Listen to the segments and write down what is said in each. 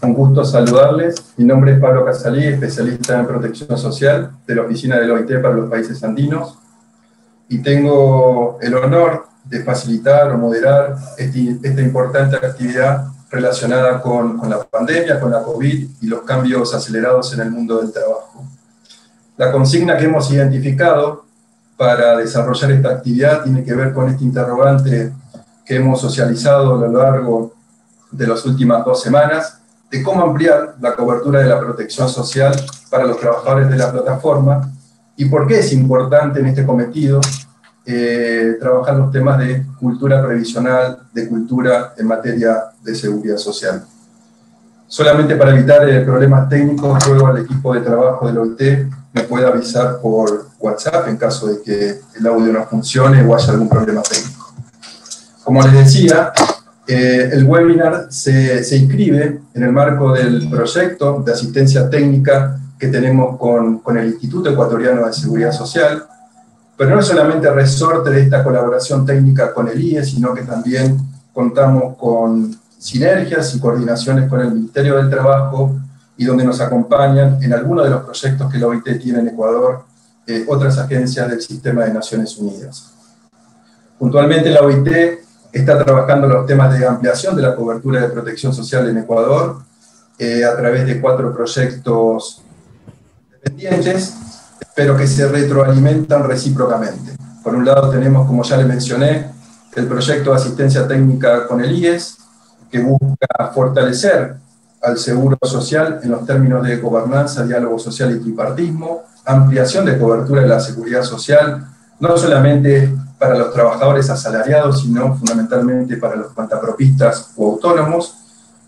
Un gusto saludarles. Mi nombre es Pablo Casalí, especialista en protección social de la Oficina del OIT para los países andinos. Y tengo el honor de facilitar o moderar este, esta importante actividad relacionada con, con la pandemia, con la COVID y los cambios acelerados en el mundo del trabajo. La consigna que hemos identificado para desarrollar esta actividad tiene que ver con este interrogante que hemos socializado a lo largo de las últimas dos semanas, de cómo ampliar la cobertura de la protección social para los trabajadores de la plataforma y por qué es importante en este cometido eh, trabajar los temas de cultura previsional, de cultura en materia de seguridad social. Solamente para evitar eh, problemas técnicos, ruego al equipo de trabajo del OIT me pueda avisar por WhatsApp en caso de que el audio no funcione o haya algún problema técnico. Como les decía, eh, el webinar se, se, inscribe en el marco del proyecto de asistencia técnica que tenemos con, con, el Instituto Ecuatoriano de Seguridad Social, pero no es solamente resorte de esta colaboración técnica con el IE, sino que también contamos con sinergias y coordinaciones con el Ministerio del Trabajo y donde nos acompañan en algunos de los proyectos que la OIT tiene en Ecuador eh, otras agencias del sistema de Naciones Unidas. Puntualmente la OIT está trabajando los temas de ampliación de la cobertura de protección social en Ecuador eh, a través de cuatro proyectos dependientes, pero que se retroalimentan recíprocamente. Por un lado tenemos, como ya le mencioné, el proyecto de asistencia técnica con el IES, que busca fortalecer al seguro social en los términos de gobernanza, diálogo social y tripartismo, ampliación de cobertura de la seguridad social, no solamente para los trabajadores asalariados, sino fundamentalmente para los cuantapropistas o autónomos.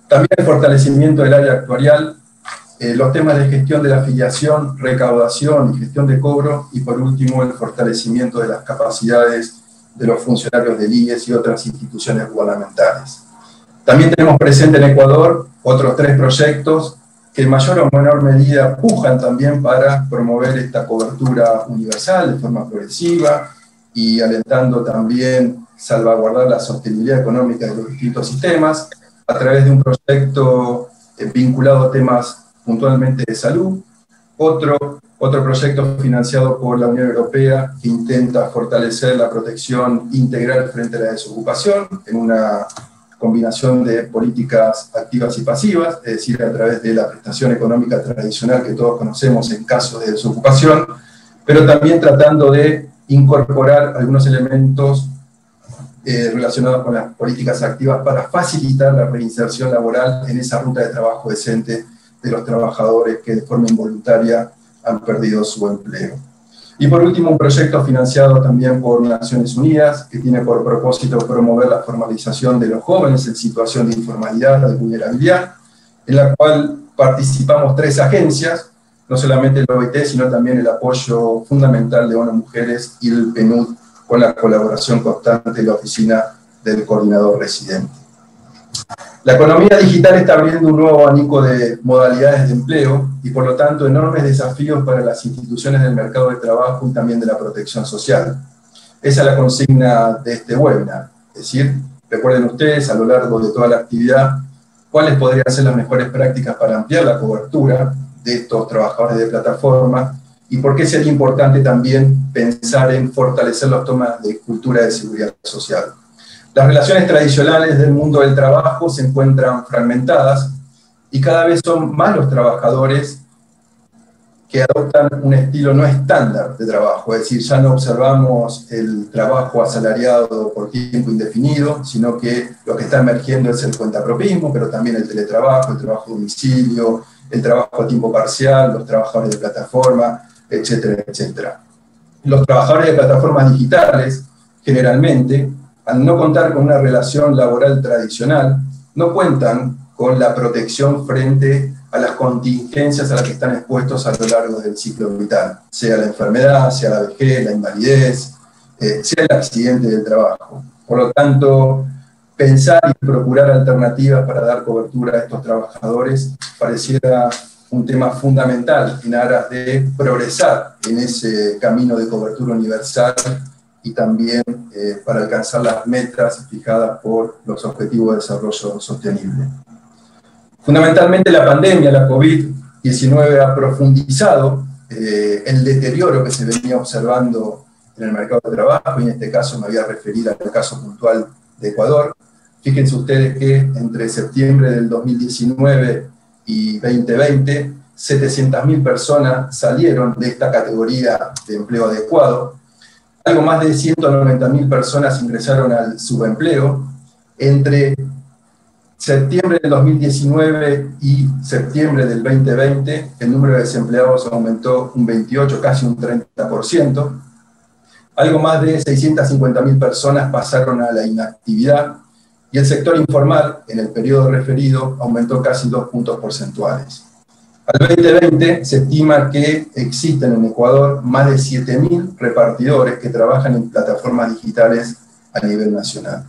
También el fortalecimiento del área actuarial, eh, los temas de gestión de la afiliación, recaudación y gestión de cobro, y por último el fortalecimiento de las capacidades de los funcionarios del IES y otras instituciones gubernamentales. También tenemos presente en Ecuador otros tres proyectos que en mayor o menor medida pujan también para promover esta cobertura universal de forma progresiva, y alentando también salvaguardar la sostenibilidad económica de los distintos sistemas a través de un proyecto eh, vinculado a temas puntualmente de salud, otro, otro proyecto financiado por la Unión Europea que intenta fortalecer la protección integral frente a la desocupación en una combinación de políticas activas y pasivas, es decir, a través de la prestación económica tradicional que todos conocemos en casos de desocupación, pero también tratando de incorporar algunos elementos eh, relacionados con las políticas activas para facilitar la reinserción laboral en esa ruta de trabajo decente de los trabajadores que de forma involuntaria han perdido su empleo. Y por último, un proyecto financiado también por Naciones Unidas que tiene por propósito promover la formalización de los jóvenes en situación de informalidad, de vulnerabilidad, en la cual participamos tres agencias, no solamente el OIT, sino también el apoyo fundamental de ONU Mujeres y el PNUD con la colaboración constante de la oficina del coordinador residente. La economía digital está abriendo un nuevo abanico de modalidades de empleo y por lo tanto enormes desafíos para las instituciones del mercado de trabajo y también de la protección social. Esa es la consigna de este webinar. Es decir, recuerden ustedes a lo largo de toda la actividad cuáles podrían ser las mejores prácticas para ampliar la cobertura de estos trabajadores de plataforma y por qué sería importante también pensar en fortalecer los temas de cultura de seguridad social. Las relaciones tradicionales del mundo del trabajo se encuentran fragmentadas y cada vez son más los trabajadores que adoptan un estilo no estándar de trabajo, es decir, ya no observamos el trabajo asalariado por tiempo indefinido, sino que lo que está emergiendo es el cuentapropismo, pero también el teletrabajo, el trabajo domicilio, el trabajo a tiempo parcial, los trabajadores de plataforma, etcétera, etcétera. Los trabajadores de plataformas digitales, generalmente, al no contar con una relación laboral tradicional, no cuentan con la protección frente a las contingencias a las que están expuestos a lo largo del ciclo vital, sea la enfermedad, sea la vejez, la invalidez, eh, sea el accidente del trabajo. Por lo tanto, pensar y procurar alternativas para dar cobertura a estos trabajadores pareciera un tema fundamental en aras de progresar en ese camino de cobertura universal y también eh, para alcanzar las metas fijadas por los Objetivos de Desarrollo Sostenible. Fundamentalmente la pandemia, la COVID-19, ha profundizado eh, el deterioro que se venía observando en el mercado de trabajo, y en este caso me había referido al caso puntual de Ecuador. Fíjense ustedes que entre septiembre del 2019 y 2020, 700.000 personas salieron de esta categoría de empleo adecuado. Algo más de 190.000 personas ingresaron al subempleo. Entre septiembre del 2019 y septiembre del 2020, el número de desempleados aumentó un 28, casi un 30%. Algo más de 650.000 personas pasaron a la inactividad y el sector informal, en el periodo referido, aumentó casi dos puntos porcentuales. Al 2020 se estima que existen en Ecuador más de 7.000 repartidores que trabajan en plataformas digitales a nivel nacional.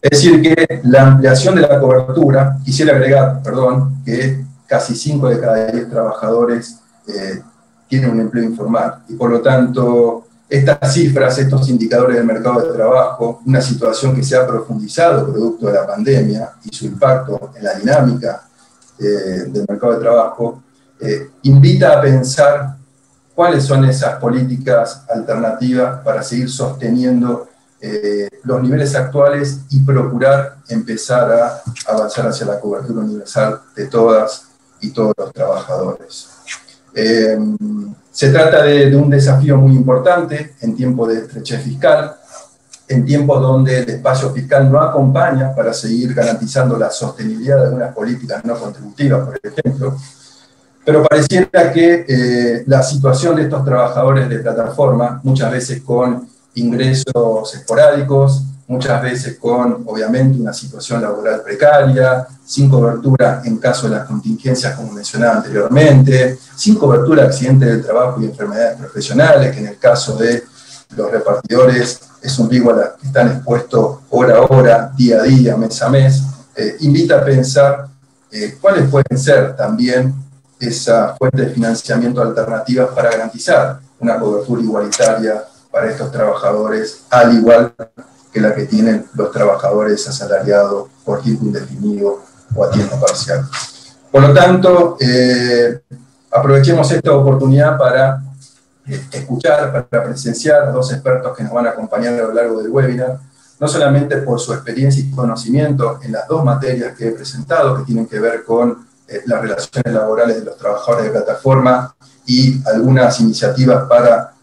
Es decir, que la ampliación de la cobertura, quisiera agregar, perdón, que casi 5 de cada 10 trabajadores eh, tienen un empleo informal y por lo tanto estas cifras, estos indicadores del mercado de trabajo, una situación que se ha profundizado producto de la pandemia y su impacto en la dinámica eh, del mercado de trabajo, eh, invita a pensar cuáles son esas políticas alternativas para seguir sosteniendo eh, los niveles actuales y procurar empezar a avanzar hacia la cobertura universal de todas y todos los trabajadores. Se trata de, un desafío muy importante en tiempos de estrechez fiscal, en tiempos donde el espacio fiscal no acompaña para seguir garantizando la sostenibilidad de algunas políticas no contributivas, por ejemplo. Pero pareciera que eh, la situación de estos trabajadores de plataforma, muchas veces con ingresos esporádicos, muchas veces con, obviamente, una situación laboral precaria, sin cobertura en caso de las contingencias, como mencionaba anteriormente, sin cobertura de accidentes del trabajo y enfermedades profesionales, que en el caso de los repartidores es un la que están expuestos hora a hora, día a día, mes a mes, eh, invita a pensar eh, cuáles pueden ser también esas fuentes de financiamiento alternativas para garantizar una cobertura igualitaria para estos trabajadores, al igual que la que tienen los trabajadores asalariados por tiempo indefinido o a tiempo parcial. Por lo tanto, eh, aprovechemos esta oportunidad para eh, escuchar, para presenciar a dos expertos que nos van a acompañar a lo largo del webinar, no solamente por su experiencia y conocimiento en las dos materias que he presentado, que tienen que ver con eh, las relaciones laborales de los trabajadores de plataforma y algunas iniciativas para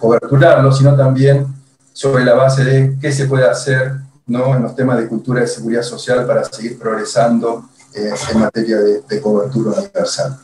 coberturarlo, sino también sobre la base de qué se puede hacer ¿no? en los temas de cultura de seguridad social para seguir progresando eh, en materia de, cobertura universal.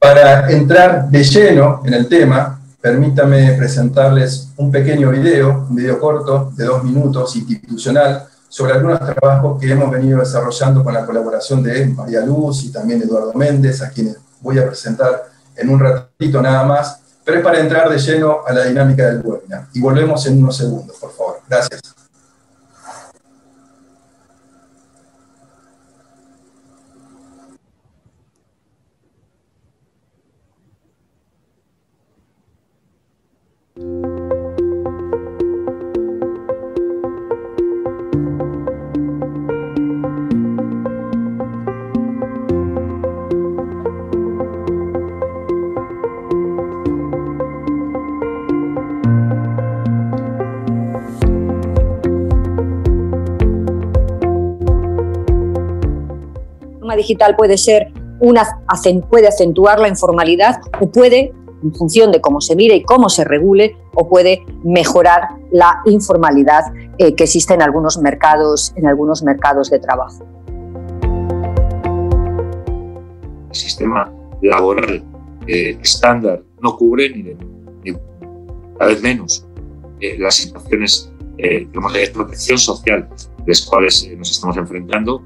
Para entrar de lleno en el tema, permítame presentarles un pequeño video, un video corto de dos minutos institucional sobre algunos trabajos que hemos venido desarrollando con la colaboración de María Luz y también Eduardo Méndez, a quienes voy a presentar en un ratito nada más, pero es para entrar de lleno a la dinámica del webinar. Y volvemos en unos segundos, por favor. Gracias. Digital puede ser una, puede acentuar la informalidad o puede, en función de cómo se mire y cómo se regule, o puede mejorar la informalidad eh, que existe en algunos mercados, en algunos mercados de trabajo. El sistema laboral eh, estándar no cubre ni, de, cada vez menos eh, las situaciones de protección social de las cuales nos estamos enfrentando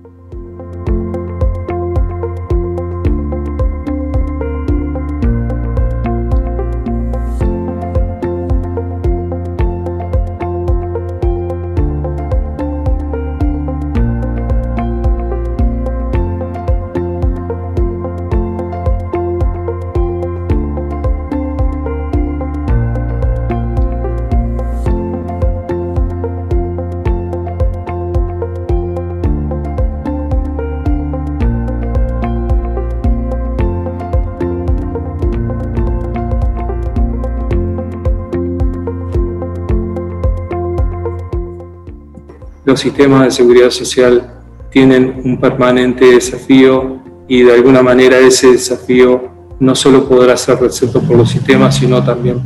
los sistemas de seguridad social tienen un permanente desafío y de alguna manera ese desafío no solo podrá ser resuelto por los sistemas, sino también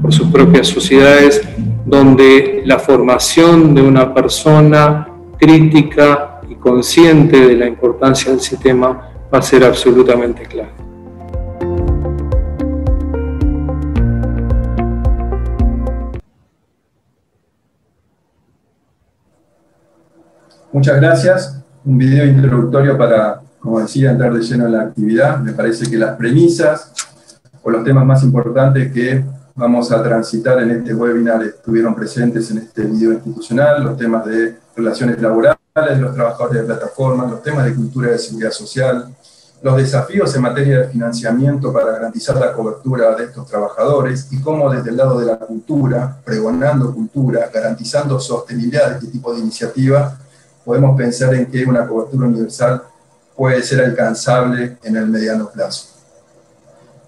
por sus propias sociedades, donde la formación de una persona crítica y consciente de la importancia del sistema va a ser absolutamente clave. Muchas gracias. Un video introductorio para, como decía, entrar de lleno en la actividad. Me parece que las premisas o los temas más importantes que vamos a transitar en este webinar estuvieron presentes en este video institucional, los temas de relaciones laborales, los trabajadores de plataformas, los temas de cultura de seguridad social, los desafíos en materia de financiamiento para garantizar la cobertura de estos trabajadores y cómo desde el lado de la cultura, pregonando cultura, garantizando sostenibilidad de este tipo de iniciativa, podemos pensar en que una cobertura universal puede ser alcanzable en el mediano plazo.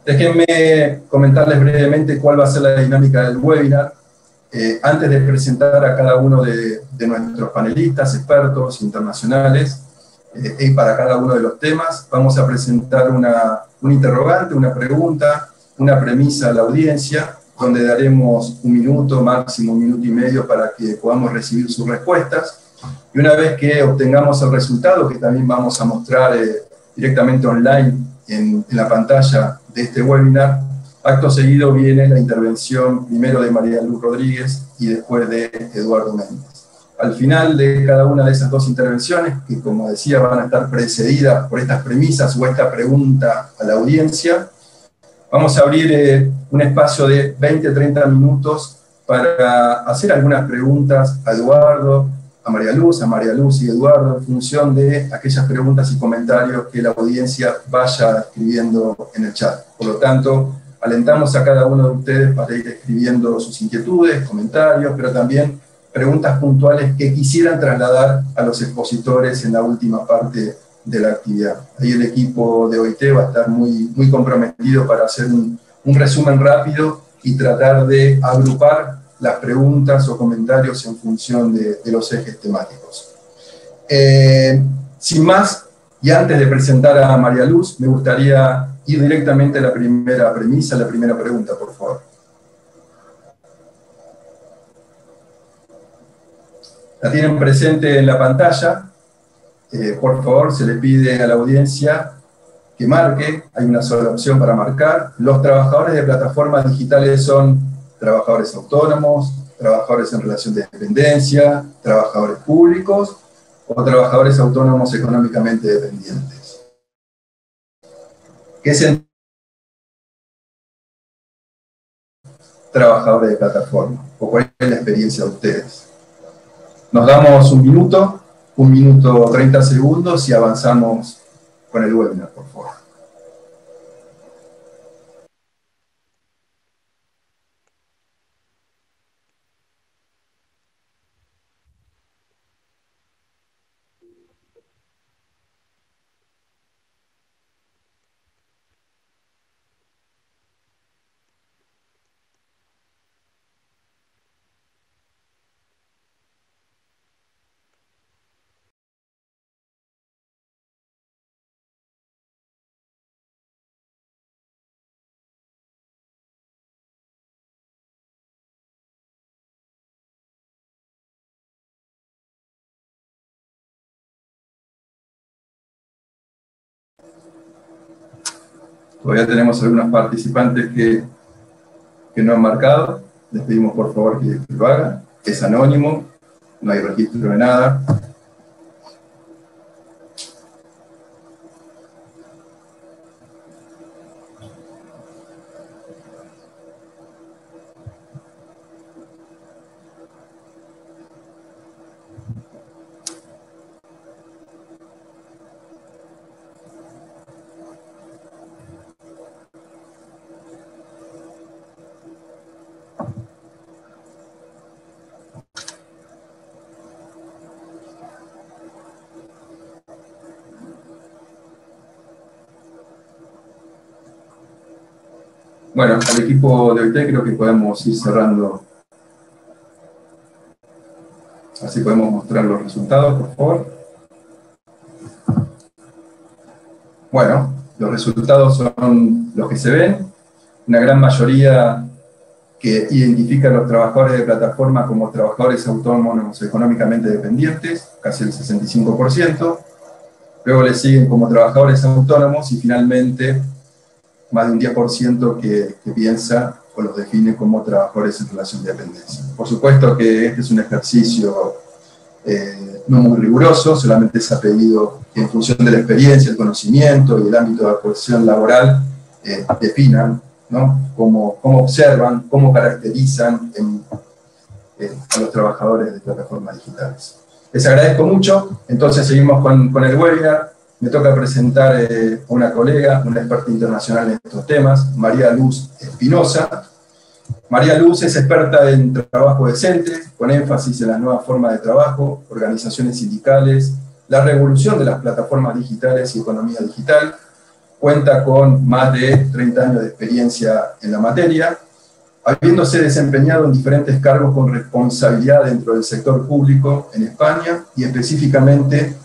Déjenme comentarles brevemente cuál va a ser la dinámica del webinar. Eh, antes de presentar a cada uno de, nuestros panelistas, expertos internacionales, eh, y para cada uno de los temas, vamos a presentar una, un interrogante, una pregunta, una premisa a la audiencia, donde daremos un minuto, máximo un minuto y medio para que podamos recibir sus respuestas. Y una vez que obtengamos el resultado, que también vamos a mostrar eh, directamente online en, en, la pantalla de este webinar, acto seguido viene la intervención primero de María Luz Rodríguez y después de Eduardo Méndez. Al final de cada una de esas dos intervenciones, que como decía van a estar precedidas por estas premisas o esta pregunta a la audiencia, vamos a abrir eh, un espacio de 20-30 minutos para hacer algunas preguntas a Eduardo, a María Luz, a María Luz y Eduardo, en función de aquellas preguntas y comentarios que la audiencia vaya escribiendo en el chat. Por lo tanto, alentamos a cada uno de ustedes para ir escribiendo sus inquietudes, comentarios, pero también preguntas puntuales que quisieran trasladar a los expositores en la última parte de la actividad. Ahí el equipo de OIT va a estar muy, muy comprometido para hacer un, un resumen rápido y tratar de agrupar las preguntas o comentarios en función de, los ejes temáticos. Eh, sin más, y antes de presentar a María Luz, me gustaría ir directamente a la primera premisa, la primera pregunta, por favor. La tienen presente en la pantalla. Eh, por favor, se le pide a la audiencia que marque. Hay una sola opción para marcar. Los trabajadores de plataformas digitales son trabajadores autónomos, trabajadores en relación de dependencia, trabajadores públicos o trabajadores autónomos económicamente dependientes. ¿Qué es trabajadores de plataforma? ¿O cuál es la experiencia de ustedes? Nos damos un minuto, un minuto 30 segundos y avanzamos con el webinar, por favor. Todavía tenemos algunos participantes que, que no han marcado. Les pedimos por favor que lo hagan. Es anónimo, no hay registro de nada. Bueno, al equipo de OIT creo que podemos ir cerrando Así podemos mostrar los resultados, por favor. Bueno, los resultados son los que se ven. Una gran mayoría que identifica a los trabajadores de plataforma como trabajadores autónomos económicamente dependientes, casi el 65%. Luego le siguen como trabajadores autónomos y finalmente más de un 10% que, piensa o los define como trabajadores en relación de dependencia. Por supuesto que este es un ejercicio eh, no muy riguroso, solamente se ha pedido que en función de la experiencia, el conocimiento y el ámbito de actuación laboral eh, definan ¿no? cómo, cómo, observan, cómo caracterizan eh, a los trabajadores de plataformas digitales. Les agradezco mucho, entonces seguimos con, con el webinar. Me toca presentar a una colega, una experta internacional en estos temas, María Luz Espinosa, María Luz es experta en trabajo decente, con énfasis en las nuevas formas de trabajo, organizaciones sindicales, la revolución de las plataformas digitales y economía digital. Cuenta con más de 30 años de experiencia en la materia, habiéndose desempeñado en diferentes cargos con responsabilidad dentro del sector público en España y específicamente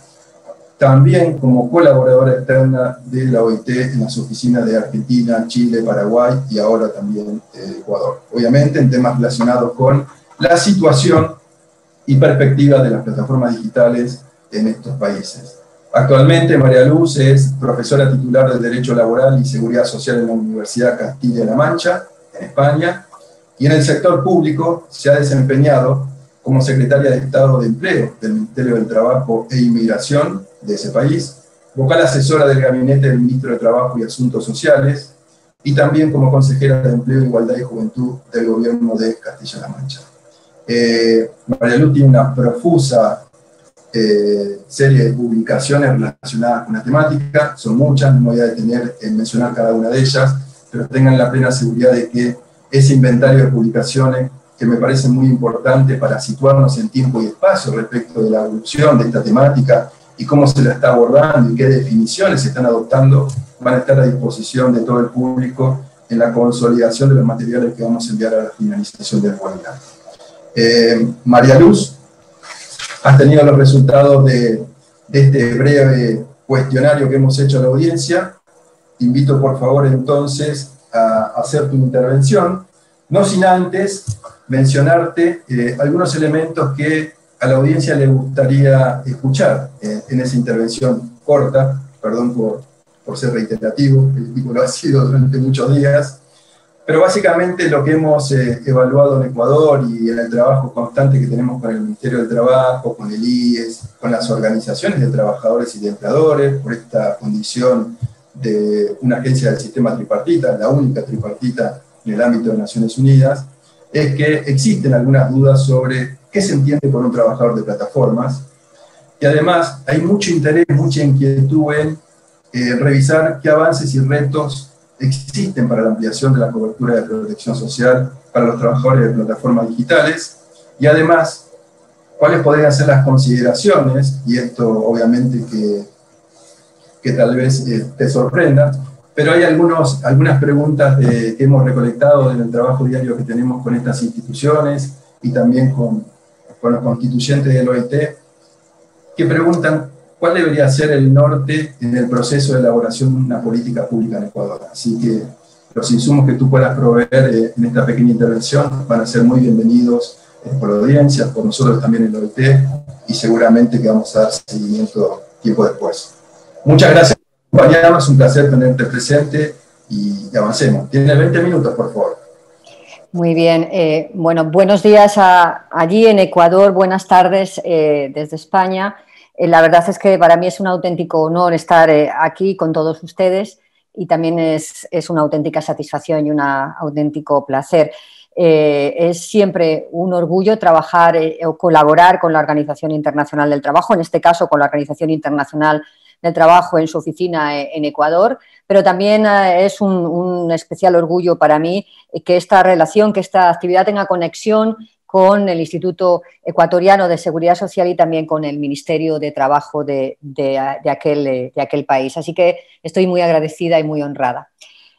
también como colaboradora externa de la OIT en las oficinas de Argentina, Chile, Paraguay y ahora también Ecuador. Obviamente en temas relacionados con la situación y perspectiva de las plataformas digitales en estos países. Actualmente María Luz es profesora titular de Derecho Laboral y Seguridad Social en la Universidad Castilla-La Mancha, en España, y en el sector público se ha desempeñado como secretaria de Estado de Empleo del Ministerio del Trabajo e Inmigración de ese país, vocal asesora del gabinete del ministro de Trabajo y Asuntos Sociales, y también como consejera de Empleo, Igualdad y Juventud del gobierno de Castilla-La Mancha. Eh, María Luz tiene una profusa eh, serie de publicaciones relacionadas con la temática, son muchas, no me voy a detener en mencionar cada una de ellas, pero tengan la plena seguridad de que ese inventario de publicaciones que me parece muy importante para situarnos en tiempo y espacio respecto de la evolución de esta temática y cómo se la está abordando y qué definiciones se están adoptando, van a estar a disposición de todo el público en la consolidación de los materiales que vamos a enviar a la finalización del webinar. Eh, María Luz, has tenido los resultados de, de este breve cuestionario que hemos hecho a la audiencia. Te invito por favor entonces a hacer tu intervención, no sin antes mencionarte eh, algunos elementos que a la audiencia le gustaría escuchar eh, en esa intervención corta, perdón por, por ser reiterativo, el tipo lo ha sido durante muchos días, pero básicamente lo que hemos eh, evaluado en Ecuador y en el trabajo constante que tenemos con el Ministerio del Trabajo, con el IES, con las organizaciones de trabajadores y de empleadores, por esta condición de una agencia del sistema tripartita, la única tripartita en el ámbito de Naciones Unidas, es que existen algunas dudas sobre qué se entiende por un trabajador de plataformas. Y además hay mucho interés, mucha inquietud en eh, revisar qué avances y retos existen para la ampliación de la cobertura de protección social para los trabajadores de plataformas digitales y además cuáles podrían ser las consideraciones, y esto obviamente que, que tal vez eh, te sorprenda, pero hay algunos, algunas preguntas que hemos recolectado en el trabajo diario que tenemos con estas instituciones y también con, con los constituyentes del OIT, que preguntan cuál debería ser el norte en el proceso de elaboración de una política pública en Ecuador. Así que los insumos que tú puedas proveer eh, en esta pequeña intervención van a ser muy bienvenidos eh, por la audiencia, por nosotros también en el OIT, y seguramente que vamos a dar seguimiento tiempo después. Muchas gracias por acompañarnos, un placer tenerte presente y avancemos. Tienes 20 minutos, por favor. Muy bien. Eh, bueno, buenos días allí en Ecuador, buenas tardes eh, desde España. Eh, la verdad es que para mí es un auténtico honor estar aquí con todos ustedes y también es, una auténtica satisfacción y un auténtico placer. es siempre un orgullo trabajar o colaborar con la Organización Internacional del Trabajo, en este caso con la Organización Internacional del Trabajo en su oficina en Ecuador, pero también eh, es un, especial orgullo para mí que esta relación, que esta actividad tenga conexión con el Instituto Ecuatoriano de Seguridad Social y también con el Ministerio de Trabajo de, aquel, de aquel país. Así que estoy muy agradecida y muy honrada.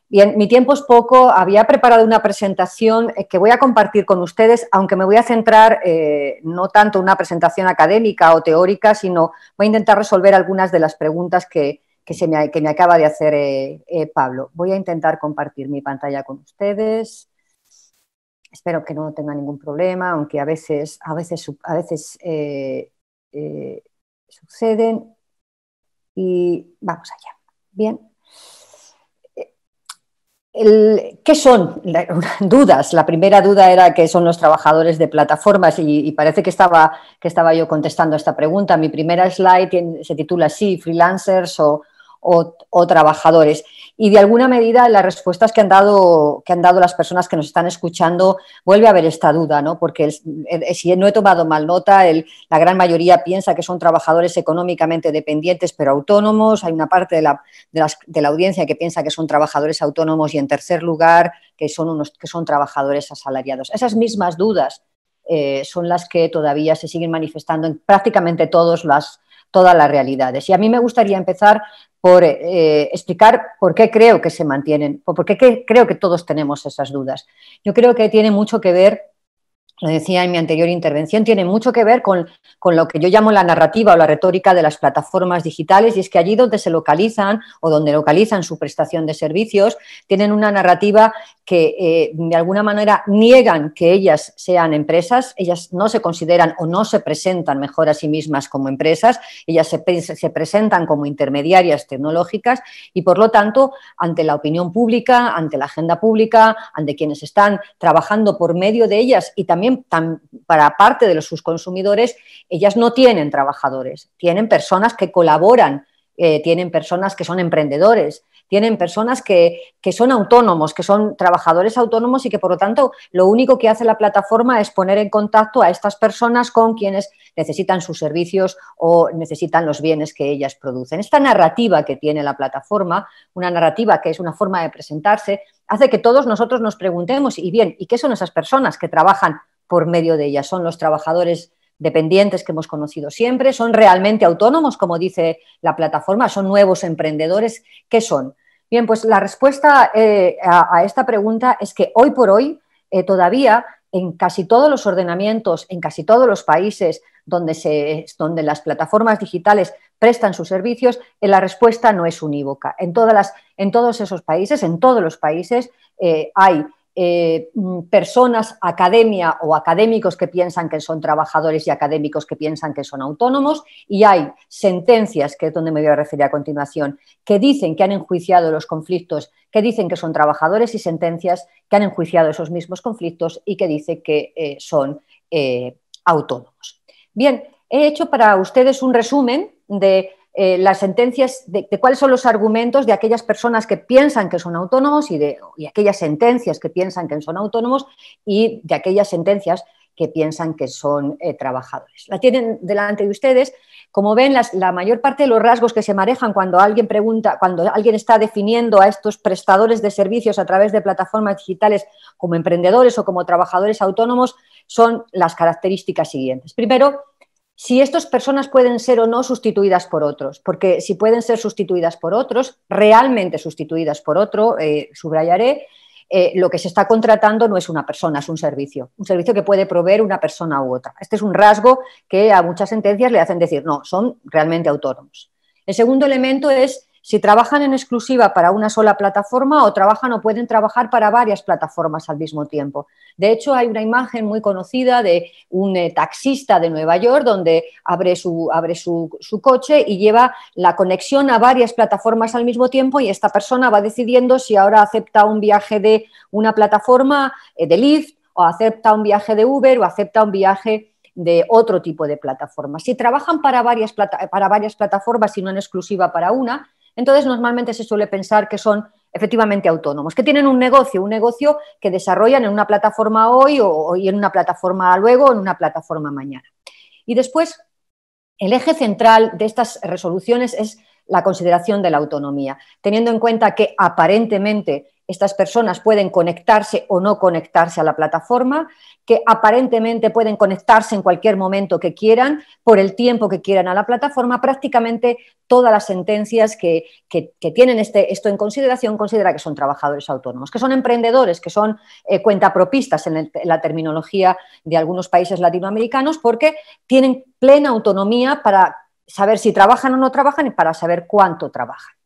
Bien, mi tiempo es poco. Había preparado una presentación eh, que voy a compartir con ustedes, aunque me voy a centrar eh, no tanto en una presentación académica o teórica, sino voy a intentar resolver algunas de las preguntas que, se me, que me, acaba de hacer eh, Pablo. Voy a intentar compartir mi pantalla con ustedes. Espero que no tenga ningún problema, aunque a veces, a veces, a veces suceden. Y vamos allá. Bien. ¿Qué son? dudas. La primera duda era qué son los trabajadores de plataformas y, parece que estaba, que estaba yo contestando esta pregunta. Mi primera slide se titula así, freelancers o, o, trabajadores. Y de alguna medida las respuestas que han, dado, que han dado las personas que nos están escuchando vuelve a haber esta duda, ¿no? porque si no he tomado mal nota, la gran mayoría piensa que son trabajadores económicamente dependientes pero autónomos, hay una parte de la, de, la audiencia que piensa que son trabajadores autónomos y en tercer lugar que son, unos, que son trabajadores asalariados. Esas mismas dudas eh, son las que todavía se siguen manifestando en prácticamente todos las, todas las realidades. Y a mí me gustaría empezar por eh, explicar por qué creo que se mantienen, por qué creo que todos tenemos esas dudas. Yo creo que tiene mucho que ver lo decía en mi anterior intervención, tiene mucho que ver con, lo que yo llamo la narrativa o la retórica de las plataformas digitales, y es que allí donde se localizan o donde localizan su prestación de servicios, tienen una narrativa que eh, de alguna manera niegan que ellas sean empresas, ellas no se consideran o no se presentan mejor a sí mismas como empresas, ellas se, se presentan como intermediarias tecnológicas y por lo tanto, ante la opinión pública, ante la agenda pública, ante quienes están trabajando por medio de ellas y también para parte de sus consumidores, ellas no tienen trabajadores, tienen personas que colaboran, eh, tienen personas que son emprendedores, tienen personas que, son autónomos, que son trabajadores autónomos y que por lo tanto lo único que hace la plataforma es poner en contacto a estas personas con quienes necesitan sus servicios o necesitan los bienes que ellas producen. Esta narrativa que tiene la plataforma, una narrativa que es una forma de presentarse, hace que todos nosotros nos preguntemos, y bien, ¿y qué son esas personas que trabajan por medio de ellas. Son los trabajadores dependientes que hemos conocido siempre, son realmente autónomos, como dice la plataforma, son nuevos emprendedores. ¿Qué son? Bien, pues la respuesta eh, a, esta pregunta es que hoy por hoy eh, todavía en casi todos los ordenamientos, en casi todos los países donde, se, donde las plataformas digitales prestan sus servicios, eh, la respuesta no es unívoca. En, todas las, en todos esos países, en todos los países, hay eh, mm, personas, academia o académicos que piensan que son trabajadores y académicos que piensan que son autónomos, y hay sentencias, que es donde me voy a referir a continuación, que dicen que han enjuiciado los conflictos, que dicen que son trabajadores y sentencias que han enjuiciado esos mismos conflictos y que dicen que eh, son eh, autónomos. Bien, he hecho para ustedes un resumen de eh, las sentencias, de, cuáles son los argumentos de aquellas personas que piensan que son autónomos y de aquellas sentencias que piensan que son autónomos y de aquellas sentencias que piensan que son eh, trabajadores. La tienen delante de ustedes. Como ven, la mayor parte de los rasgos que se manejan cuando alguien pregunta, cuando alguien está definiendo a estos prestadores de servicios a través de plataformas digitales como emprendedores o como trabajadores autónomos, son las características siguientes. Primero, si estas personas pueden ser o no sustituidas por otros, porque si pueden ser sustituidas por otros, realmente sustituidas por otro, eh, subrayaré, eh, lo que se está contratando no es una persona, es un servicio, un servicio que puede proveer una persona u otra. Este es un rasgo que a muchas sentencias le hacen decir, no, son realmente autónomos. El segundo elemento es si trabajan en exclusiva para una sola plataforma o trabajan o pueden trabajar para varias plataformas al mismo tiempo. De hecho, hay una imagen muy conocida de un eh, taxista de Nueva York donde abre, su, abre su, coche y lleva la conexión a varias plataformas al mismo tiempo y esta persona va decidiendo si ahora acepta un viaje de una plataforma eh, de Lyft o acepta un viaje de Uber o acepta un viaje de otro tipo de plataformas. Si trabajan para varias, para varias plataformas y no en exclusiva para una, entonces, normalmente se suele pensar que son efectivamente autónomos, que tienen un negocio, un negocio que desarrollan en una plataforma hoy o, en una plataforma luego o en una plataforma mañana. Y después, el eje central de estas resoluciones es la consideración de la autonomía, teniendo en cuenta que aparentemente estas personas pueden conectarse o no conectarse a la plataforma, que aparentemente pueden conectarse en cualquier momento que quieran, por el tiempo que quieran a la plataforma, prácticamente todas las sentencias que, tienen este, esto en consideración considera que son trabajadores autónomos, que son emprendedores, que son eh, cuentapropistas en, la terminología de algunos países latinoamericanos, porque tienen plena autonomía para saber si trabajan o no trabajan y para saber cuánto trabajan.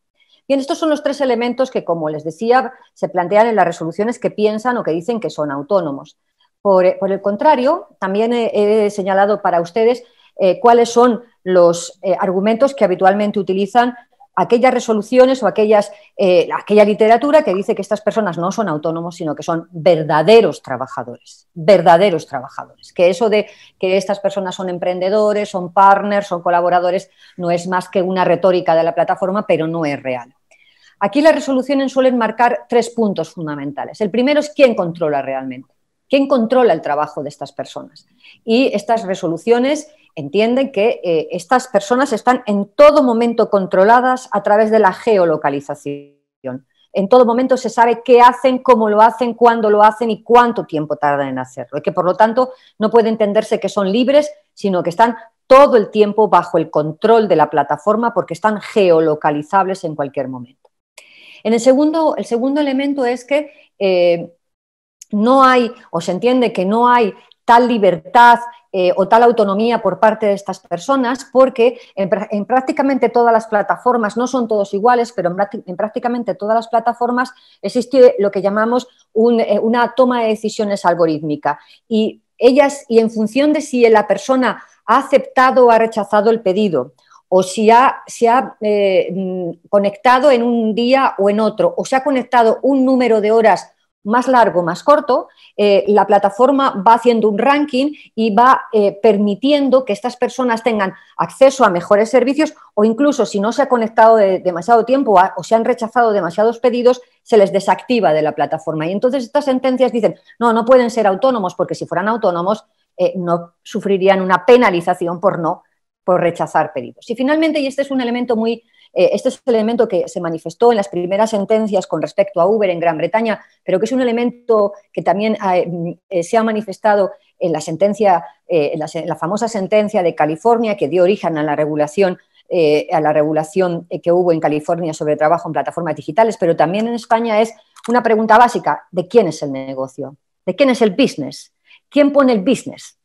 Bien, estos son los tres elementos que, como les decía, se plantean en las resoluciones que piensan o que dicen que son autónomos. Por, el contrario, también he, señalado para ustedes eh, cuáles son los eh, argumentos que habitualmente utilizan aquellas resoluciones o aquellas, eh, aquella literatura que dice que estas personas no son autónomos, sino que son verdaderos trabajadores, verdaderos trabajadores. Que eso de que estas personas son emprendedores, son partners, son colaboradores, no es más que una retórica de la plataforma, pero no es real. Aquí las resoluciones suelen marcar tres puntos fundamentales. El primero es quién controla realmente, quién controla el trabajo de estas personas. Y estas resoluciones entienden que eh, estas personas están en todo momento controladas a través de la geolocalización. En todo momento se sabe qué hacen, cómo lo hacen, cuándo lo hacen y cuánto tiempo tardan en hacerlo. Y que por lo tanto no puede entenderse que son libres, sino que están todo el tiempo bajo el control de la plataforma porque están geolocalizables en cualquier momento. En el segundo, el segundo elemento es que eh, no hay, o se entiende que no hay tal libertad eh, o tal autonomía por parte de estas personas, porque en, prácticamente todas las plataformas, no son todos iguales, pero en, prácticamente todas las plataformas existe lo que llamamos eh, una toma de decisiones algorítmica. Y ellas, y en función de si la persona ha aceptado o ha rechazado el pedido, o si ha, se ha eh, mm, conectado en un día o en otro, o se ha conectado un número de horas más largo, más corto, eh, la plataforma va haciendo un ranking y va eh, permitiendo que estas personas tengan acceso a mejores servicios o incluso si no se ha conectado demasiado tiempo o se han rechazado demasiados pedidos, se les desactiva de la plataforma. Y entonces estas sentencias dicen, no, no pueden ser autónomos porque si fueran autónomos no sufrirían una penalización por no por rechazar pedidos. Y finalmente, y este es un elemento muy, eh, este es el elemento que se manifestó en las primeras sentencias con respecto a Uber en Gran Bretaña, pero que es un elemento que también eh, eh, se ha manifestado en la sentencia, en la, famosa sentencia de California que dio origen a la regulación a la regulación que hubo en California sobre trabajo en plataformas digitales, pero también en España es una pregunta básica, ¿de quién es el negocio? ¿De quién es el business? ¿Quién pone el business?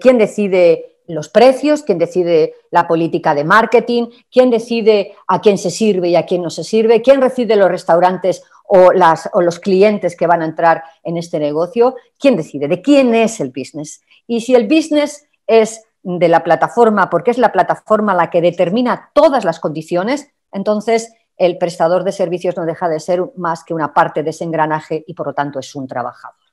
¿Quién decide los precios, quién decide la política de marketing, quién decide a quién se sirve y a quién no se sirve, quién decide los restaurantes o, o los clientes que van a entrar en este negocio, quién decide, de quién es el business. Y si el business es de la plataforma, porque es la plataforma la que determina todas las condiciones, entonces el prestador de servicios no deja de ser más que una parte de ese engranaje y por lo tanto es un trabajador.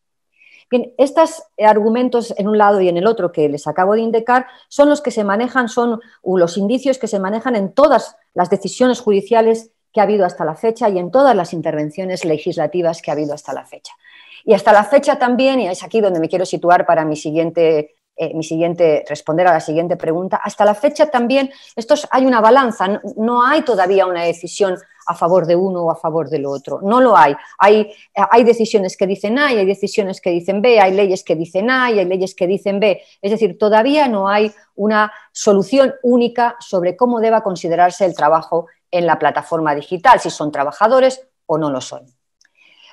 Bien, estos argumentos en un lado y en el otro que les acabo de indicar son los que se manejan, son los indicios que se manejan en todas las decisiones judiciales que ha habido hasta la fecha y en todas las intervenciones legislativas que ha habido hasta la fecha. Y hasta la fecha también, y es aquí donde me quiero situar para mi siguiente eh, mi siguiente, responder a la siguiente pregunta. Hasta la fecha también estos, hay una balanza, no, hay todavía una decisión a favor de uno o a favor del otro, no lo hay. Hay, hay decisiones que dicen A y hay decisiones que dicen B, hay leyes que dicen A y hay leyes que dicen B. Es decir, todavía no hay una solución única sobre cómo deba considerarse el trabajo en la plataforma digital, si son trabajadores o no lo son.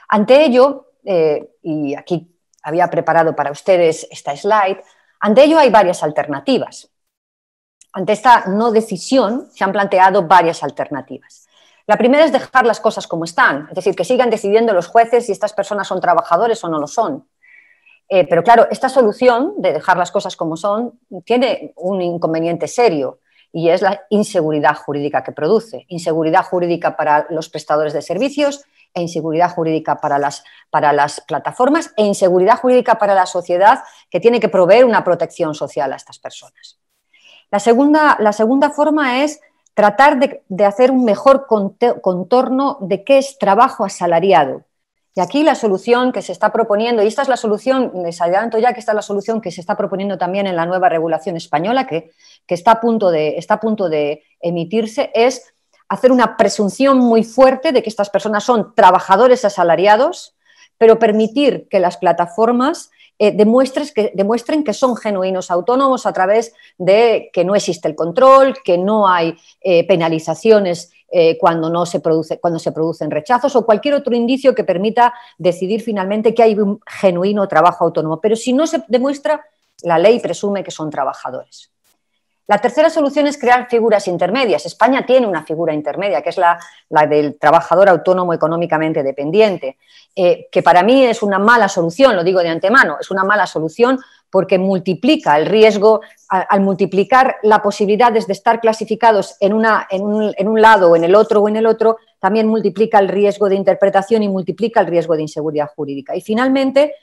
Ante ello, eh, y aquí había preparado para ustedes esta slide, ante ello hay varias alternativas. Ante esta no decisión se han planteado varias alternativas. La primera es dejar las cosas como están, es decir, que sigan decidiendo los jueces si estas personas son trabajadores o no lo son. Eh, pero claro, esta solución de dejar las cosas como son tiene un inconveniente serio y es la inseguridad jurídica que produce. Inseguridad jurídica para los prestadores de servicios e inseguridad jurídica para las, para las plataformas e inseguridad jurídica para la sociedad que tiene que proveer una protección social a estas personas. La segunda, la segunda forma es tratar de, hacer un mejor contorno de qué es trabajo asalariado. Y aquí la solución que se está proponiendo, y esta es la solución, les adelanto ya que esta es la solución que se está proponiendo también en la nueva regulación española, que, que está, a punto de, está a punto de emitirse, es hacer una presunción muy fuerte de que estas personas son trabajadores asalariados, pero permitir que las plataformas eh, demuestren que son genuinos autónomos a través de que no existe el control, que no hay eh, penalizaciones eh, cuando, no cuando se producen rechazos o cualquier otro indicio que permita decidir finalmente que hay un genuino trabajo autónomo. Pero si no se demuestra, la ley presume que son trabajadores. La tercera solución es crear figuras intermedias. España tiene una figura intermedia, que es la, del trabajador autónomo económicamente dependiente, eh, que para mí es una mala solución, lo digo de antemano, es una mala solución porque multiplica el riesgo, al, multiplicar la posibilidades de estar clasificados en, en, un, en un lado o en el otro o en el otro, también multiplica el riesgo de interpretación y multiplica el riesgo de inseguridad jurídica. Y finalmente,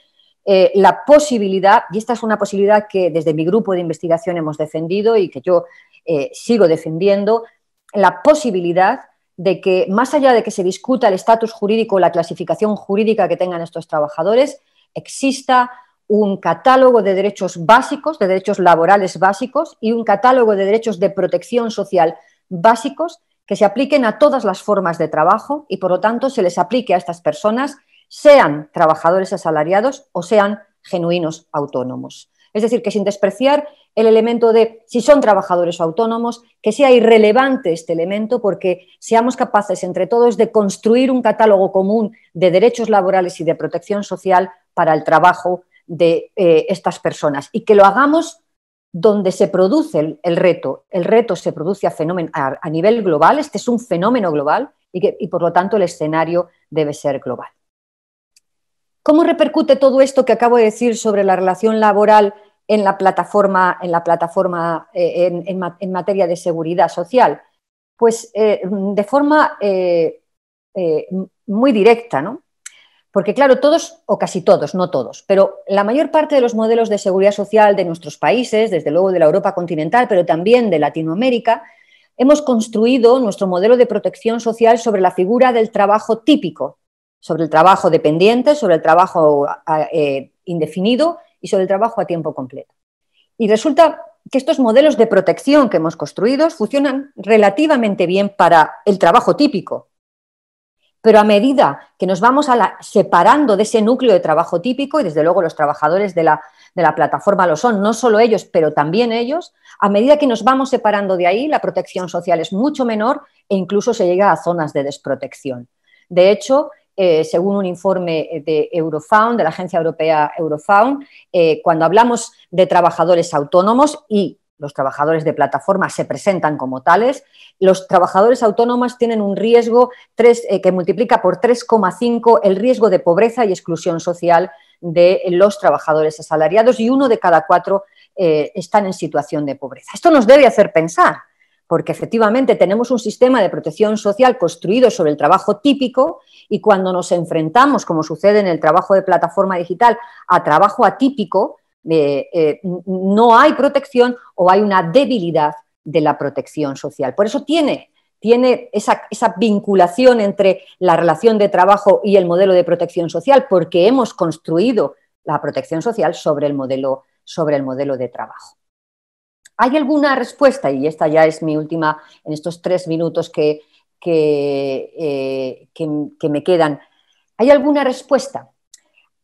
eh, la posibilidad, y esta es una posibilidad que desde mi grupo de investigación hemos defendido y que yo eh, sigo defendiendo, la posibilidad de que más allá de que se discuta el estatus jurídico la clasificación jurídica que tengan estos trabajadores, exista un catálogo de derechos básicos, de derechos laborales básicos y un catálogo de derechos de protección social básicos que se apliquen a todas las formas de trabajo y por lo tanto se les aplique a estas personas sean trabajadores asalariados o sean genuinos autónomos. Es decir, que sin despreciar el elemento de si son trabajadores autónomos, que sea irrelevante este elemento porque seamos capaces entre todos de construir un catálogo común de derechos laborales y de protección social para el trabajo de eh, estas personas y que lo hagamos donde se produce el, reto. El reto se produce a, nivel global, este es un fenómeno global y por lo tanto el escenario debe ser global. ¿Cómo repercute todo esto que acabo de decir sobre la relación laboral en la plataforma, en, la plataforma eh, en, materia de seguridad social? Pues eh, de forma eh, muy directa, ¿no? Porque claro, todos, o casi todos, no todos, pero la mayor parte de los modelos de seguridad social de nuestros países, desde luego de la Europa continental, pero también de Latinoamérica, hemos construido nuestro modelo de protección social sobre la figura del trabajo típico, sobre el trabajo dependiente, sobre el trabajo eh, indefinido y sobre el trabajo a tiempo completo. Y resulta que estos modelos de protección que hemos construido funcionan relativamente bien para el trabajo típico, pero a medida que nos vamos separando de ese núcleo de trabajo típico, y desde luego los trabajadores de la, de la, plataforma lo son, no solo ellos, pero también ellos, a medida que nos vamos separando de ahí, la protección social es mucho menor e incluso se llega a zonas de desprotección. De hecho, eh, según un informe de Eurofound, de la agencia europea Eurofound, eh, cuando hablamos de trabajadores autónomos y los trabajadores de plataforma se presentan como tales, los trabajadores autónomos tienen un riesgo eh, que multiplica por 3,5 el riesgo de pobreza y exclusión social de los trabajadores asalariados y uno de cada cuatro están en situación de pobreza. Esto nos debe hacer pensar, porque efectivamente tenemos un sistema de protección social construido sobre el trabajo típico y cuando nos enfrentamos, como sucede en el trabajo de plataforma digital, a trabajo atípico, eh, eh, no hay protección o hay una debilidad de la protección social. Por eso tiene, tiene esa, vinculación entre la relación de trabajo y el modelo de protección social, porque hemos construido la protección social sobre el modelo, sobre el modelo de trabajo. ¿Hay alguna respuesta? Y esta ya es mi última, en estos tres minutos que, eh, que, me quedan. ¿Hay alguna respuesta?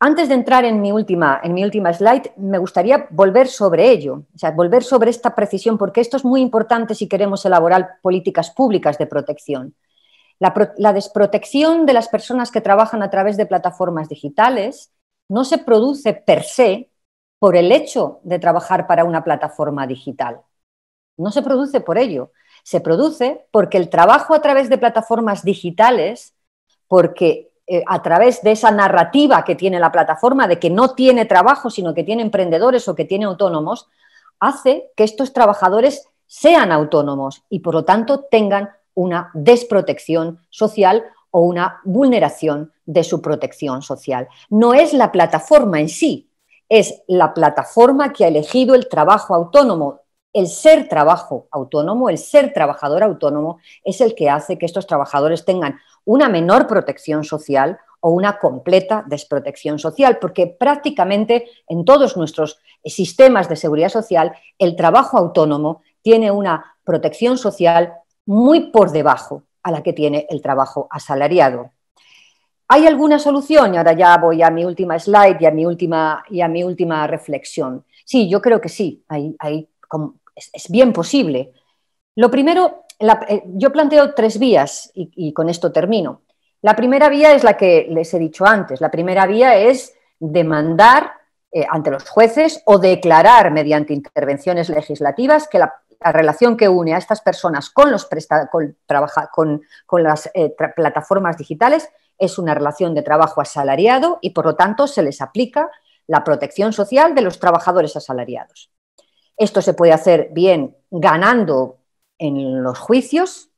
Antes de entrar en mi, última, en mi última slide, me gustaría volver sobre ello, o sea, volver sobre esta precisión, porque esto es muy importante si queremos elaborar políticas públicas de protección. La, desprotección de las personas que trabajan a través de plataformas digitales no se produce per se por el hecho de trabajar para una plataforma digital. No se produce por ello, se produce porque el trabajo a través de plataformas digitales, porque eh, a través de esa narrativa que tiene la plataforma de que no tiene trabajo, sino que tiene emprendedores o que tiene autónomos, hace que estos trabajadores sean autónomos y por lo tanto tengan una desprotección social o una vulneración de su protección social. No es la plataforma en sí, es la plataforma que ha elegido el trabajo autónomo el ser trabajo autónomo, el ser trabajador autónomo, es el que hace que estos trabajadores tengan una menor protección social o una completa desprotección social, porque prácticamente en todos nuestros sistemas de seguridad social el trabajo autónomo tiene una protección social muy por debajo a la que tiene el trabajo asalariado. ¿Hay alguna solución? Y ahora ya voy a mi última slide y a mi última, y a mi última reflexión. Sí, yo creo que sí, es, bien posible. Lo primero, eh, yo planteo tres vías y, con esto termino. La primera vía es la que les he dicho antes. La primera vía es demandar eh, ante los jueces o declarar mediante intervenciones legislativas que la, relación que une a estas personas con, los con, con, las eh, plataformas digitales es una relación de trabajo asalariado y por lo tanto se les aplica la protección social de los trabajadores asalariados. Esto se puede hacer bien ganando en los juicios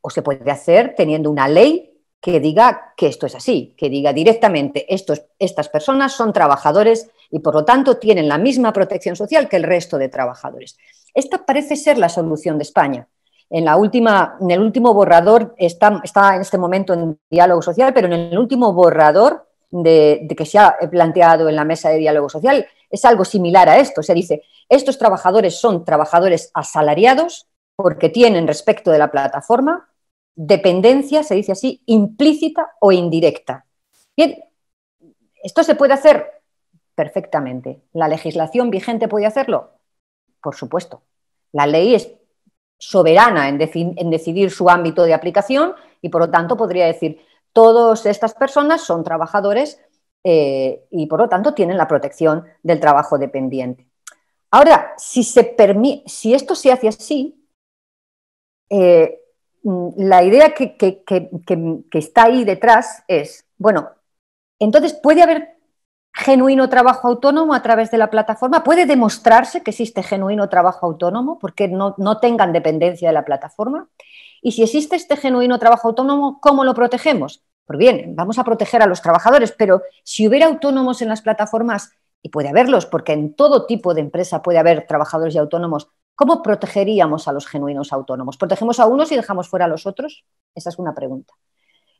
o se puede hacer teniendo una ley que diga que esto es así, que diga directamente estos, estas personas son trabajadores y por lo tanto tienen la misma protección social que el resto de trabajadores. Esta parece ser la solución de España. En, la última, en el último borrador está, está en este momento en diálogo social, pero en el último borrador de, que se ha planteado en la mesa de diálogo social es algo similar a esto. Se dice, estos trabajadores son trabajadores asalariados porque tienen respecto de la plataforma dependencia, se dice así, implícita o indirecta. Bien, esto se puede hacer perfectamente. ¿La legislación vigente puede hacerlo? Por supuesto. La ley es soberana en, decidir su ámbito de aplicación y por lo tanto podría decir, todas estas personas son trabajadores eh, y por lo tanto tienen la protección del trabajo dependiente. Ahora, si, se si esto se hace así, eh, mm, la idea que, que, está ahí detrás es, bueno, entonces puede haber genuino trabajo autónomo a través de la plataforma? ¿Puede demostrarse que existe genuino trabajo autónomo porque no, no, tengan dependencia de la plataforma? Y si existe este genuino trabajo autónomo, ¿cómo lo protegemos? Pues bien, vamos a proteger a los trabajadores, pero si hubiera autónomos en las plataformas, y puede haberlos, porque en todo tipo de empresa puede haber trabajadores y autónomos, ¿cómo protegeríamos a los genuinos autónomos? ¿Protegemos a unos y dejamos fuera a los otros? Esa es una pregunta.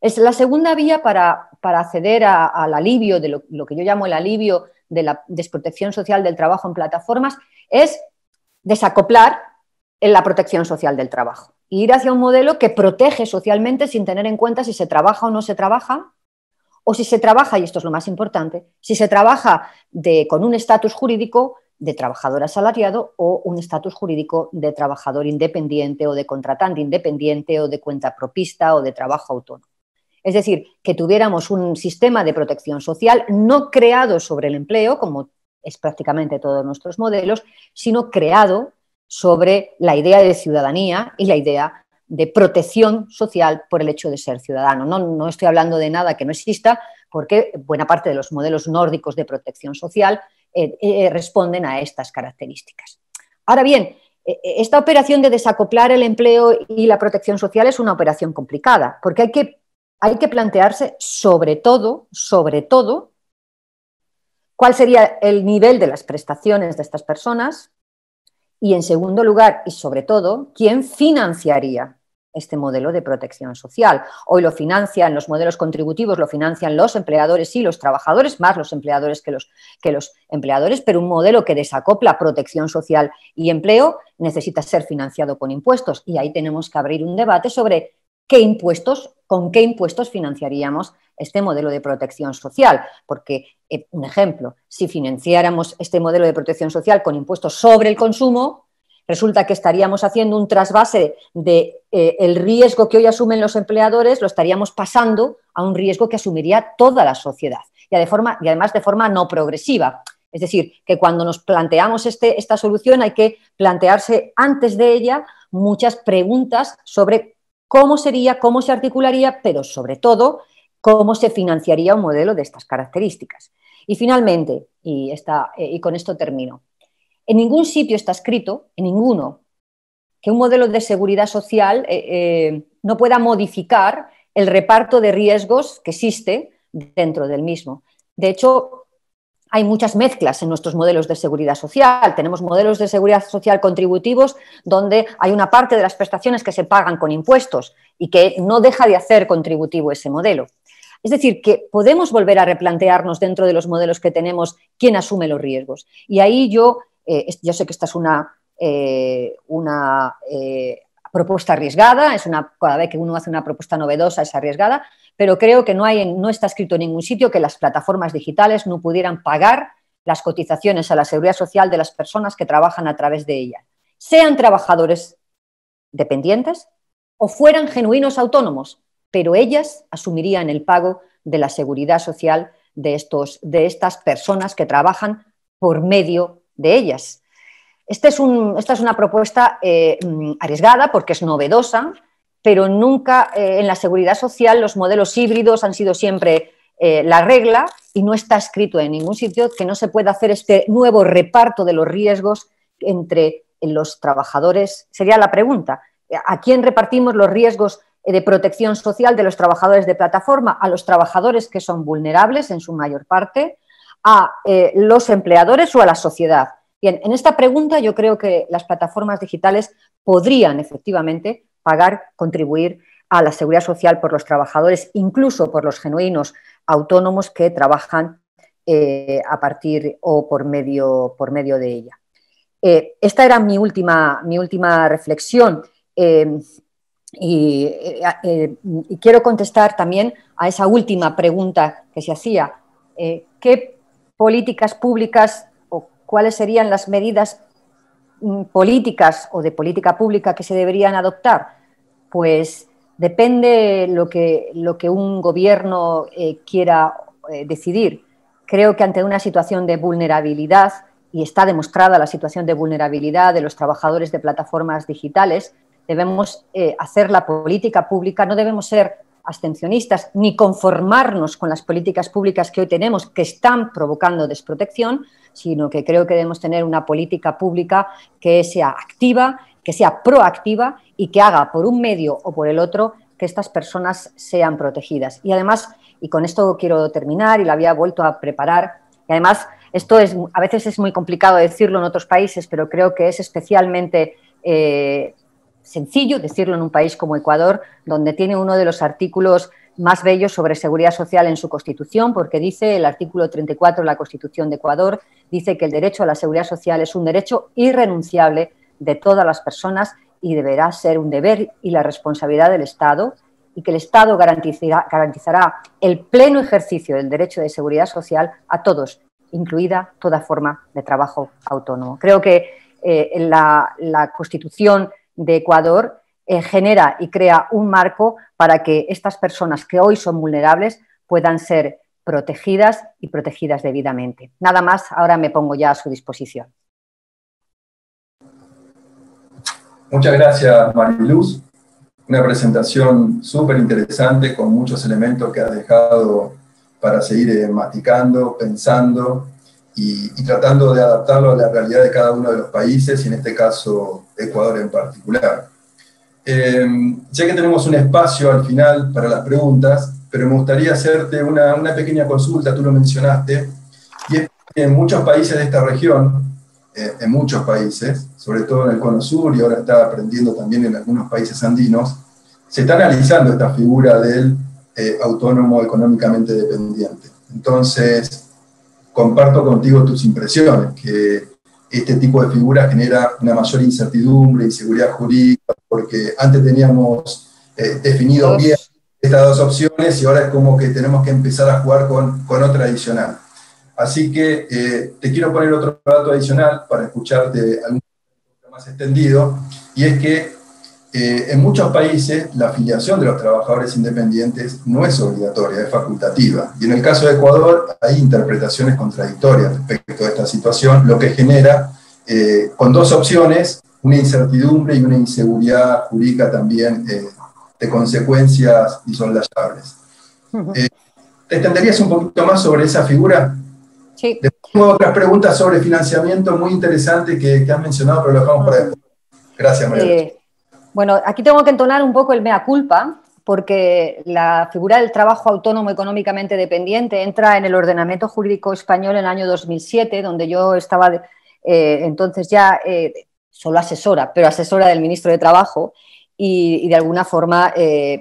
Es la segunda vía para, acceder al alivio, de lo, que yo llamo el alivio de la desprotección social del trabajo en plataformas, es desacoplar la protección social del trabajo. E ir hacia un modelo que protege socialmente sin tener en cuenta si se trabaja o no se trabaja, o si se trabaja, y esto es lo más importante, si se trabaja con un estatus jurídico de trabajador asalariado o un estatus jurídico de trabajador independiente o de contratante independiente o de cuenta propista o de trabajo autónomo. Es decir, que tuviéramos un sistema de protección social no creado sobre el empleo, como es prácticamente todos nuestros modelos, sino creado sobre la idea de ciudadanía y la idea de protección social por el hecho de ser ciudadano. No, estoy hablando de nada que no exista, porque buena parte de los modelos nórdicos de protección social eh, eh, responden a estas características. Ahora bien, eh, esta operación de desacoplar el empleo y la protección social es una operación complicada, porque hay que hay que plantearse sobre todo, sobre todo, cuál sería el nivel de las prestaciones de estas personas y, en segundo lugar, y sobre todo, quién financiaría este modelo de protección social. Hoy lo financian los modelos contributivos, lo financian los empleadores y los trabajadores, más los empleadores que los, que los empleadores, pero un modelo que desacopla protección social y empleo necesita ser financiado con impuestos. Y ahí tenemos que abrir un debate sobre qué impuestos, con qué impuestos financiaríamos este modelo de protección social. Porque, eh, un ejemplo, si financiáramos este modelo de protección social con impuestos sobre el consumo, resulta que estaríamos haciendo un trasvase de eh, riesgo que hoy asumen los empleadores, lo estaríamos pasando a un riesgo que asumiría toda la sociedad y, de forma, y además de forma no progresiva. Es decir, que cuando nos planteamos este, esta solución hay que plantearse antes de ella muchas preguntas sobre cómo sería, cómo se articularía, pero sobre todo, cómo se financiaría un modelo de estas características. Y finalmente, y, eh, con esto termino, en ningún sitio está escrito, en ninguno, que un modelo de seguridad social eh, eh, no pueda modificar el reparto de riesgos que existe dentro del mismo. De hecho, hay muchas mezclas en nuestros modelos de seguridad social. Tenemos modelos de seguridad social contributivos donde hay una parte de las prestaciones que se pagan con impuestos y que no deja de hacer contributivo ese modelo. Es decir, que podemos volver a replantearnos dentro de los modelos que tenemos quién asume los riesgos. Y ahí yo, eh, yo sé que esta es una, eh, una eh, propuesta arriesgada, es una, cada vez que uno hace una propuesta novedosa es arriesgada, pero creo que no, hay, no está escrito en ningún sitio que las plataformas digitales no pudieran pagar las cotizaciones a la seguridad social de las personas que trabajan a través de ella, sean trabajadores dependientes o fueran genuinos autónomos, pero ellas asumirían el pago de la seguridad social de, estos, de estas personas que trabajan por medio de ellas. Este es esta es una propuesta eh, arriesgada porque es novedosa, pero nunca eh, en la seguridad social los modelos híbridos han sido siempre eh, la regla y no está escrito en ningún sitio que no se pueda hacer este nuevo reparto de los riesgos entre los trabajadores. Sería la pregunta. ¿A quién repartimos los riesgos de protección social de los trabajadores de plataforma? A los trabajadores que son vulnerables en su mayor parte, a los empleadores o a la sociedad. Bien, en esta pregunta yo creo que las plataformas digitales podrían efectivamente pagar, contribuir a la seguridad social por los trabajadores, incluso por los genuinos autónomos que trabajan eh, a partir o por medio, por medio de ella. Eh, esta era mi última, mi última reflexión eh, y, quiero contestar también a esa última pregunta que se hacía. ¿Qué políticas públicas cuáles serían las medidas mm, políticas o de política pública que se deberían adoptar? Pues Depende lo que, lo que un gobierno eh, quiera eh, decidir. Creo que ante una situación de vulnerabilidad, y está demostrada la situación de vulnerabilidad de los trabajadores de plataformas digitales, debemos eh, hacer la política pública, no debemos ser abstencionistas ni conformarnos con las políticas públicas que hoy tenemos que están provocando desprotección, sino que creo que debemos tener una política pública que sea activa, que sea proactiva y que haga por un medio o por el otro que estas personas sean protegidas. Y además, y con esto quiero terminar y la había vuelto a preparar, y además esto es, a veces es muy complicado decirlo en otros países, pero creo que es especialmente eh, sencillo decirlo en un país como Ecuador, donde tiene uno de los artículos más bellos sobre seguridad social en su Constitución, porque dice el artículo 34 de la Constitución de Ecuador, dice que el derecho a la seguridad social es un derecho irrenunciable de todas las personas y deberá ser un deber y la responsabilidad del Estado y que el Estado garantizará, garantizará el pleno ejercicio del derecho de seguridad social a todos, incluida toda forma de trabajo autónomo. Creo que eh, la, Constitución de Ecuador eh, genera y crea un marco para que estas personas que hoy son vulnerables puedan ser protegidas y protegidas debidamente. Nada más, ahora me pongo ya a su disposición. Muchas gracias, Mariluz. Una presentación súper interesante con muchos elementos que has dejado para seguir eh, masticando, pensando y, tratando de adaptarlo a la realidad de cada uno de los países y en este caso Ecuador en particular. Eh, ya que tenemos un espacio al final para las preguntas, pero me gustaría hacerte una, pequeña consulta, tú lo mencionaste, y es que en muchos países de esta región, eh, en muchos países, sobre todo en el Cono Sur y ahora está aprendiendo también en algunos países andinos, se está analizando esta figura del eh, autónomo económicamente dependiente. Entonces, comparto contigo tus impresiones, que este tipo de figura genera una mayor incertidumbre, inseguridad jurídica, porque antes teníamos eh, definido bien estas dos opciones y ahora es como que tenemos que empezar a jugar con, con otra adicional. Así que eh, te quiero poner otro dato adicional para escucharte algo más extendido, y es que eh, en muchos países la afiliación de los trabajadores independientes no es obligatoria, es facultativa. Y en el caso de Ecuador hay interpretaciones contradictorias respecto a esta situación, lo que genera, eh, con dos opciones, una incertidumbre y una inseguridad jurídica también de consecuencias insondables. ¿Te entenderías un poquito más sobre esa figura? Sí. Tengo otras preguntas sobre financiamiento muy interesantes que, que has mencionado, pero lo dejamos para después. Gracias, María. Eh, bueno, aquí tengo que entonar un poco el mea culpa, porque la figura del trabajo autónomo económicamente dependiente entra en el ordenamiento jurídico español en el año 2007, donde yo estaba eh, entonces ya eh, solo asesora, pero asesora del ministro de Trabajo, y, de alguna forma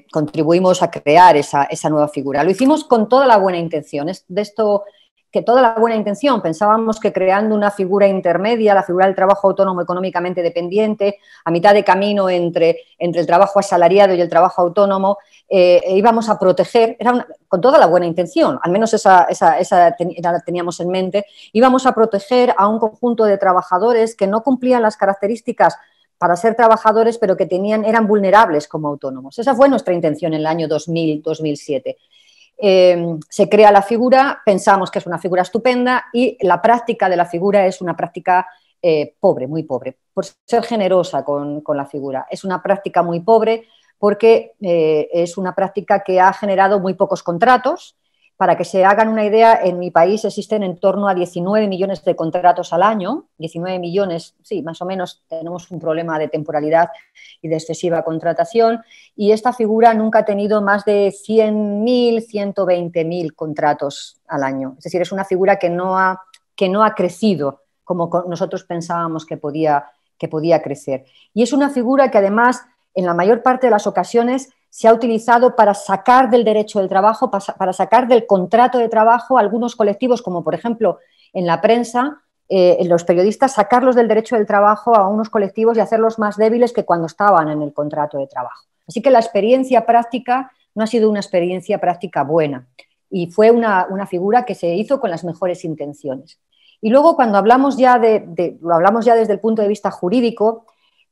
contribuimos a crear esa, esa, nueva figura. Lo hicimos con toda la buena intención. De esto que toda la buena intención, pensábamos que creando una figura intermedia, la figura del trabajo autónomo económicamente dependiente, a mitad de camino entre, entre el trabajo asalariado y el trabajo autónomo, eh, íbamos a proteger, era con toda la buena intención, al menos esa, esa, esa teníamos en mente, íbamos a proteger a un conjunto de trabajadores que no cumplían las características para ser trabajadores, pero que tenían, eran vulnerables como autónomos. Esa fue nuestra intención en el año 2000-2007. Eh, se crea la figura, pensamos que es una figura estupenda y la práctica de la figura es una práctica eh, pobre, muy pobre, por ser generosa con, la figura. Es una práctica muy pobre porque eh, es una práctica que ha generado muy pocos contratos, para que se hagan una idea, en mi país existen en torno a 19 millones de contratos al año, 19 millones, sí, más o menos tenemos un problema de temporalidad y de excesiva contratación, y esta figura nunca ha tenido más de 100.000, 120.000 contratos al año. Es decir, es una figura que no ha, que no ha crecido como nosotros pensábamos que podía, que podía crecer. Y es una figura que además, en la mayor parte de las ocasiones, se ha utilizado para sacar del derecho del trabajo, para sacar del contrato de trabajo algunos colectivos, como por ejemplo en la prensa, eh, los periodistas, sacarlos del derecho del trabajo a unos colectivos y hacerlos más débiles que cuando estaban en el contrato de trabajo. Así que la experiencia práctica no ha sido una experiencia práctica buena y fue una, figura que se hizo con las mejores intenciones. Y luego cuando hablamos ya de, lo hablamos ya desde el punto de vista jurídico,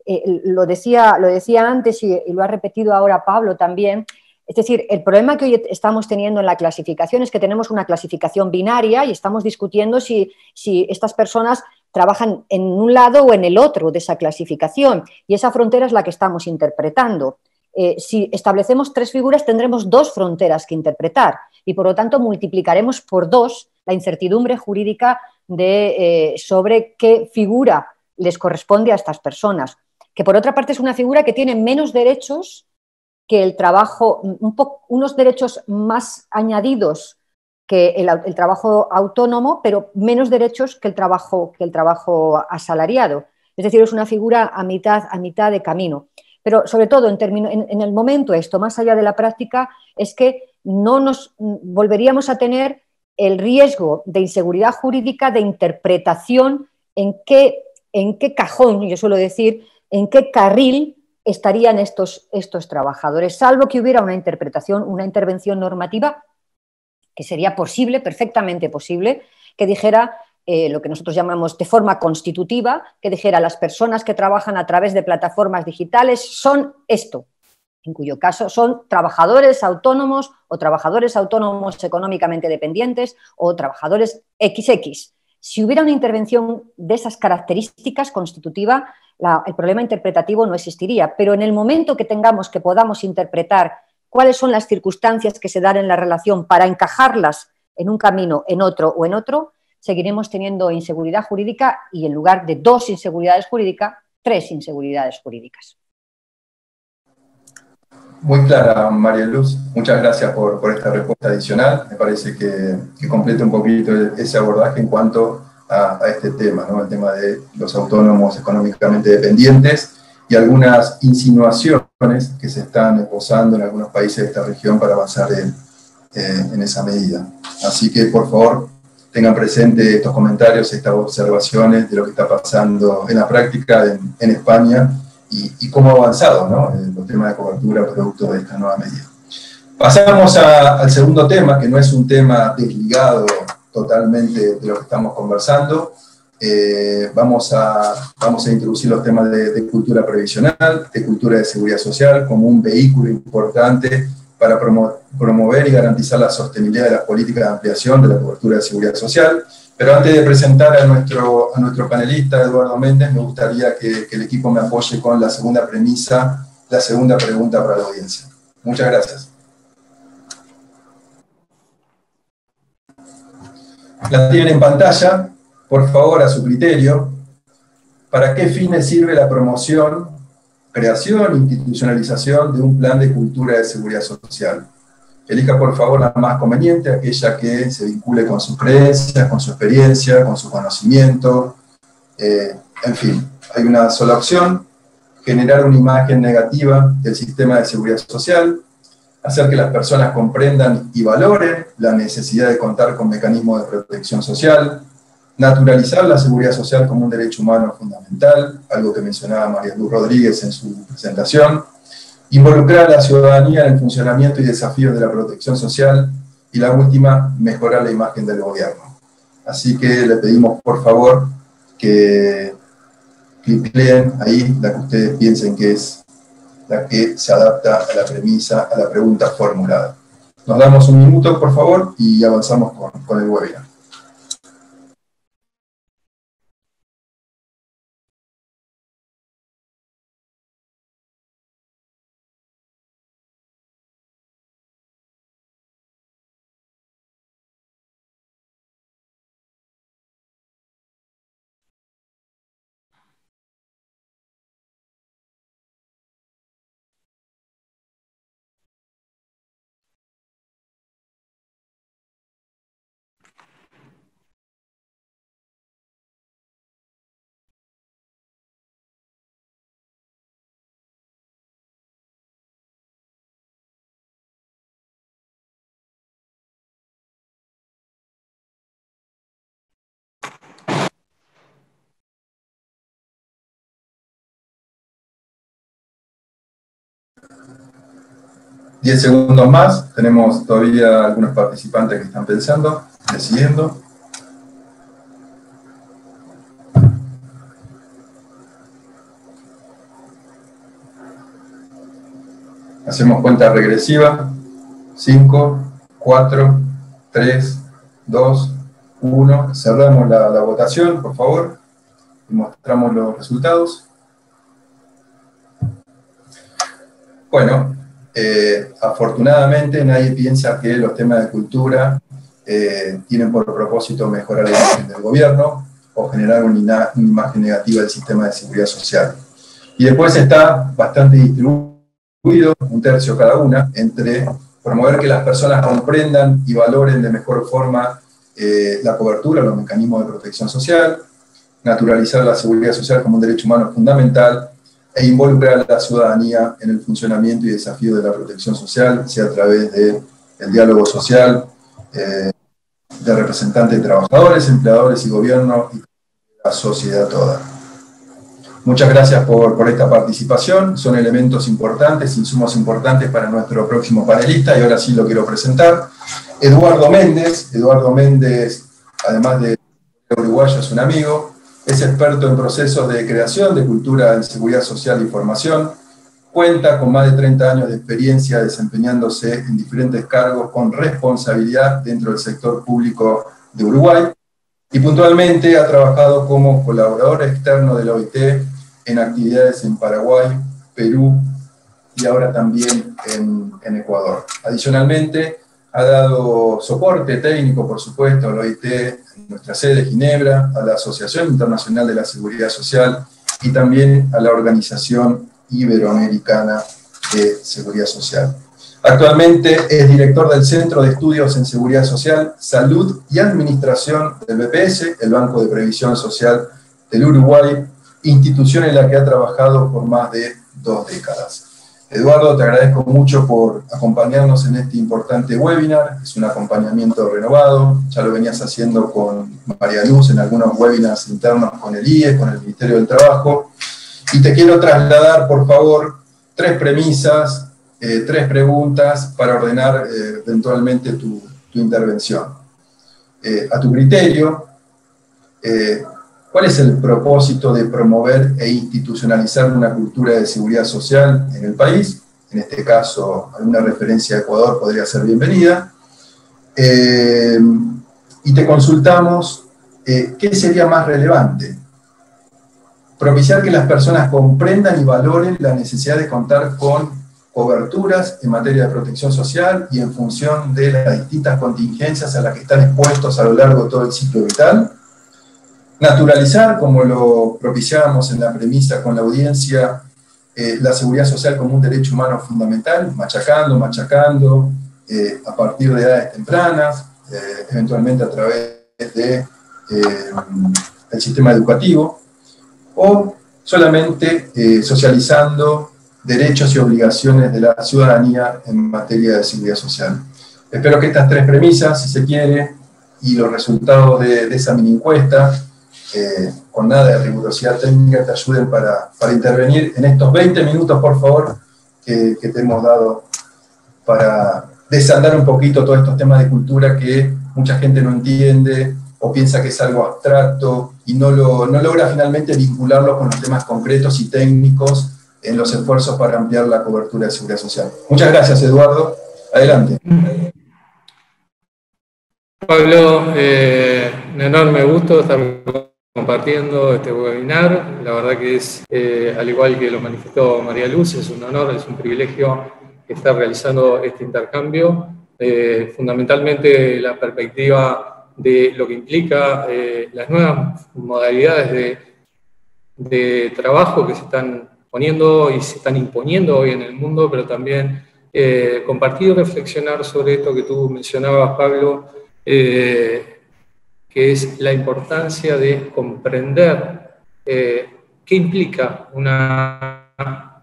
eh, lo, decía, lo decía antes y, lo ha repetido ahora Pablo también, es decir, el problema que hoy estamos teniendo en la clasificación es que tenemos una clasificación binaria y estamos discutiendo si, si, estas personas trabajan en un lado o en el otro de esa clasificación. Y esa frontera es la que estamos interpretando. Eh, si establecemos tres figuras, tendremos dos fronteras que interpretar y, por lo tanto, multiplicaremos por dos la incertidumbre jurídica de, eh, sobre qué figura les corresponde a estas personas que por otra parte es una figura que tiene menos derechos que el trabajo, unos derechos más añadidos que el, trabajo autónomo, pero menos derechos que el trabajo, que el trabajo asalariado. Es decir, es una figura a mitad, a mitad de camino. Pero sobre todo en, en, el momento esto, más allá de la práctica, es que no nos volveríamos a tener el riesgo de inseguridad jurídica, de interpretación en qué, en qué cajón, yo suelo decir, en qué carril estarían estos, estos trabajadores, salvo que hubiera una interpretación, una intervención normativa que sería posible, perfectamente posible, que dijera eh, lo que nosotros llamamos de forma constitutiva, que dijera las personas que trabajan a través de plataformas digitales son esto, en cuyo caso son trabajadores autónomos o trabajadores autónomos económicamente dependientes o trabajadores XX. Si hubiera una intervención de esas características constitutiva, el problema interpretativo no existiría. Pero en el momento que tengamos que podamos interpretar cuáles son las circunstancias que se dan en la relación para encajarlas en un camino, en otro o en otro, seguiremos teniendo inseguridad jurídica y en lugar de dos inseguridades jurídicas, tres inseguridades jurídicas. Muy clara, María Luz. Muchas gracias por, esta respuesta adicional. Me parece que, que completa un poquito ese abordaje en cuanto a, este tema, ¿no? el tema de los autónomos económicamente dependientes y algunas insinuaciones que se están esbozando en algunos países de esta región para avanzar en, en esa medida. Así que, por favor, tengan presente estos comentarios, estas observaciones de lo que está pasando en la práctica en, en España y, y, cómo ha avanzado ¿no? los temas de cobertura producto de esta nueva medida. Pasamos al segundo tema, que no es un tema desligado totalmente de lo que estamos conversando. Eh, vamos, a, vamos a introducir los temas de, cultura previsional, de cultura de seguridad social, como un vehículo importante para promover y garantizar la sostenibilidad de las políticas de ampliación de la cobertura de seguridad social. Pero antes de presentar a nuestro, a nuestro panelista, Eduardo Méndez, me gustaría que, que el equipo me apoye con la segunda premisa, la segunda pregunta para la audiencia. Muchas gracias. La tienen en pantalla, por favor, a su criterio. ¿Para qué fines sirve la promoción, creación, institucionalización de un plan de cultura de seguridad social? Elija, por favor, la más conveniente, aquella que se vincule con sus creencias, con su experiencia, con su conocimiento. Eh, en fin, hay una sola opción, generar una imagen negativa del sistema de seguridad social, hacer que las personas comprendan y valoren la necesidad de contar con mecanismos de protección social, naturalizar la seguridad social como un derecho humano fundamental, algo que mencionaba María Luz Rodríguez en su presentación, involucrar a la ciudadanía en el funcionamiento y desafíos de la protección social, y la última, mejorar la imagen del gobierno. Así que le pedimos por favor que clicleen ahí la que ustedes piensen que es la que se adapta a la premisa, a la pregunta formulada. Nos damos un minuto, por favor, y avanzamos con, el webinar. Diez segundos más, tenemos todavía algunos participantes que están pensando, decidiendo. Hacemos cuenta regresiva. 5, 4, 3, 2, 1. Cerramos la, la votación, por favor, y mostramos los resultados. Bueno, eh, afortunadamente nadie piensa que los temas de cultura eh, tienen por propósito mejorar la imagen del gobierno o generar una, imagen negativa del sistema de seguridad social. Y después está bastante distribuido, un tercio cada una, entre promover que las personas comprendan y valoren de mejor forma eh, la cobertura, los mecanismos de protección social, naturalizar la seguridad social como un derecho humano fundamental e involucrar a la ciudadanía en el funcionamiento y desafío de la protección social, sea a través del diálogo social, eh, de representantes de trabajadores, empleadores y gobierno y la sociedad toda. Muchas gracias por, por, esta participación, son elementos importantes, insumos importantes para nuestro próximo panelista y ahora sí lo quiero presentar. Eduardo Méndez, Eduardo Méndez, además de uruguayo, es un amigo, es experto en procesos de creación de cultura en seguridad social y formación. Cuenta con más de 30 años de experiencia desempeñándose en diferentes cargos con responsabilidad dentro del sector público de Uruguay. Y puntualmente ha trabajado como colaborador externo de la OIT en actividades en Paraguay, Perú y ahora también en, en Ecuador. Adicionalmente, ha dado soporte técnico, por supuesto, a la OIT en nuestra sede de Ginebra, a la Asociación Internacional de la Seguridad Social y también a la Organización Iberoamericana de Seguridad Social. Actualmente es director del Centro de Estudios en Seguridad Social, Salud y Administración del BPS, el Banco de Previsión Social del Uruguay, institución en la que ha trabajado por más de dos décadas. Eduardo, te agradezco mucho por acompañarnos en este importante webinar. Es un acompañamiento renovado. Ya lo venías haciendo con María Luz en algunos webinars internos con el IE, con el Ministerio del Trabajo. Y te quiero trasladar, por favor, tres premisas, eh, tres preguntas para ordenar eh, eventualmente tu, intervención. Eh, a tu criterio, ¿Cuál es el propósito de promover e institucionalizar una cultura de seguridad social en el país? En este caso, alguna referencia a Ecuador podría ser bienvenida. Eh, y te consultamos eh, qué sería más relevante. Propiciar que las personas comprendan y valoren la necesidad de contar con coberturas en materia de protección social y en función de las distintas contingencias a las que están expuestos a lo largo de todo el ciclo vital naturalizar, como lo propiciábamos en la premisa con la audiencia, eh, la seguridad social como un derecho humano fundamental, machacando, machacando, eh, a partir de edades tempranas, eh, eventualmente a través del sistema educativo, o solamente socializando derechos y obligaciones de la ciudadanía en materia de seguridad social. Espero que estas tres premisas, si se quiere, y los resultados de, esa mini encuesta, eh, con nada de rigurosidad técnica, te ayuden para, para, intervenir en estos 20 minutos, por favor, que, te hemos dado para desandar un poquito todos estos temas de cultura que mucha gente no entiende o piensa que es algo abstracto y no, lo, no logra finalmente vincularlo con los temas concretos y técnicos en los esfuerzos para ampliar la cobertura de seguridad social. Muchas gracias, Eduardo. Adelante. Pablo, eh, un enorme gusto estar compartiendo este webinar. La verdad que es, eh, al igual que lo manifestó María Luz, es un honor, es un privilegio estar realizando este intercambio. Eh, fundamentalmente la perspectiva de lo que implica las nuevas modalidades de, trabajo que se están poniendo y se están imponiendo hoy en el mundo, pero también eh, compartir y reflexionar sobre esto que tú mencionabas, Pablo, eh, que es la importancia de comprender eh, qué implica una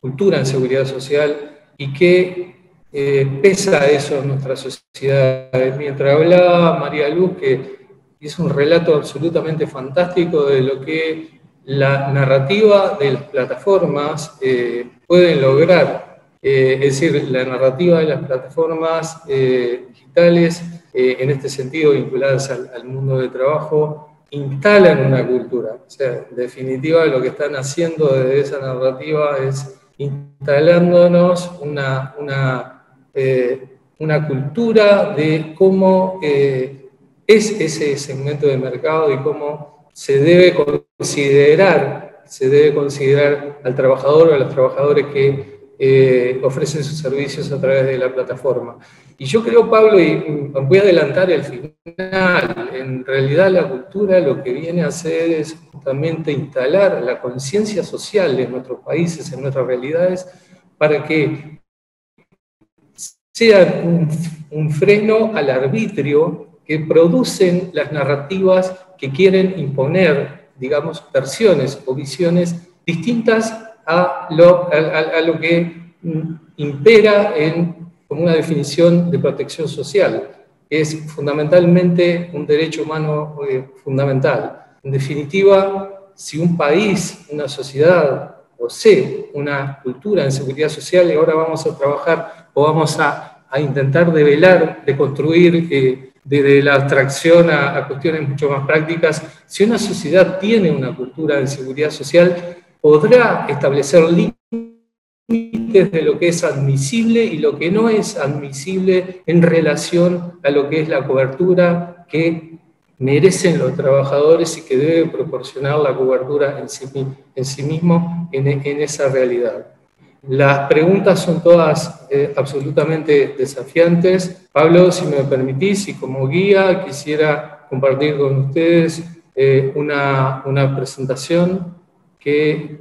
cultura en seguridad social y qué pesa eso en nuestra sociedad. Mientras hablaba María Luz, que es un relato absolutamente fantástico de lo que la narrativa de las plataformas eh, pueden lograr, eh, es decir, la narrativa de las plataformas eh, en este sentido vinculadas al, mundo del trabajo, instalan una cultura. O sea, en definitiva, lo que están haciendo desde esa narrativa es instalándonos una, una, una cultura de cómo es ese segmento de mercado y cómo se debe considerar, se debe considerar al trabajador o a los trabajadores que eh, ofrecen sus servicios a través de la plataforma. Y yo creo, Pablo, y voy a adelantar el final, en realidad la cultura lo que viene a hacer es justamente instalar la conciencia social de nuestros países, en nuestras realidades, para que sea un, freno al arbitrio que producen las narrativas que quieren imponer, digamos, versiones o visiones distintas a lo, a, lo que impera en, como una definición de protección social. Es fundamentalmente un derecho humano eh, fundamental. En definitiva, si un país, una sociedad, posee una cultura en seguridad social y ahora vamos a trabajar o vamos a, a intentar develar, de construir eh, desde la abstracción a, cuestiones mucho más prácticas, si una sociedad tiene una cultura de seguridad social, podrá establecer límites de lo que es admisible y lo que no es admisible en relación a lo que es la cobertura que merecen los trabajadores y que debe proporcionar la cobertura en sí, mismo en, esa realidad. Las preguntas son todas eh, absolutamente desafiantes. Pablo, si me permitís, y como guía quisiera compartir con ustedes eh, una, presentación que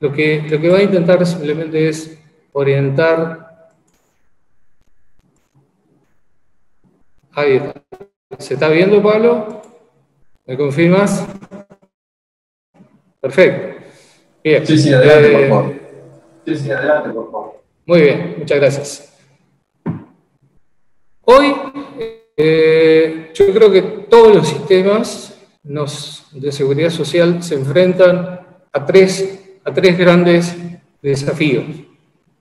lo, que lo que va a intentar simplemente es orientar. Ahí está. ¿Se está viendo, Pablo? ¿Me confirmas? Perfecto. Bien. Sí, sí, adelante, por favor. Sí, sí, adelante, por favor. Muy bien, muchas gracias. Hoy eh, yo creo que todos los sistemas de seguridad social se enfrentan a tres, tres grandes desafíos.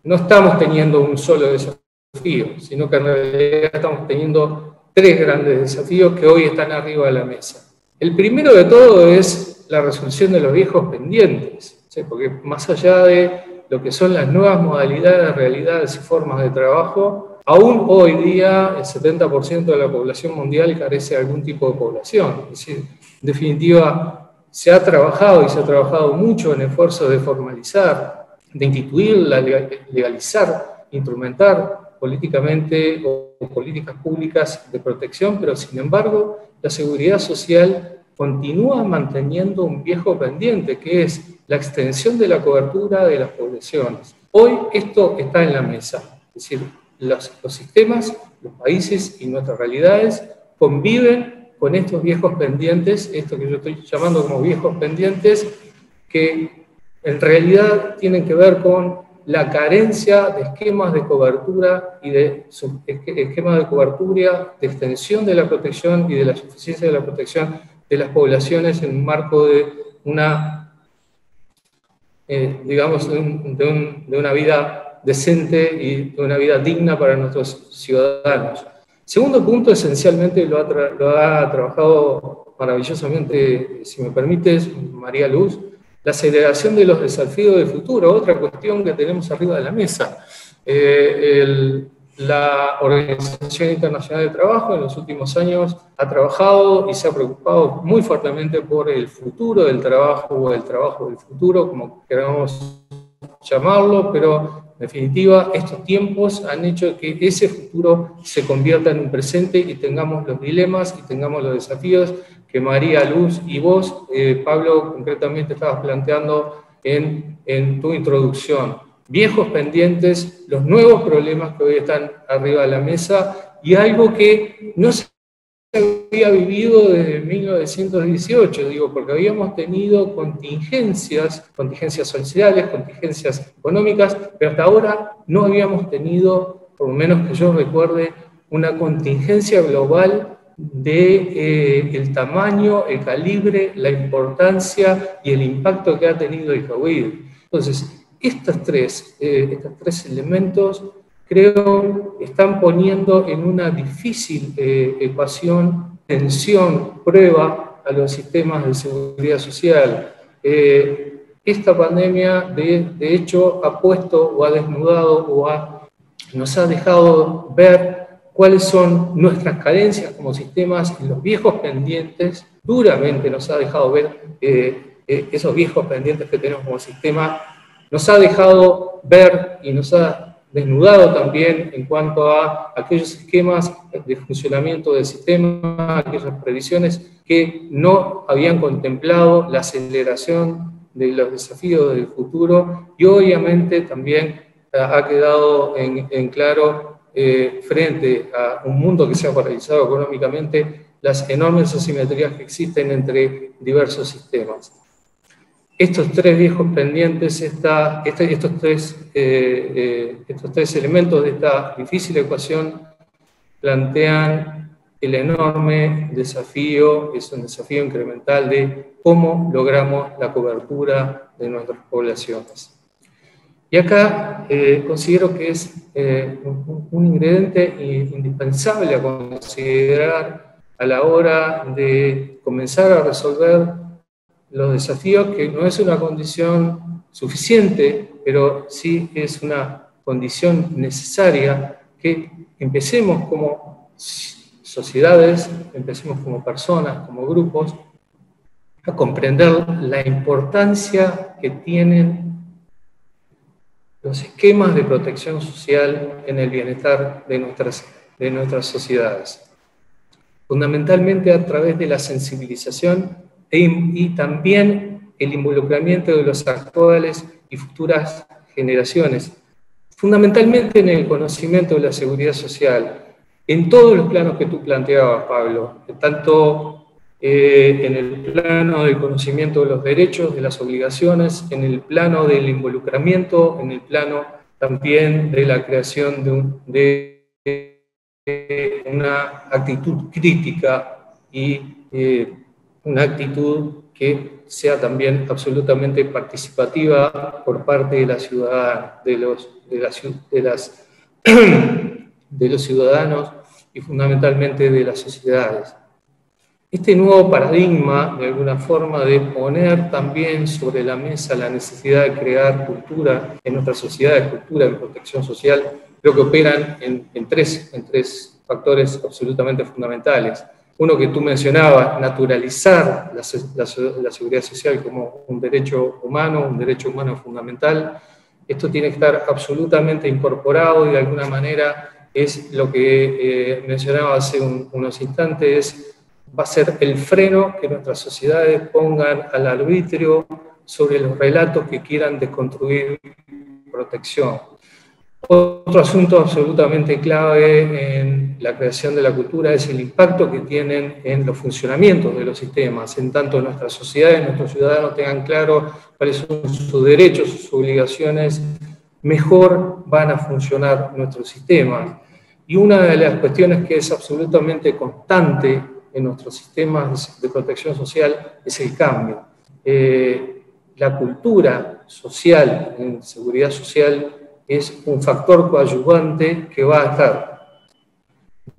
No estamos teniendo un solo desafío, sino que en realidad estamos teniendo tres grandes desafíos que hoy están arriba de la mesa. El primero de todo es la resolución de los viejos pendientes, porque más allá de lo que son las nuevas modalidades, realidades y formas de trabajo, aún hoy día el 70% de la población mundial carece de algún tipo de población. Es decir, en definitiva, se ha trabajado y se ha trabajado mucho en esfuerzos de formalizar, de instituir, legalizar, instrumentar políticamente o políticas públicas de protección, pero sin embargo la seguridad social continúa manteniendo un viejo pendiente, que es la extensión de la cobertura de las poblaciones. Hoy esto está en la mesa, es decir, los, sistemas, los países y nuestras realidades conviven con estos viejos pendientes, esto que yo estoy llamando como viejos pendientes, que en realidad tienen que ver con la carencia de esquemas de cobertura y de esquemas de cobertura, de extensión de la protección y de la suficiencia de la protección de las poblaciones en un marco de una, eh, digamos, de, una vida decente y de una vida digna para nuestros ciudadanos. Segundo punto, esencialmente lo ha, trabajado maravillosamente, si me permites, María Luz, la aceleración de los desafíos del futuro, otra cuestión que tenemos arriba de la mesa. Eh, la Organización Internacional del Trabajo en los últimos años ha trabajado y se ha preocupado muy fuertemente por el futuro del trabajo o el trabajo del futuro, como queramos llamarlo, pero en definitiva estos tiempos han hecho que ese futuro se convierta en un presente y tengamos los dilemas y tengamos los desafíos que María Luz y vos, eh, Pablo, concretamente estabas planteando en, en tu introducción. Viejos pendientes, los nuevos problemas que hoy están arriba de la mesa y algo que no se había vivido desde 1918, digo, porque habíamos tenido contingencias, contingencias sociales, contingencias económicas, pero hasta ahora no habíamos tenido, por lo menos que yo recuerde, una contingencia global de eh, el tamaño, el calibre, la importancia y el impacto que ha tenido el COVID. Entonces, estos tres, eh, estos tres elementos creo están poniendo en una difícil eh, ecuación, tensión, prueba a los sistemas de seguridad social. esta pandemia, de, hecho, ha puesto o ha desnudado o nos ha dejado ver cuáles son nuestras carencias como sistemas y los viejos pendientes, duramente nos ha dejado ver eh, eh, esos viejos pendientes que tenemos como sistema, nos ha dejado ver y nos ha desnudado también en cuanto a aquellos esquemas de funcionamiento del sistema, aquellas previsiones que no habían contemplado la aceleración de los desafíos del futuro y obviamente también ha quedado en, en claro eh, frente a un mundo que se ha paralizado económicamente, las enormes asimetrías que existen entre diversos sistemas. Estos tres viejos pendientes, esta, estos, tres, eh, eh, estos tres elementos de esta difícil ecuación plantean el enorme desafío, es un desafío incremental de cómo logramos la cobertura de nuestras poblaciones. Y acá eh, considero que es un, ingrediente indispensable a considerar a la hora de comenzar a resolver los desafíos, que no es una condición suficiente, pero sí es una condición necesaria que empecemos como sociedades, empecemos como personas, como grupos, a comprender la importancia que tienen los esquemas de protección social en el bienestar de nuestras, de nuestras sociedades. Fundamentalmente a través de la sensibilización e y también el involucramiento de los actuales y futuras generaciones, fundamentalmente en el conocimiento de la seguridad social, en todos los planos que tú planteabas, Pablo, tanto eh, en el plano del conocimiento de los derechos, de las obligaciones, en el plano del involucramiento, en el plano también de la creación de, una actitud crítica y eh, una actitud que sea también absolutamente participativa por parte de la ciudad, de los, de las, de los ciudadanos y fundamentalmente de las sociedades. Este nuevo paradigma, de alguna forma, de poner también sobre la mesa la necesidad de crear cultura en nuestras sociedades, cultura de protección social, creo que operan en, tres, en tres factores absolutamente fundamentales. Uno que tú mencionabas, naturalizar la, la, seguridad social como un derecho humano, un derecho humano fundamental. Esto tiene que estar absolutamente incorporado y de alguna manera es lo que eh, mencionaba hace unos instantes, va a ser el freno que nuestras sociedades pongan al arbitrio sobre los relatos que quieran desconstruir protección. Otro asunto absolutamente clave en, la creación de la cultura es el impacto que tienen en los funcionamientos de los sistemas, en tanto nuestras sociedades, nuestros ciudadanos tengan claro cuáles son sus derechos, sus obligaciones, mejor van a funcionar nuestros sistemas. Y una de las cuestiones que es absolutamente constante en nuestros sistemas de protección social es el cambio. Eh, la cultura social en seguridad social es un factor coadyuvante que va a estar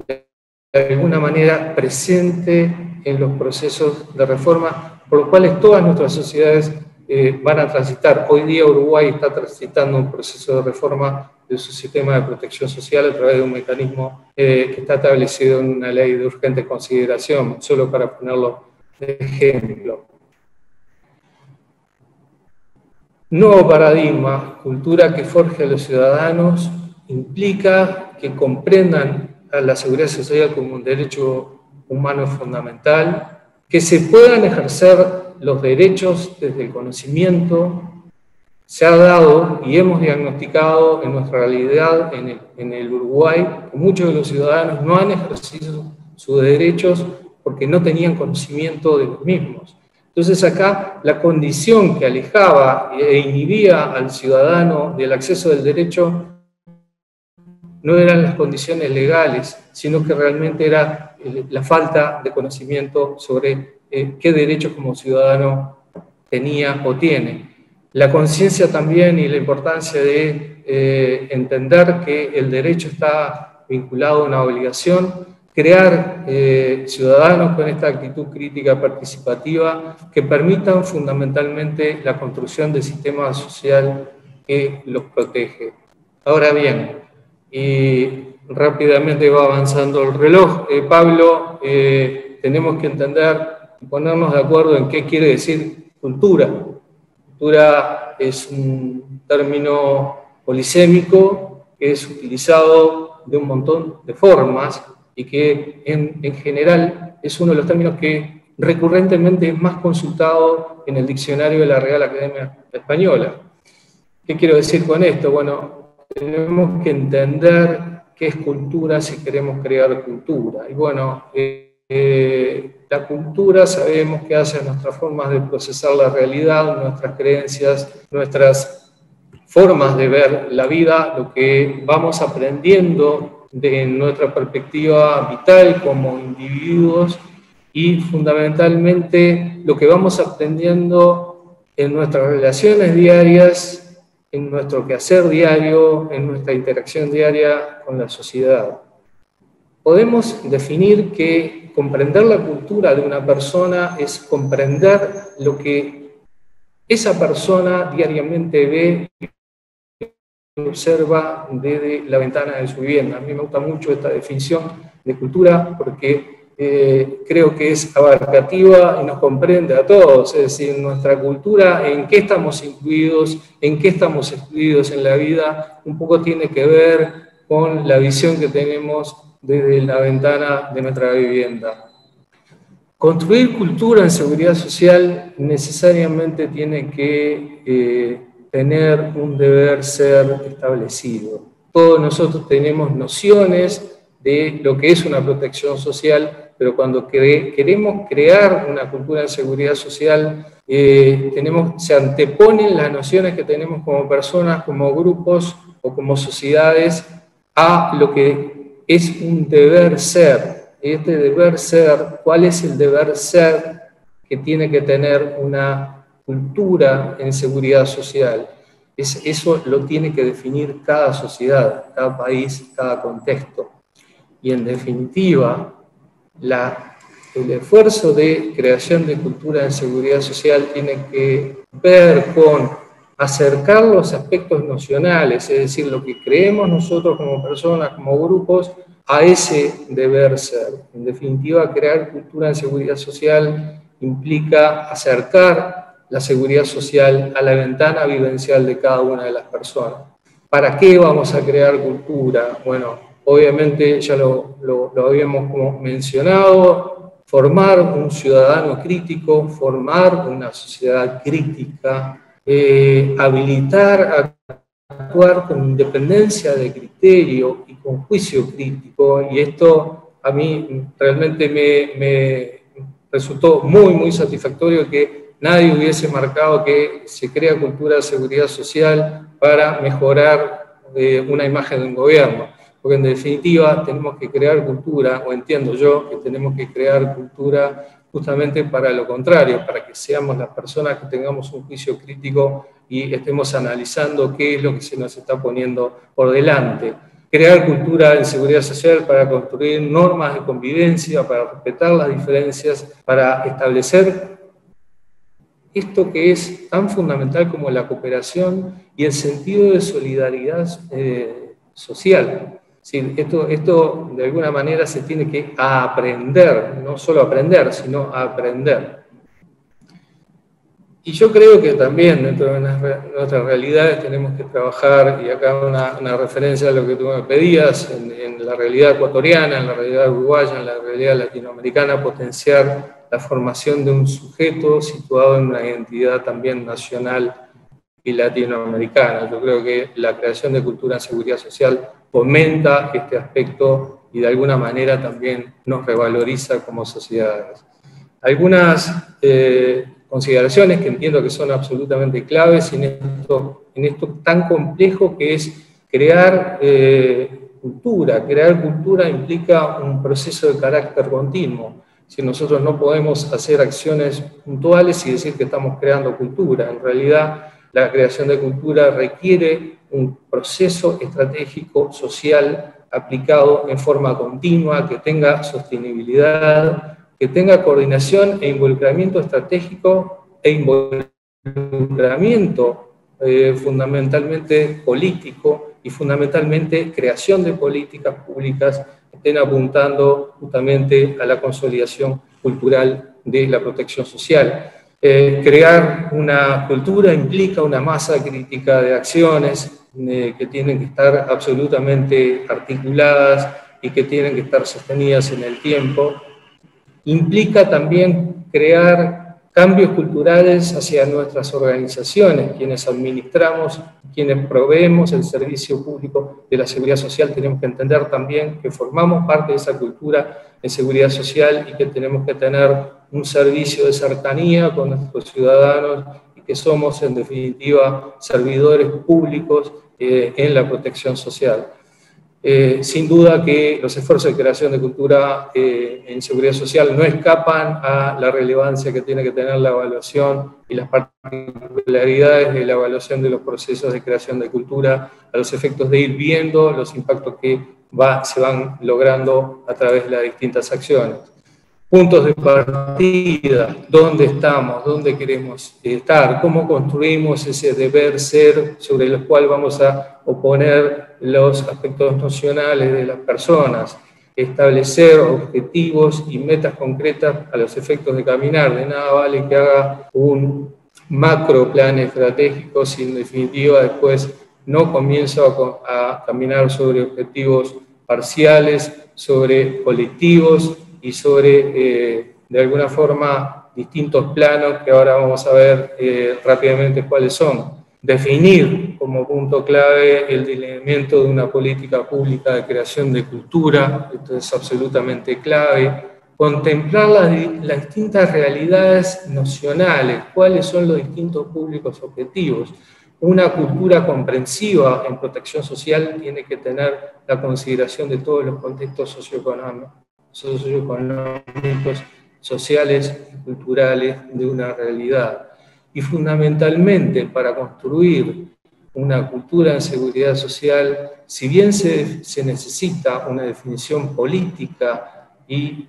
de alguna manera presente en los procesos de reforma, por los cuales todas nuestras sociedades eh, van a transitar. Hoy día Uruguay está transitando un proceso de reforma de su sistema de protección social a través de un mecanismo eh, que está establecido en una ley de urgente consideración, solo para ponerlo de ejemplo. Nuevo paradigma, cultura que forje a los ciudadanos, implica que comprendan a la seguridad social como un derecho humano fundamental, que se puedan ejercer los derechos desde el conocimiento, se ha dado y hemos diagnosticado en nuestra realidad en el, en el Uruguay que muchos de los ciudadanos no han ejercido sus derechos porque no tenían conocimiento de los mismos. Entonces acá la condición que alejaba e inhibía al ciudadano del acceso del derecho no eran las condiciones legales, sino que realmente era la falta de conocimiento sobre eh, qué derechos como ciudadano tenía o tiene. La conciencia también y la importancia de eh, entender que el derecho está vinculado a una obligación, crear eh, ciudadanos con esta actitud crítica participativa que permitan fundamentalmente la construcción del sistema social que los protege. Ahora bien, y rápidamente va avanzando el reloj, Pablo, tenemos que entender ponernos de acuerdo en qué quiere decir cultura. Cultura es un término polisémico que es utilizado de un montón de formas y que en, en general es uno de los términos que recurrentemente es más consultado en el diccionario de la Real Academia Española. ¿Qué quiero decir con esto? Bueno, tenemos que entender qué es cultura si queremos crear cultura. Y bueno, eh, eh, la cultura sabemos que hace nuestras formas de procesar la realidad, nuestras creencias, nuestras formas de ver la vida, lo que vamos aprendiendo de nuestra perspectiva vital como individuos y fundamentalmente lo que vamos aprendiendo en nuestras relaciones diarias, en nuestro quehacer diario, en nuestra interacción diaria con la sociedad. Podemos definir que comprender la cultura de una persona es comprender lo que esa persona diariamente ve y observa desde la ventana de su vivienda. A mí me gusta mucho esta definición de cultura porque creo que es abarcativa y nos comprende a todos, es decir, nuestra cultura, en qué estamos incluidos, en qué estamos excluidos en la vida, un poco tiene que ver con la visión que tenemos desde la ventana de nuestra vivienda. Construir cultura en seguridad social necesariamente tiene que eh, tener un deber ser establecido. Todos nosotros tenemos nociones de lo que es una protección social, pero cuando queremos crear una cultura en seguridad social, eh, tenemos, se anteponen las nociones que tenemos como personas, como grupos o como sociedades a lo que es un deber ser. Este deber ser, ¿cuál es el deber ser que tiene que tener una cultura en seguridad social? Es, eso lo tiene que definir cada sociedad, cada país, cada contexto. Y en definitiva, la, el esfuerzo de creación de cultura en seguridad social tiene que ver con acercar los aspectos nocionales, es decir, lo que creemos nosotros como personas, como grupos, a ese deber ser. En definitiva, crear cultura en seguridad social implica acercar la seguridad social a la ventana vivencial de cada una de las personas. ¿Para qué vamos a crear cultura? Bueno, obviamente ya lo, lo, habíamos mencionado, formar un ciudadano crítico, formar una sociedad crítica, eh, habilitar a actuar con independencia de criterio y con juicio crítico, y esto a mí realmente me, me resultó muy, muy satisfactorio que nadie hubiese marcado que se crea cultura de seguridad social para mejorar eh, una imagen de un gobierno. Porque en definitiva tenemos que crear cultura, o entiendo yo que tenemos que crear cultura justamente para lo contrario, para que seamos las personas que tengamos un juicio crítico y estemos analizando qué es lo que se nos está poniendo por delante. Crear cultura en seguridad social para construir normas de convivencia, para respetar las diferencias, para establecer esto que es tan fundamental como la cooperación y el sentido de solidaridad eh, social. Esto, esto de alguna manera se tiene que aprender, no solo aprender, sino aprender. Y yo creo que también dentro de nuestras realidades tenemos que trabajar, y acá una, una referencia a lo que tú me pedías, en, en, la realidad ecuatoriana, en la realidad uruguaya, en la realidad latinoamericana, potenciar la formación de un sujeto situado en una identidad también nacional y latinoamericana. Yo creo que la creación de cultura en seguridad social fomenta este aspecto y de alguna manera también nos revaloriza como sociedades. Algunas eh, consideraciones que entiendo que son absolutamente claves en esto, en esto tan complejo que es crear eh, cultura. Crear cultura implica un proceso de carácter continuo. Si nosotros no podemos hacer acciones puntuales y decir que estamos creando cultura, en realidad la creación de cultura requiere un proceso estratégico social aplicado en forma continua, que tenga sostenibilidad, que tenga coordinación e involucramiento estratégico e involucramiento eh, fundamentalmente político y fundamentalmente creación de políticas públicas que estén apuntando justamente a la consolidación cultural de la protección social. Eh, crear una cultura implica una masa crítica de acciones eh, que tienen que estar absolutamente articuladas y que tienen que estar sostenidas en el tiempo. Implica también crear cambios culturales hacia nuestras organizaciones, quienes administramos, quienes proveemos el servicio público de la seguridad social, tenemos que entender también que formamos parte de esa cultura de seguridad social y que tenemos que tener un servicio de cercanía con nuestros ciudadanos que somos en definitiva servidores públicos eh, en la protección social. Eh, sin duda que los esfuerzos de creación de cultura eh, en seguridad social no escapan a la relevancia que tiene que tener la evaluación y las particularidades de la evaluación de los procesos de creación de cultura, a los efectos de ir viendo los impactos que se van logrando a través de las distintas acciones puntos de partida, dónde estamos, dónde queremos estar, cómo construimos ese deber ser sobre el cual vamos a oponer los aspectos nocionales de las personas, establecer objetivos y metas concretas a los efectos de caminar. De nada vale que haga un macro plan estratégico si en definitiva después no comienzo a, a caminar sobre objetivos parciales, sobre colectivos y sobre, eh, de alguna forma, distintos planos que ahora vamos a ver eh, rápidamente cuáles son. Definir como punto clave el delineamiento de una política pública de creación de cultura, esto es absolutamente clave. Contemplar las, las distintas realidades nocionales, cuáles son los distintos públicos objetivos. Una cultura comprensiva en protección social tiene que tener la consideración de todos los contextos socioeconómicos socioeconómicos, sociales y culturales de una realidad. Y fundamentalmente para construir una cultura en seguridad social, si bien se, se necesita una definición política y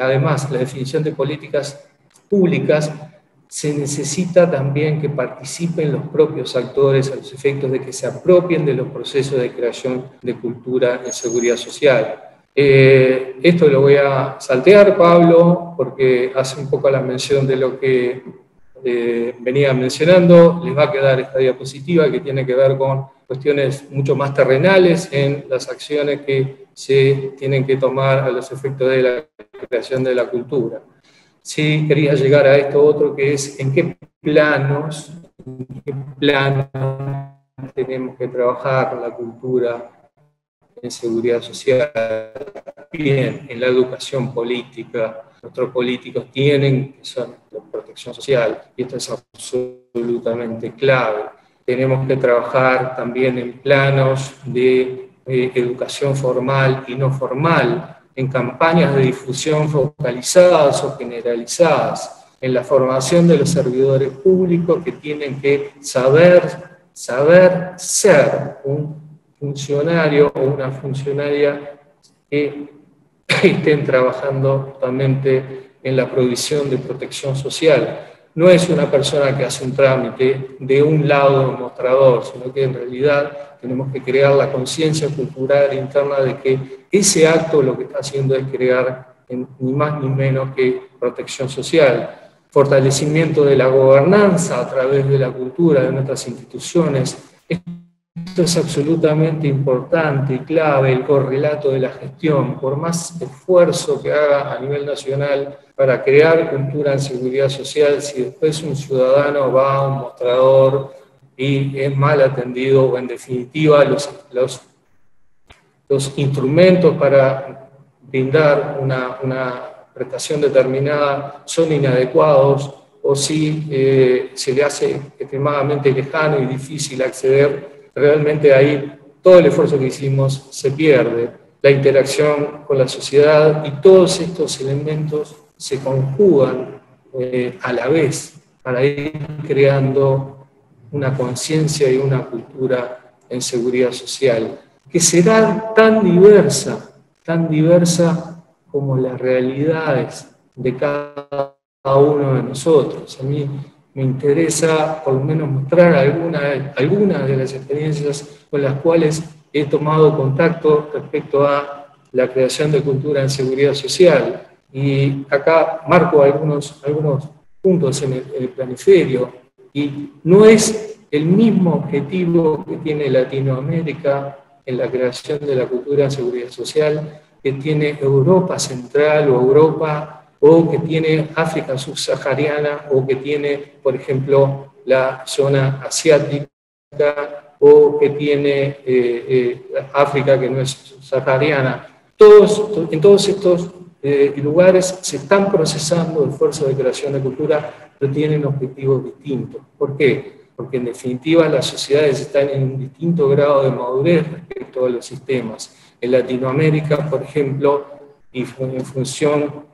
además la definición de políticas públicas, se necesita también que participen los propios actores a los efectos de que se apropien de los procesos de creación de cultura en seguridad social. Eh, esto lo voy a saltear, Pablo, porque hace un poco la mención de lo que eh, venía mencionando. Les va a quedar esta diapositiva que tiene que ver con cuestiones mucho más terrenales en las acciones que se tienen que tomar a los efectos de la creación de la cultura. Sí, quería llegar a esto otro que es en qué planos, en qué planos tenemos que trabajar la cultura en seguridad social, bien en la educación política. Nuestros políticos tienen que son la protección social y esto es absolutamente clave. Tenemos que trabajar también en planos de educación formal y no formal, en campañas de difusión focalizadas o generalizadas, en la formación de los servidores públicos que tienen que saber, saber ser un funcionario o una funcionaria que estén trabajando totalmente en la provisión de protección social. No es una persona que hace un trámite de un lado mostrador, sino que en realidad tenemos que crear la conciencia cultural interna de que ese acto lo que está haciendo es crear ni más ni menos que protección social, fortalecimiento de la gobernanza a través de la cultura de nuestras instituciones. Esto es absolutamente importante y clave, el correlato de la gestión. Por más esfuerzo que haga a nivel nacional para crear cultura en seguridad social, si después un ciudadano va a un mostrador y es mal atendido o en definitiva los, los, instrumentos para brindar una, una, prestación determinada son inadecuados o si eh, se le hace extremadamente lejano y difícil acceder realmente ahí todo el esfuerzo que hicimos se pierde, la interacción con la sociedad y todos estos elementos se conjugan eh, a la vez para ir creando una conciencia y una cultura en seguridad social, que será tan diversa, tan diversa como las realidades de cada uno de nosotros. A mí me interesa por lo menos mostrar algunas alguna de las experiencias con las cuales he tomado contacto respecto a la creación de cultura en seguridad social. Y acá marco algunos, algunos puntos en el, en el planiferio. Y no es el mismo objetivo que tiene Latinoamérica en la creación de la cultura en seguridad social que tiene Europa Central o Europa o que tiene África subsahariana, o que tiene, por ejemplo, la zona asiática, o que tiene eh, eh, África que no es subsahariana. Todos, en todos estos eh, lugares se están procesando esfuerzos de creación de cultura, pero tienen objetivos distintos. ¿Por qué? Porque en definitiva las sociedades están en un distinto grado de madurez respecto a los sistemas. En Latinoamérica, por ejemplo, y en función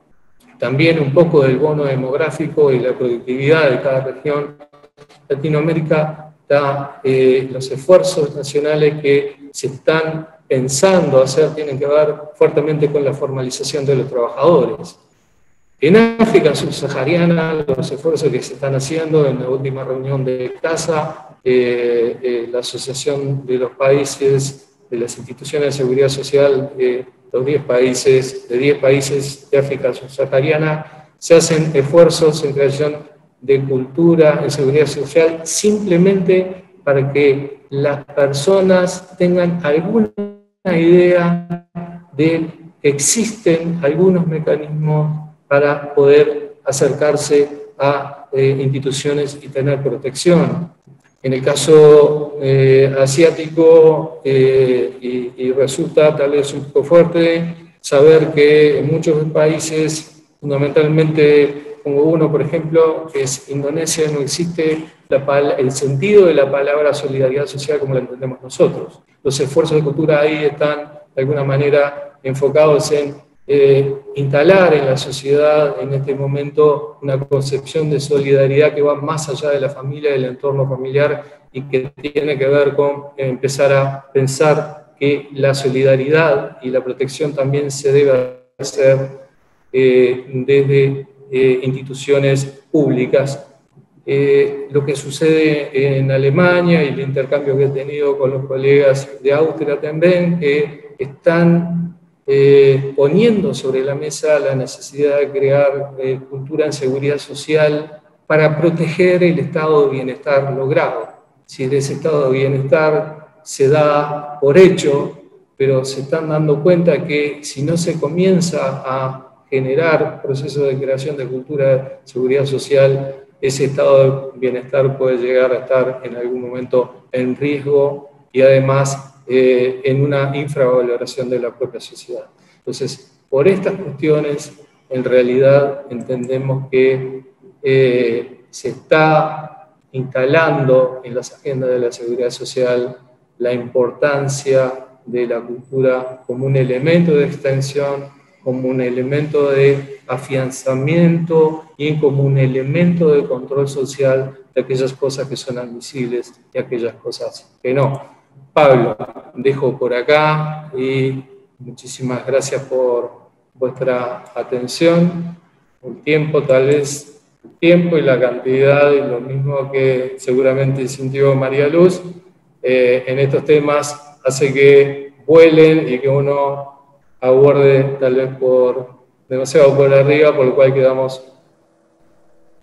también un poco del bono demográfico y la productividad de cada región. Latinoamérica da eh, los esfuerzos nacionales que se están pensando hacer tienen que ver fuertemente con la formalización de los trabajadores. En África subsahariana, los esfuerzos que se están haciendo en la última reunión de CASA, eh, eh, la Asociación de los Países de las Instituciones de Seguridad Social los 10 países, de 10 países de África subsahariana, se hacen esfuerzos en creación de cultura, de seguridad social, simplemente para que las personas tengan alguna idea de que existen algunos mecanismos para poder acercarse a eh, instituciones y tener protección. En el caso eh, asiático, eh, y, resulta tal vez un poco fuerte saber que en muchos países, fundamentalmente como uno, por ejemplo, que es Indonesia, no existe el sentido de la palabra solidaridad social como la entendemos nosotros. Los esfuerzos de cultura ahí están de alguna manera enfocados en eh, instalar en la sociedad en este momento una concepción de solidaridad que va más allá de la familia, del entorno familiar y que tiene que ver con empezar a pensar que la solidaridad y la protección también se debe hacer eh, desde eh, instituciones públicas. lo que sucede en Alemania y el intercambio que he tenido con los colegas de Austria también, que están eh, poniendo sobre la mesa la necesidad de crear eh, cultura en seguridad social para proteger el estado de bienestar logrado. Si ese estado de bienestar se da por hecho, pero se están dando cuenta que si no se comienza a generar procesos de creación de cultura de seguridad social, ese estado de bienestar puede llegar a estar en algún momento en riesgo y además eh, en una infravaloración de la propia sociedad. Entonces, por estas cuestiones, en realidad entendemos que eh, se está instalando en las agendas de la seguridad social la importancia de la cultura como un elemento de extensión, como un elemento de afianzamiento y como un elemento de control social de aquellas cosas que son admisibles y aquellas cosas que no. Pablo, dejo por acá y muchísimas gracias por vuestra atención. El tiempo, tal vez, el tiempo y la cantidad, y lo mismo que seguramente sintió María Luz, eh, en estos temas hace que vuelen y que uno aguarde tal vez por demasiado por arriba, por lo cual quedamos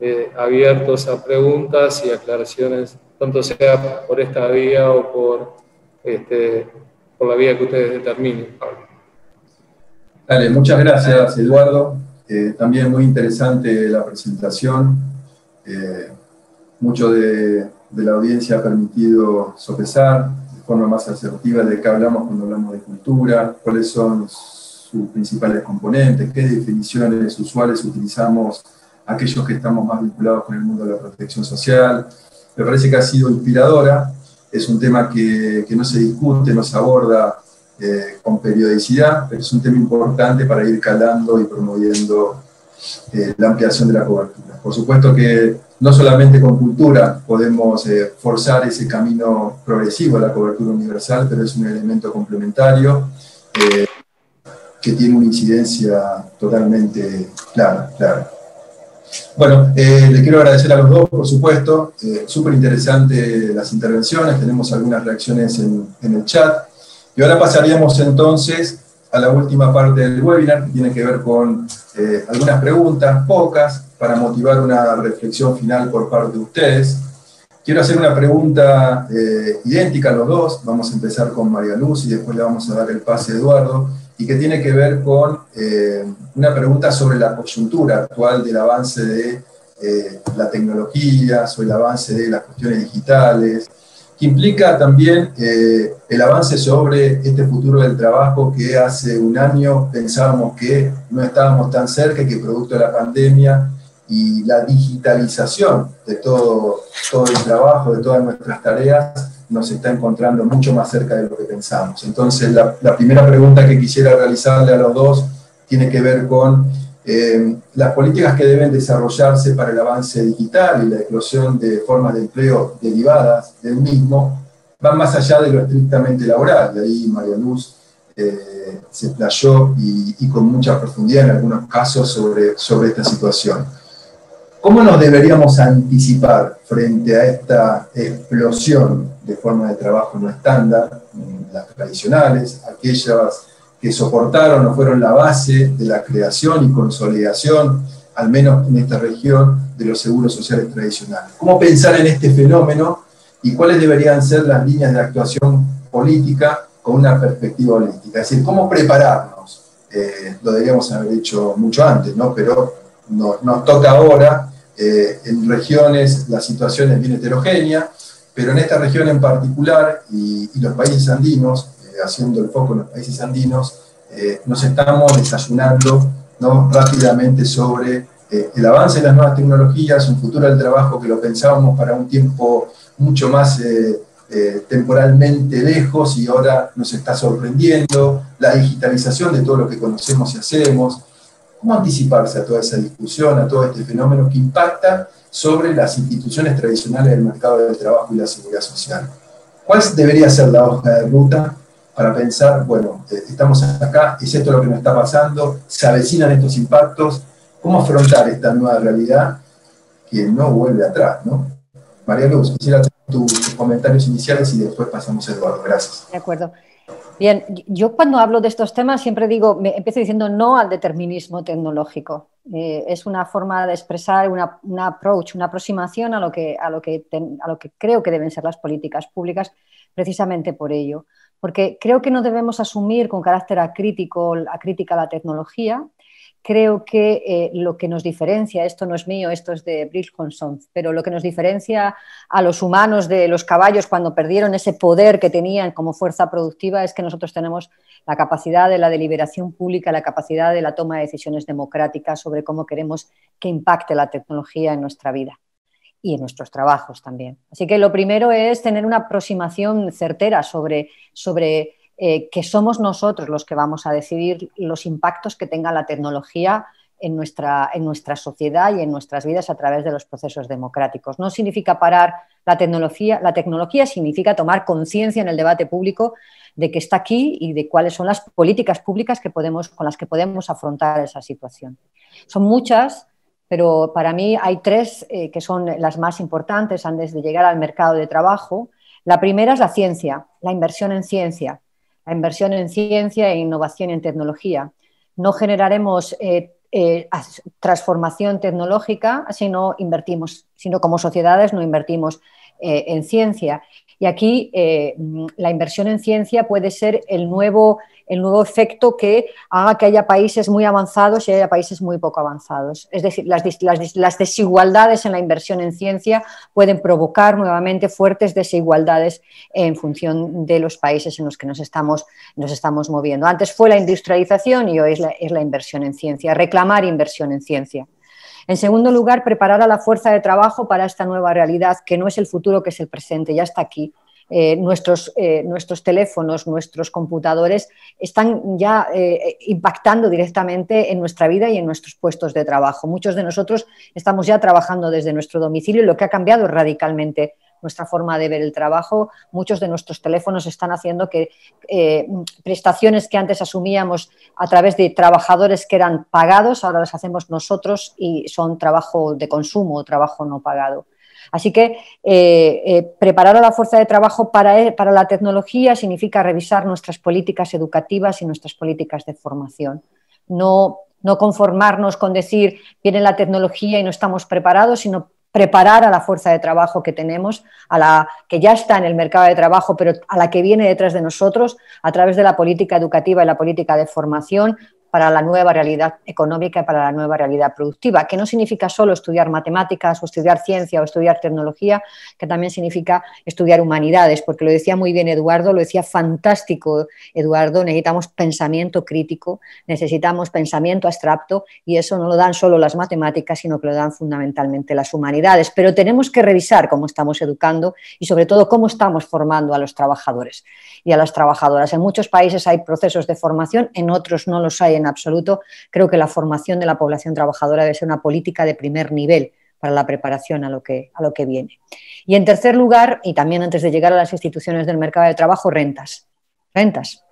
eh, abiertos a preguntas y aclaraciones, tanto sea por esta vía o por, este, por la vía que ustedes determinen. Dale, muchas gracias Eduardo. Eh, también muy interesante la presentación. Eh, mucho de, de, la audiencia ha permitido sopesar de forma más asertiva de qué hablamos cuando hablamos de cultura, cuáles son sus principales componentes, qué definiciones usuales utilizamos aquellos que estamos más vinculados con el mundo de la protección social. Me parece que ha sido inspiradora, es un tema que, que no se discute, no se aborda eh, con periodicidad, pero es un tema importante para ir calando y promoviendo eh, la ampliación de la cobertura. Por supuesto que no solamente con cultura podemos eh, forzar ese camino progresivo a la cobertura universal, pero es un elemento complementario que tiene una incidencia totalmente clara. clara. Bueno, eh, le quiero agradecer a los dos, por supuesto. Eh, Súper interesante las intervenciones, tenemos algunas reacciones en, en, el chat. Y ahora pasaríamos entonces a la última parte del webinar, que tiene que ver con eh, algunas preguntas, pocas, para motivar una reflexión final por parte de ustedes. Quiero hacer una pregunta eh, idéntica a los dos. Vamos a empezar con María Luz y después le vamos a dar el pase a Eduardo y que tiene que ver con eh, una pregunta sobre la coyuntura actual del avance de eh, la tecnología, sobre el avance de las cuestiones digitales, que implica también eh, el avance sobre este futuro del trabajo que hace un año pensábamos que no estábamos tan cerca y que producto de la pandemia y la digitalización de todo, todo el trabajo, de todas nuestras tareas, nos está encontrando mucho más cerca de lo que pensamos. Entonces, la, primera pregunta que quisiera realizarle a los dos tiene que ver con eh, las políticas que deben desarrollarse para el avance digital y la explosión de formas de empleo derivadas del mismo, van más allá de lo estrictamente laboral. De ahí María Luz eh, se playó y, y, con mucha profundidad en algunos casos sobre, sobre esta situación. ¿Cómo nos deberíamos anticipar frente a esta explosión de formas de trabajo no estándar, las tradicionales, aquellas que soportaron o fueron la base de la creación y consolidación, al menos en esta región, de los seguros sociales tradicionales? ¿Cómo pensar en este fenómeno y cuáles deberían ser las líneas de actuación política con una perspectiva holística? Es decir, ¿cómo prepararnos? Eh, lo deberíamos haber hecho mucho antes, ¿no? pero no, nos toca ahora eh, en regiones la situación es bien heterogénea, pero en esta región en particular y, los países andinos, eh, haciendo el foco en los países andinos, eh, nos estamos desayunando ¿no? rápidamente sobre el avance de las nuevas tecnologías, un futuro del trabajo que lo pensábamos para un tiempo mucho más temporalmente lejos y ahora nos está sorprendiendo, la digitalización de todo lo que conocemos y hacemos, ¿Cómo anticiparse a toda esa discusión, a todo este fenómeno que impacta sobre las instituciones tradicionales del mercado del trabajo y la seguridad social? ¿Cuál debería ser la hoja de ruta para pensar, bueno, eh, estamos acá, es esto lo que nos está pasando, se avecinan estos impactos, cómo afrontar esta nueva realidad que no vuelve atrás, ¿no? María Luz, quisiera tus comentarios iniciales y después pasamos a Eduardo. Gracias. De acuerdo. Bien, yo cuando hablo de estos temas siempre digo, me empiezo diciendo no al determinismo tecnológico. Eh, es una forma de expresar una, approach, una aproximación a lo, que, a, lo que a lo que creo que deben ser las políticas públicas, precisamente por ello. Porque creo que no debemos asumir con carácter acrítico, crítica a la tecnología, creo que eh, lo que nos diferencia, esto no es mío, esto es de Briljonson, pero lo que nos diferencia a los humanos de los caballos cuando perdieron ese poder que tenían como fuerza productiva es que nosotros tenemos la capacidad de la deliberación pública, la capacidad de la toma de decisiones democráticas sobre cómo queremos que impacte la tecnología en nuestra vida y en nuestros trabajos también. Así que lo primero es tener una aproximación certera sobre, sobre eh, que somos nosotros los que vamos a decidir los impactos que tenga la tecnología en nuestra, en nuestra sociedad y en nuestras vidas a través de los procesos democráticos. No significa parar la tecnología, la tecnología significa tomar conciencia en el debate público de que está aquí y de cuáles son las políticas públicas que podemos, con las que podemos afrontar esa situación. Son muchas, pero para mí hay tres eh, que son las más importantes antes de llegar al mercado de trabajo. La primera es la ciencia, la inversión en ciencia la inversión en ciencia e innovación en tecnología. No generaremos eh, eh, transformación tecnológica si no invertimos, sino como sociedades no invertimos en ciencia. Y aquí la inversión en ciencia puede ser el nuevo el nuevo efecto que haga que haya países muy avanzados y haya países muy poco avanzados. Es decir, las, desigualdades en la inversión en ciencia pueden provocar nuevamente fuertes desigualdades en función de los países en los que nos estamos, nos estamos moviendo. Antes fue la industrialización y hoy es la inversión en ciencia, reclamar inversión en ciencia. En segundo lugar, preparar a la fuerza de trabajo para esta nueva realidad, que no es el futuro, que es el presente, ya está aquí. Eh, nuestros, eh, nuestros teléfonos, nuestros computadores están ya eh, impactando directamente en nuestra vida y en nuestros puestos de trabajo. Muchos de nosotros estamos ya trabajando desde nuestro domicilio y lo que ha cambiado radicalmente nuestra forma de ver el trabajo. Muchos de nuestros teléfonos están haciendo que prestaciones que antes asumíamos a través de trabajadores que eran pagados, ahora las hacemos nosotros y son trabajo de consumo trabajo no pagado. Así que eh, eh, preparar a la fuerza de trabajo para, para la tecnología significa revisar nuestras políticas educativas y nuestras políticas de formación. No, no conformarnos con decir viene la tecnología y no estamos preparados, sino preparar a la fuerza de trabajo que tenemos, a la que ya está en el mercado de trabajo, pero a la que viene detrás de nosotros a través de la política educativa y la política de formación, para la nueva realidad económica y para la nueva realidad productiva, que no significa solo estudiar matemáticas o estudiar ciencia o estudiar tecnología, que también significa estudiar humanidades, porque lo decía muy bien Eduardo, lo decía fantástico Eduardo, necesitamos pensamiento crítico, necesitamos pensamiento abstracto y eso no lo dan solo las matemáticas, sino que lo dan fundamentalmente las humanidades. Pero tenemos que revisar cómo estamos educando y sobre todo cómo estamos formando a los trabajadores y a las trabajadoras. En muchos países hay procesos de formación, en otros no los hay en absoluto. Creo que la formación de la población trabajadora debe ser una política de primer nivel para la preparación a lo, que, a lo que viene. Y en tercer lugar, y también antes de llegar a las instituciones del mercado de trabajo, rentas. Rentas.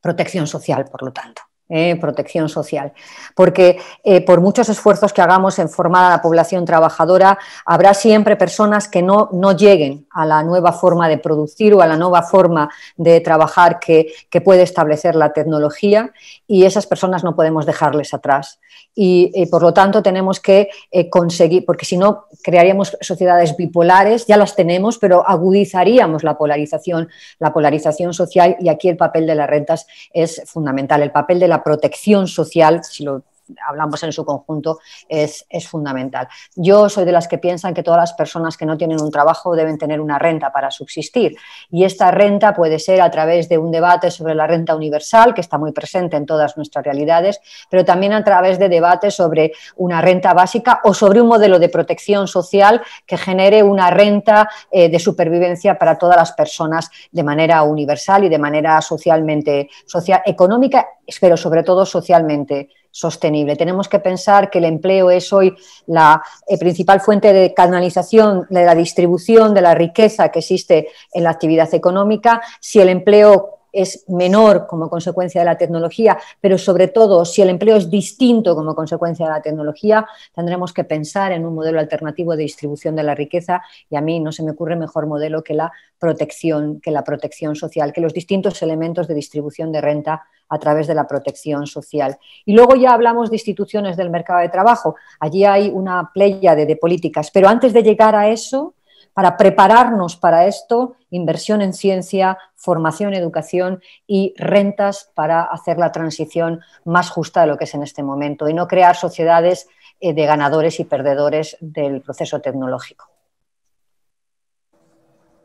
Protección social, por lo tanto. ¿eh? protección social. Porque eh, por muchos esfuerzos que hagamos en formar a la población trabajadora, habrá siempre personas que no, no lleguen a la nueva forma de producir o a la nueva forma de trabajar que, que puede establecer la tecnología y esas personas no podemos dejarles atrás. Y, por lo tanto tenemos que eh, conseguir, porque si no crearíamos sociedades bipolares, ya las tenemos, pero agudizaríamos la polarización, la polarización social y aquí el papel de las rentas es fundamental, el papel de la protección social, si lo hablamos en su conjunto, es, fundamental. Yo soy de las que piensan que todas las personas que no tienen un trabajo deben tener una renta para subsistir. Y esta renta puede ser a través de un debate sobre la renta universal, que está muy presente en todas nuestras realidades, pero también a través de debates sobre una renta básica o sobre un modelo de protección social que genere una renta eh, de supervivencia para todas las personas de manera universal y de manera socialmente, social, económica, pero sobre todo socialmente sostenible. Tenemos que pensar que el empleo es hoy la eh, principal fuente de canalización de la distribución de la riqueza que existe en la actividad económica. Si el empleo es menor como consecuencia de la tecnología, pero sobre todo si el empleo es distinto como consecuencia de la tecnología, tendremos que pensar en un modelo alternativo de distribución de la riqueza y a mí no se me ocurre mejor modelo que la protección, que la protección social, que los distintos elementos de distribución de renta a través de la protección social. Y luego ya hablamos de instituciones del mercado de trabajo. Allí hay una playa de, políticas, pero antes de llegar a eso, para prepararnos para esto, inversión en ciencia, formación, educación y rentas para hacer la transición más justa de lo que es en este momento y no crear sociedades eh, de ganadores y perdedores del proceso tecnológico.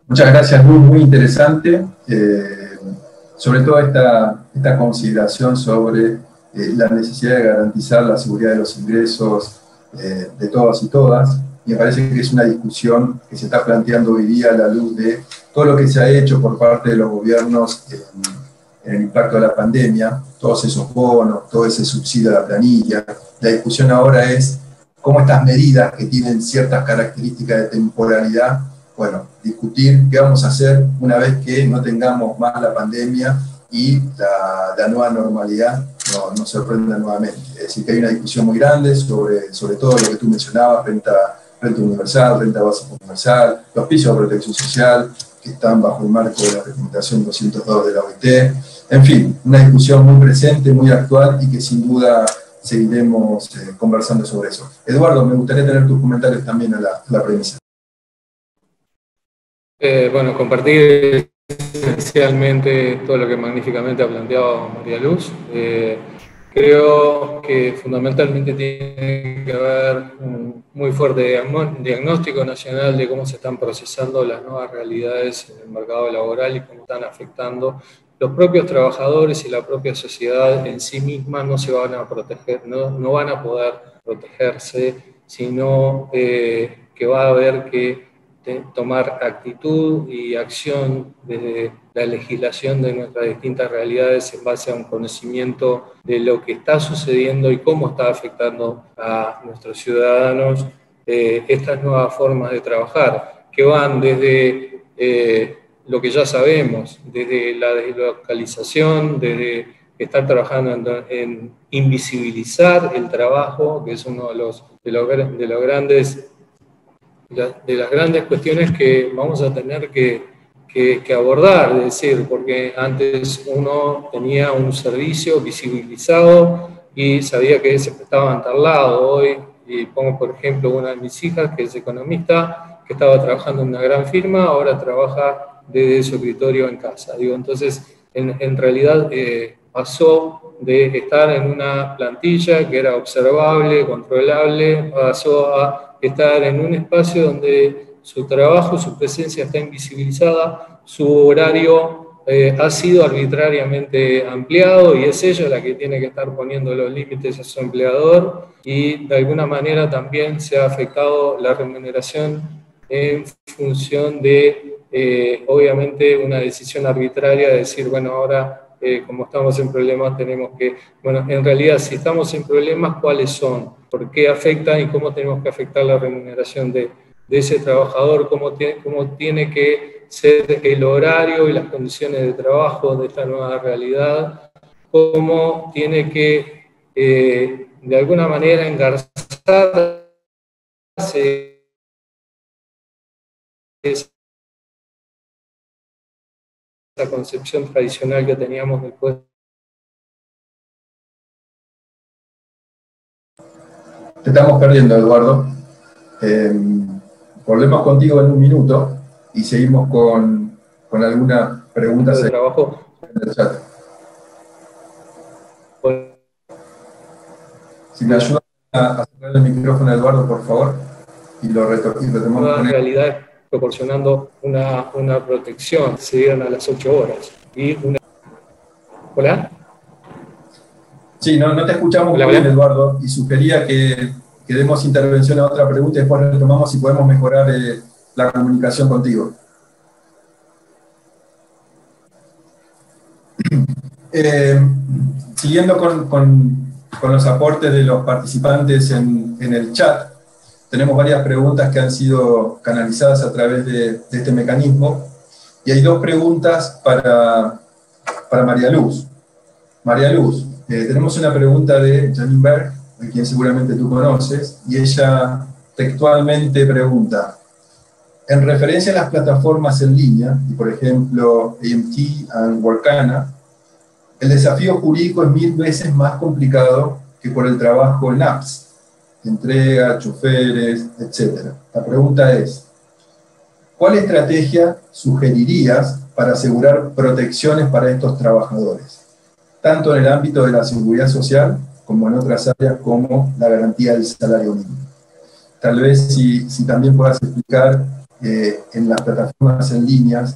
Muchas gracias, muy interesante. Eh, sobre todo esta, esta consideración sobre eh, la necesidad de garantizar la seguridad de los ingresos de todas y todas me parece que es una discusión que se está planteando hoy día a la luz de todo lo que se ha hecho por parte de los gobiernos en, el impacto de la pandemia, todos esos bonos, todo ese subsidio a la planilla. La discusión ahora es cómo estas medidas que tienen ciertas características de temporalidad, bueno, discutir qué vamos a hacer una vez que no tengamos más la pandemia y la, nueva normalidad nos no sorprenda nuevamente. Es decir, que hay una discusión muy grande sobre, sobre todo lo que tú mencionabas frente a renta universal, renta básica universal, los pisos de protección social, que están bajo el marco de la recomendación 202 de la OIT. En fin, una discusión muy presente, muy actual y que sin duda seguiremos eh, conversando sobre eso. Eduardo, me gustaría tener tus comentarios también a la, premisa. Eh, bueno, compartir esencialmente todo lo que magníficamente ha planteado María Luz. Eh, Creo que fundamentalmente tiene que haber un muy fuerte diagnóstico nacional de cómo se están procesando las nuevas realidades en el mercado laboral y cómo están afectando los propios trabajadores y la propia sociedad en sí misma. No se van a proteger, no, no van a poder protegerse, sino eh, que va a haber que tomar actitud y acción desde la legislación de nuestras distintas realidades en base a un conocimiento de lo que está sucediendo y cómo está afectando a nuestros ciudadanos eh, estas nuevas formas de trabajar, que van desde eh, lo que ya sabemos, desde la deslocalización, desde estar trabajando en, invisibilizar el trabajo, que es uno de los, de los, de los grandes de las grandes cuestiones que vamos a tener que, que, abordar, es decir, porque antes uno tenía un servicio visibilizado y sabía que se prestaba en tal lado. Hoy, y pongo por ejemplo una de mis hijas, que es economista, que estaba trabajando en una gran firma, ahora trabaja desde su escritorio en casa. Digo, entonces, en, en realidad eh, pasó de estar en una plantilla que era observable, controlable, pasó a estar en un espacio donde su trabajo, su presencia está invisibilizada, su horario eh, ha sido arbitrariamente ampliado y es ella la que tiene que estar poniendo los límites a su empleador y de alguna manera también se ha afectado la remuneración en función de, eh, obviamente, una decisión arbitraria de decir, bueno, ahora eh, como estamos en problemas, tenemos que, bueno, en realidad, si estamos en problemas, ¿cuáles son? ¿Por qué afectan y cómo tenemos que afectar la remuneración de, de ese trabajador? ¿Cómo tiene, ¿Cómo tiene que ser el horario y las condiciones de trabajo de esta nueva realidad? ¿Cómo tiene que, eh, de alguna manera, engarzarse la concepción tradicional que teníamos después. Te estamos perdiendo, Eduardo. Eh, volvemos contigo en un minuto y seguimos con, con algunas preguntas de trabajo. en el chat. Si me ayuda a cerrar el micrófono, Eduardo, por favor, y lo retomamos. con realidad proporcionando una, una protección, se dieron a las 8 horas. Y una... ¿Hola? Sí, no, no te escuchamos bien, Eduardo, y sugería que, que, demos intervención a otra pregunta y después retomamos si podemos mejorar eh, la comunicación contigo. Eh, siguiendo con, con, los aportes de los participantes en, en el chat, tenemos varias preguntas que han sido canalizadas a través de, este mecanismo y hay dos preguntas para, para María Luz. María Luz, eh, tenemos una pregunta de Janine Berg, a quien seguramente tú conoces, y ella textualmente pregunta, en referencia a las plataformas en línea, y por ejemplo AMT y Workana, el desafío jurídico es mil veces más complicado que por el trabajo en apps entrega, choferes, etc. La pregunta es, ¿cuál estrategia sugerirías para asegurar protecciones para estos trabajadores, tanto en el ámbito de la seguridad social como en otras áreas como la garantía del salario mínimo? Tal vez si, también puedas explicar eh, en las plataformas en líneas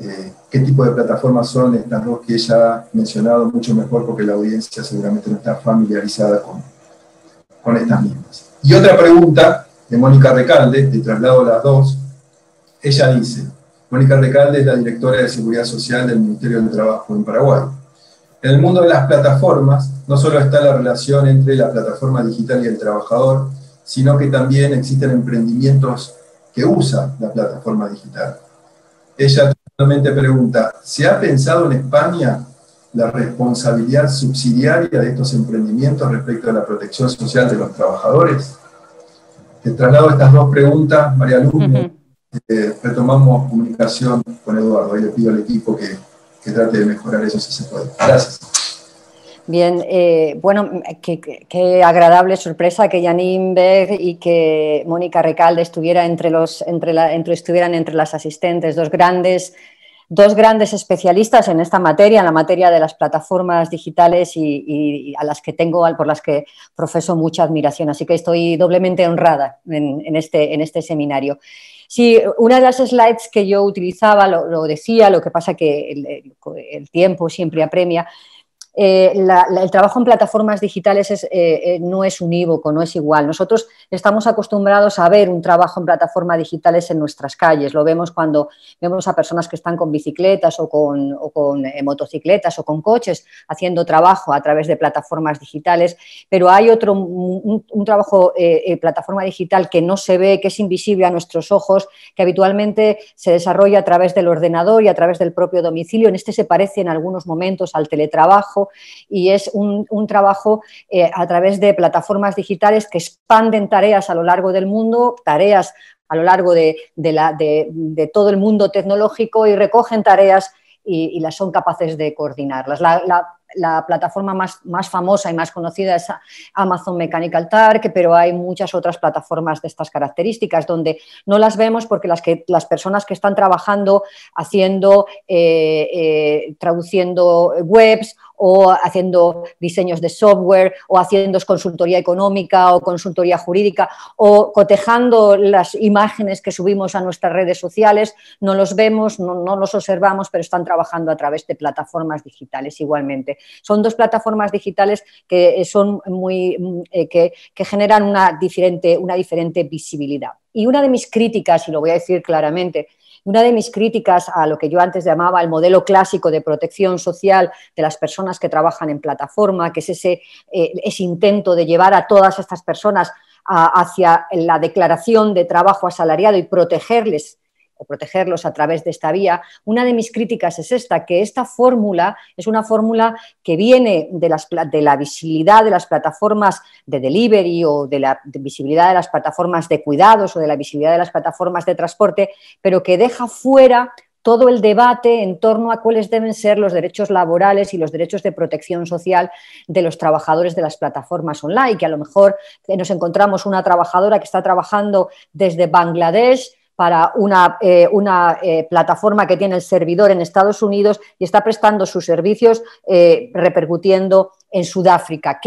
eh, qué tipo de plataformas son estas dos que ella ha mencionado mucho mejor porque la audiencia seguramente no está familiarizada con, con estas mismas. Y otra pregunta de Mónica Recalde, te traslado las dos. Ella dice, Mónica Recalde es la directora de Seguridad Social del Ministerio del Trabajo en Paraguay. En el mundo de las plataformas, no solo está la relación entre la plataforma digital y el trabajador, sino que también existen emprendimientos que usan la plataforma digital. Ella totalmente pregunta, ¿se ha pensado en España la responsabilidad subsidiaria de estos emprendimientos respecto a la protección social de los trabajadores? Te traslado estas dos preguntas, María Luz. Eh, retomamos comunicación con Eduardo y le pido al equipo que, que trate de mejorar eso si se puede. Gracias. Bien, eh, bueno, qué, agradable sorpresa que Janine Berg y que Mónica Recalde estuviera entre los, entre la, entre, estuvieran entre las asistentes, dos grandes, dos grandes especialistas en esta materia, en la materia de las plataformas digitales y, a las que tengo, por las que profeso mucha admiración. Así que estoy doblemente honrada en, este, en este seminario. Sí, una de las slides que yo utilizaba lo, decía, lo que pasa que el, el tiempo siempre apremia, eh, el trabajo en plataformas digitales eh, eh, no es unívoco, no es igual. Nosotros estamos acostumbrados a ver un trabajo en plataformas digitales en nuestras calles. Lo vemos cuando vemos a personas que están con bicicletas o con, motocicletas o con coches haciendo trabajo a través de plataformas digitales, pero hay otro, un, trabajo en plataforma digital que no se ve, que es invisible a nuestros ojos, que habitualmente se desarrolla a través del ordenador y a través del propio domicilio. En este se parece en algunos momentos al teletrabajo y es un, trabajo eh, a través de plataformas digitales que expanden tareas a lo largo del mundo, tareas a lo largo de, todo el mundo tecnológico y recogen tareas y, las son capaces de coordinarlas. La, plataforma más, famosa y más conocida es Amazon Mechanical Turk, pero hay muchas otras plataformas de estas características donde no las vemos porque las, que, las personas que están trabajando haciendo, eh, eh, traduciendo webs o haciendo diseños de software o haciendo consultoría económica o consultoría jurídica o cotejando las imágenes que subimos a nuestras redes sociales, no los vemos, no, los observamos, pero están trabajando a través de plataformas digitales igualmente. Son dos plataformas digitales que son muy eh, que, que generan una diferente, una diferente visibilidad. Y una de mis críticas, y lo voy a decir claramente, una de mis críticas a lo que yo antes llamaba el modelo clásico de protección social de las personas que trabajan en plataforma, que es ese, eh, intento de llevar a todas estas personas hacia la declaración de trabajo asalariado y protegerles protegerlos a través de esta vía, una de mis críticas es esta, que esta fórmula es una fórmula que viene de, la visibilidad de las plataformas de delivery o de la visibilidad de las plataformas de cuidados o de la visibilidad de las plataformas de transporte, pero que deja fuera todo el debate en torno a cuáles deben ser los derechos laborales y los derechos de protección social de los trabajadores de las plataformas online, que a lo mejor nos encontramos una trabajadora que está trabajando desde Bangladesh para una, eh, eh, plataforma que tiene el servidor en Estados Unidos y está prestando sus servicios eh, repercutiendo en Sudáfrica.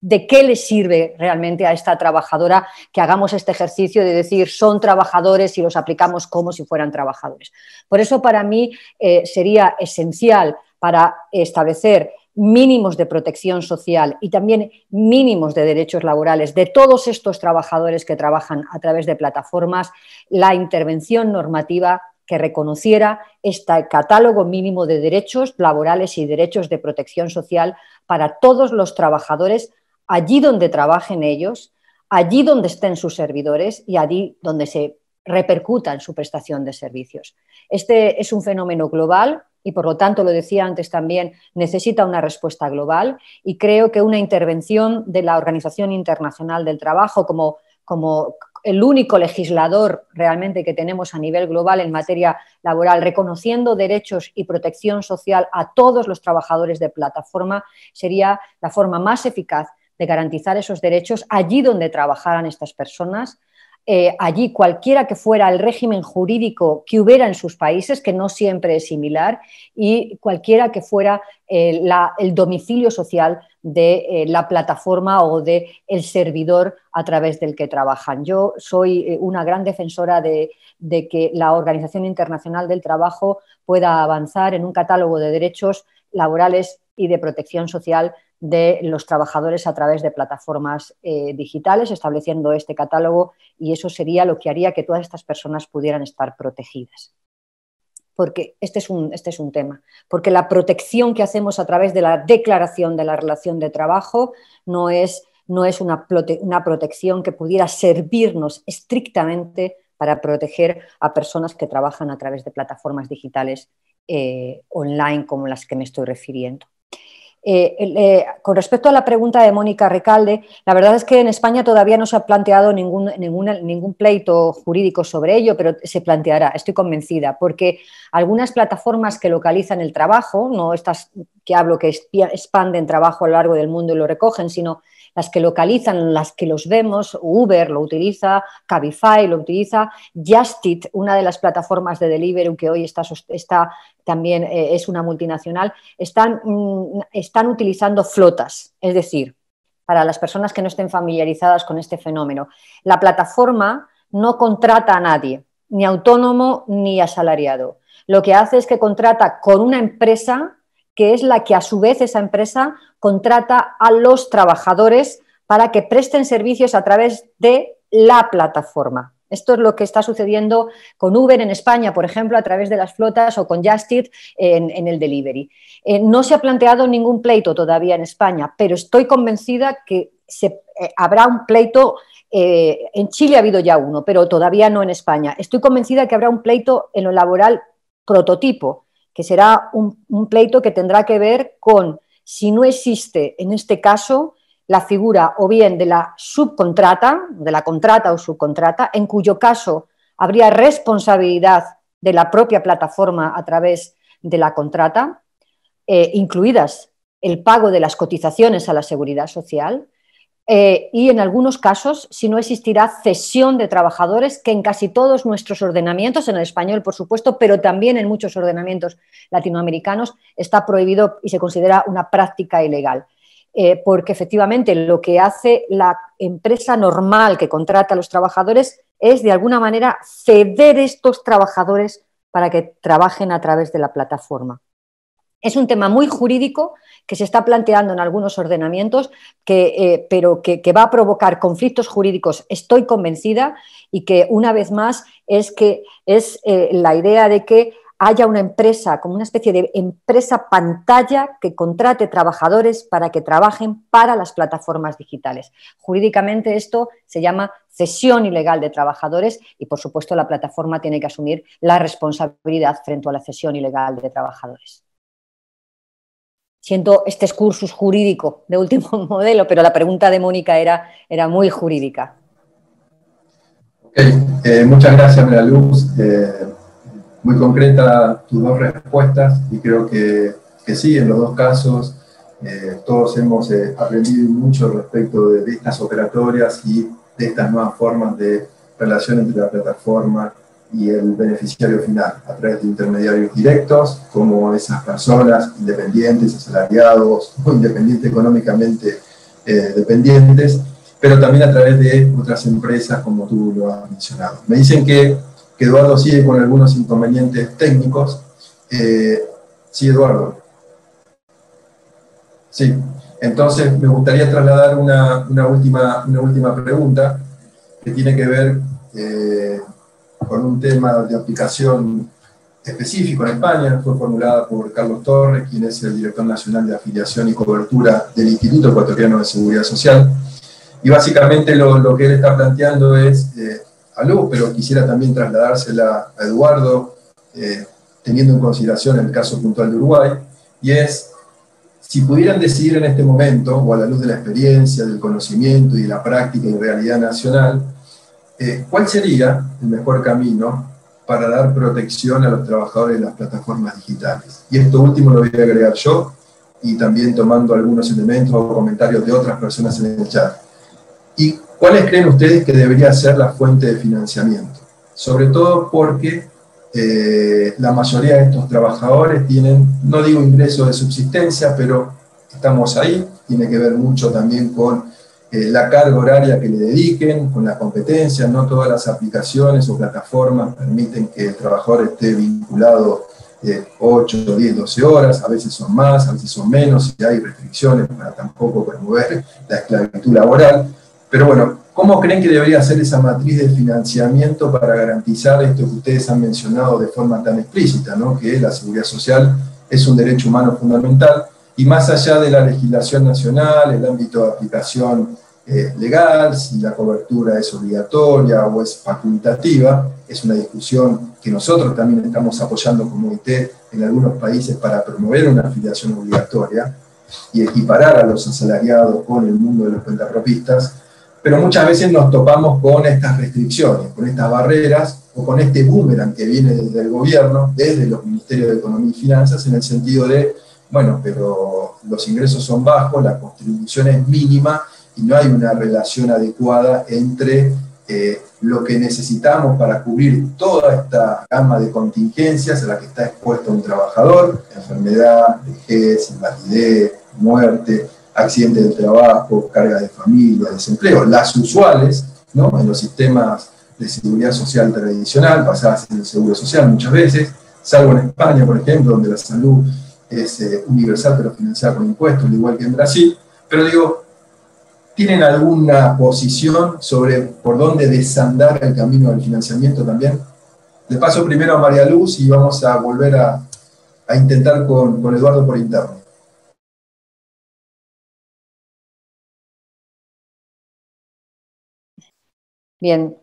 de qué le sirve realmente a esta trabajadora que hagamos este ejercicio de decir son trabajadores y los aplicamos como si fueran trabajadores? Por eso para mí sería esencial para establecer mínimos de protección social y también mínimos de derechos laborales de todos estos trabajadores que trabajan a través de plataformas, la intervención normativa que reconociera este catálogo mínimo de derechos laborales y derechos de protección social para todos los trabajadores allí donde trabajen ellos, allí donde estén sus servidores y allí donde se repercuta en su prestación de servicios. Este es un fenómeno global y por lo tanto, lo decía antes también, necesita una respuesta global. Y creo que una intervención de la Organización Internacional del Trabajo como, como el único legislador realmente que tenemos a nivel global en materia laboral, reconociendo derechos y protección social a todos los trabajadores de plataforma, sería la forma más eficaz de garantizar esos derechos allí donde trabajaran estas personas, eh, allí cualquiera que fuera el régimen jurídico que hubiera en sus países, que no siempre es similar, y cualquiera que fuera eh, el domicilio social de eh, la plataforma o de el servidor a través del que trabajan. Yo soy una gran defensora de, de que la Organización Internacional del Trabajo pueda avanzar en un catálogo de derechos laborales y de protección social de los trabajadores a través de plataformas eh, digitales, estableciendo este catálogo y eso sería lo que haría que todas estas personas pudieran estar protegidas. Porque este es un, este es un tema, porque la protección que hacemos a través de la declaración de la relación de trabajo no es, no es una, una protección que pudiera servirnos estrictamente para proteger a personas que trabajan a través de plataformas digitales eh, online como las que me estoy refiriendo. Eh, eh, con respecto a la pregunta de Mónica Recalde, la verdad es que en España todavía no se ha planteado ningún, ningún, pleito jurídico sobre ello, pero se planteará, estoy convencida, porque algunas plataformas que localizan el trabajo, no estas que hablo que expanden trabajo a lo largo del mundo y lo recogen, sino las que localizan, las que los vemos, Uber lo utiliza, Cabify lo utiliza, Justit, una de las plataformas de delivery que hoy está, está también eh, es una multinacional, están, mm, están utilizando flotas, es decir, para las personas que no estén familiarizadas con este fenómeno, la plataforma no contrata a nadie, ni autónomo ni asalariado. Lo que hace es que contrata con una empresa que es la que a su vez esa empresa contrata a los trabajadores para que presten servicios a través de la plataforma. Esto es lo que está sucediendo con Uber en España, por ejemplo, a través de las flotas o con Justit en, el delivery. Eh, no se ha planteado ningún pleito todavía en España, pero estoy convencida que eh, habrá un pleito. Eh, en Chile ha habido ya uno, pero todavía no en España. Estoy convencida que habrá un pleito en lo laboral prototipo, que será un, pleito que tendrá que ver con si no existe en este caso la figura o bien de la subcontrata, de la contrata o subcontrata, en cuyo caso habría responsabilidad de la propia plataforma a través de la contrata, eh, incluidas el pago de las cotizaciones a la seguridad social, eh, y en algunos casos, si no existirá cesión de trabajadores, que en casi todos nuestros ordenamientos, en el español por supuesto, pero también en muchos ordenamientos latinoamericanos, está prohibido y se considera una práctica ilegal. Eh, porque efectivamente lo que hace la empresa normal que contrata a los trabajadores es de alguna manera ceder estos trabajadores para que trabajen a través de la plataforma. Es un tema muy jurídico que se está planteando en algunos ordenamientos, eh, pero que, va a provocar conflictos jurídicos, estoy convencida, y que una vez más es que es eh, la idea de que haya una empresa, como una especie de empresa pantalla que contrate trabajadores para que trabajen para las plataformas digitales. Jurídicamente esto se llama cesión ilegal de trabajadores y, por supuesto, la plataforma tiene que asumir la responsabilidad frente a la cesión ilegal de trabajadores siento este excursus jurídico de último modelo, pero la pregunta de Mónica era, era muy jurídica. Eh, muchas gracias, María Luz. Eh, muy concreta tus dos respuestas y creo que, que sí, en los dos casos eh, todos hemos aprendido mucho respecto de, de estas operatorias y de estas nuevas formas de relación entre la plataforma y el beneficiario final a través de intermediarios directos, como esas personas independientes, asalariados o independientes económicamente eh, dependientes, pero también a través de otras empresas, como tú lo has mencionado. Me dicen que, Eduardo sigue con algunos inconvenientes técnicos. Eh, sí, Eduardo. Sí, entonces me gustaría trasladar una, una, última, una última pregunta que tiene que ver eh, con un tema de aplicación específico en España, fue formulada por Carlos Torres, quien es el director nacional de afiliación y cobertura del Instituto Ecuatoriano de Seguridad Social. Y básicamente lo, lo que él está planteando es eh, a Luz, pero quisiera también trasladársela a Eduardo, eh, teniendo en consideración el caso puntual de Uruguay, y es, si pudieran decidir en este momento, o a la luz de la experiencia, del conocimiento y de la práctica y realidad nacional, eh, ¿Cuál sería el mejor camino para dar protección a los trabajadores de las plataformas digitales? Y esto último lo voy a agregar yo y también tomando algunos elementos o comentarios de otras personas en el chat. ¿Y ¿Cuáles creen ustedes que debería ser la fuente de financiamiento? Sobre todo porque eh, la mayoría de estos trabajadores tienen, no digo ingresos de subsistencia, pero estamos ahí, tiene que ver mucho también con eh, la carga horaria que le dediquen, con la competencia, no todas las aplicaciones o plataformas permiten que el trabajador esté vinculado 8, 10, 12 horas, a veces son más, a veces son menos, y hay restricciones para tampoco promover la esclavitud laboral. Pero bueno, ¿cómo creen que debería ser esa matriz de financiamiento para garantizar esto que ustedes han mencionado de forma tan explícita, ¿no? que la seguridad social es un derecho humano fundamental? Y más allá de la legislación nacional, el ámbito de aplicación eh, legal, si la cobertura es obligatoria o es facultativa, es una discusión que nosotros también estamos apoyando como IT en algunos países para promover una afiliación obligatoria y equiparar a los asalariados con el mundo de los cuentapropistas, pero muchas veces nos topamos con estas restricciones, con estas barreras o con este boomerang que viene desde el gobierno, desde los ministerios de Economía y Finanzas, en el sentido de, bueno, pero los ingresos son bajos, la contribución es mínima, y no hay una relación adecuada entre eh, lo que necesitamos para cubrir toda esta gama de contingencias a la que está expuesto un trabajador, enfermedad, vejez, invalidez, muerte, accidente de trabajo, carga de familia, desempleo, las usuales ¿no? en los sistemas de seguridad social tradicional, basadas en el seguro social muchas veces, salvo en España, por ejemplo, donde la salud es eh, universal pero financiada con impuestos, al igual que en Brasil. Pero digo, ¿Tienen alguna posición sobre por dónde desandar el camino del financiamiento también? Le paso primero a María Luz y vamos a volver a, intentar con, con Eduardo por interno. Bien,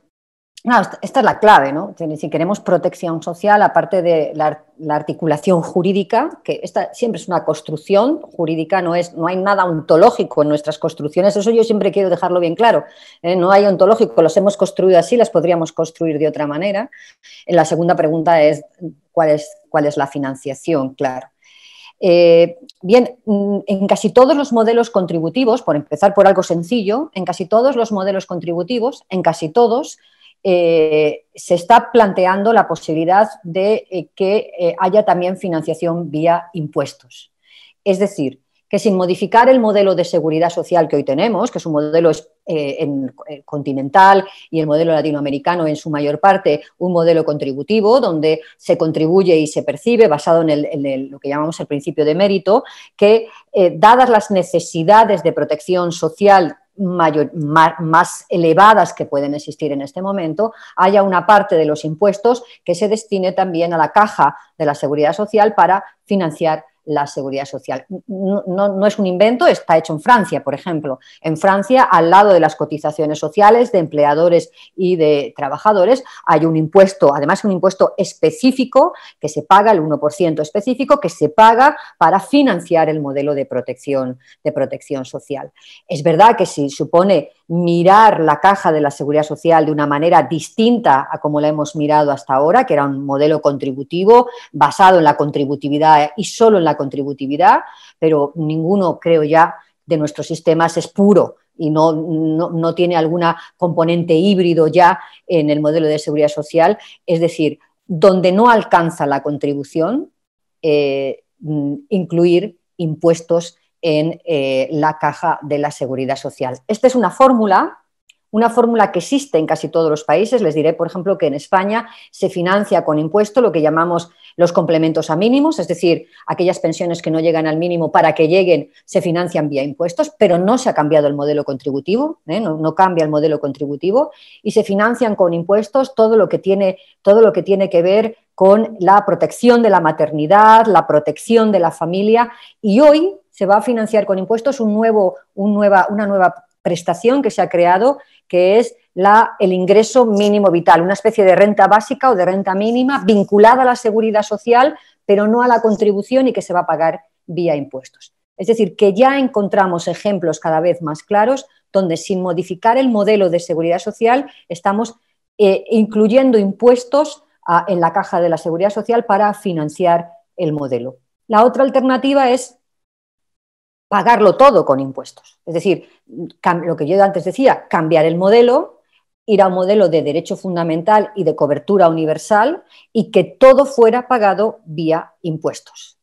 esta es la clave, ¿no? Si queremos protección social, aparte de la, articulación jurídica, que esta siempre es una construcción jurídica, no, es, no hay nada ontológico en nuestras construcciones, eso yo siempre quiero dejarlo bien claro. ¿eh? No hay ontológico, los hemos construido así, las podríamos construir de otra manera. La segunda pregunta es cuál es, cuál es la financiación, claro. Eh, bien, en casi todos los modelos contributivos, por empezar por algo sencillo, en casi todos los modelos contributivos, en casi todos, eh, se está planteando la posibilidad de eh, que eh, haya también financiación vía impuestos. Es decir, que sin modificar el modelo de seguridad social que hoy tenemos, que es un modelo continental y el modelo latinoamericano en su mayor parte un modelo contributivo, donde se contribuye y se percibe basado en, lo que llamamos el principio de mérito, que dadas las necesidades de protección social más, elevadas que pueden existir en este momento, haya una parte de los impuestos que se destine también a la caja de la seguridad social para financiar la seguridad social. No, es un invento, está hecho en Francia, por ejemplo. En Francia, al lado de las cotizaciones sociales de empleadores y de trabajadores, hay un impuesto, además un impuesto específico que se paga, el 1% específico, que se paga para financiar el modelo de protección, de protección social. Es verdad que si supone mirar la caja de la seguridad social de una manera distinta a como la hemos mirado hasta ahora, que era un modelo contributivo basado en la contributividad y solo en la contributividad, pero ninguno, creo ya, de nuestros sistemas es puro y no, no, tiene alguna componente híbrido ya en el modelo de seguridad social. Es decir, donde no alcanza la contribución, eh, mm, incluir impuestos en eh, la caja de la seguridad social. Esta es una fórmula, una fórmula que existe en casi todos los países. Les diré, por ejemplo, que en España se financia con impuesto lo que llamamos los complementos a mínimos, es decir, aquellas pensiones que no llegan al mínimo para que lleguen se financian vía impuestos, pero no se ha cambiado el modelo contributivo, ¿eh? no, cambia el modelo contributivo y se financian con impuestos todo lo que tiene, todo lo que, tiene que ver con la protección de la maternidad, la protección de la familia y hoy se va a financiar con impuestos un nuevo, nueva, una nueva prestación que se ha creado, que es la, el ingreso mínimo vital, una especie de renta básica o de renta mínima vinculada a la seguridad social, pero no a la contribución y que se va a pagar vía impuestos. Es decir, que ya encontramos ejemplos cada vez más claros donde sin modificar el modelo de seguridad social estamos eh, incluyendo impuestos en la caja de la seguridad social para financiar el modelo. La otra alternativa es pagarlo todo con impuestos. Es decir, lo que yo antes decía, cambiar el modelo, ir a un modelo de derecho fundamental y de cobertura universal y que todo fuera pagado vía impuestos.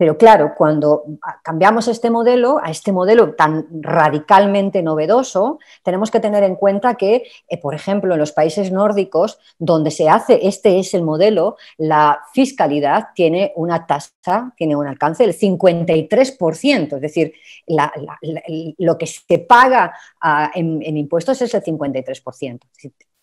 Pero claro, cuando cambiamos este modelo, a este modelo tan radicalmente novedoso, tenemos que tener en cuenta que, eh, por ejemplo, en los países nórdicos, donde se hace, este es el modelo, la fiscalidad tiene una tasa, tiene un alcance del 53%, es decir, lo que se paga ah, en, impuestos es el 53%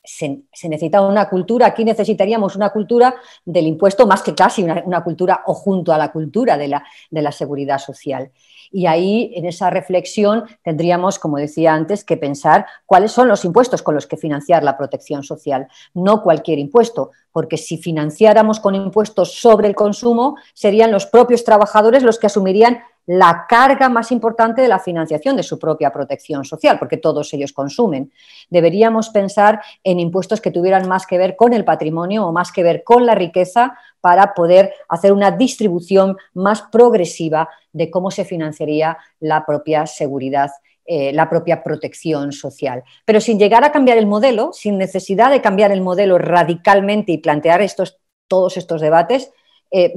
se, necesita una cultura, aquí necesitaríamos una cultura del impuesto más que casi una, cultura o junto a la cultura de la, de la seguridad social. Y ahí, en esa reflexión, tendríamos, como decía antes, que pensar cuáles son los impuestos con los que financiar la protección social, no cualquier impuesto, porque si financiáramos con impuestos sobre el consumo, serían los propios trabajadores los que asumirían la carga más importante de la financiación de su propia protección social, porque todos ellos consumen. Deberíamos pensar en impuestos que tuvieran más que ver con el patrimonio o más que ver con la riqueza para poder hacer una distribución más progresiva de cómo se financiaría la propia seguridad eh, la propia protección social. Pero sin llegar a cambiar el modelo, sin necesidad de cambiar el modelo radicalmente y plantear estos, todos estos debates, eh,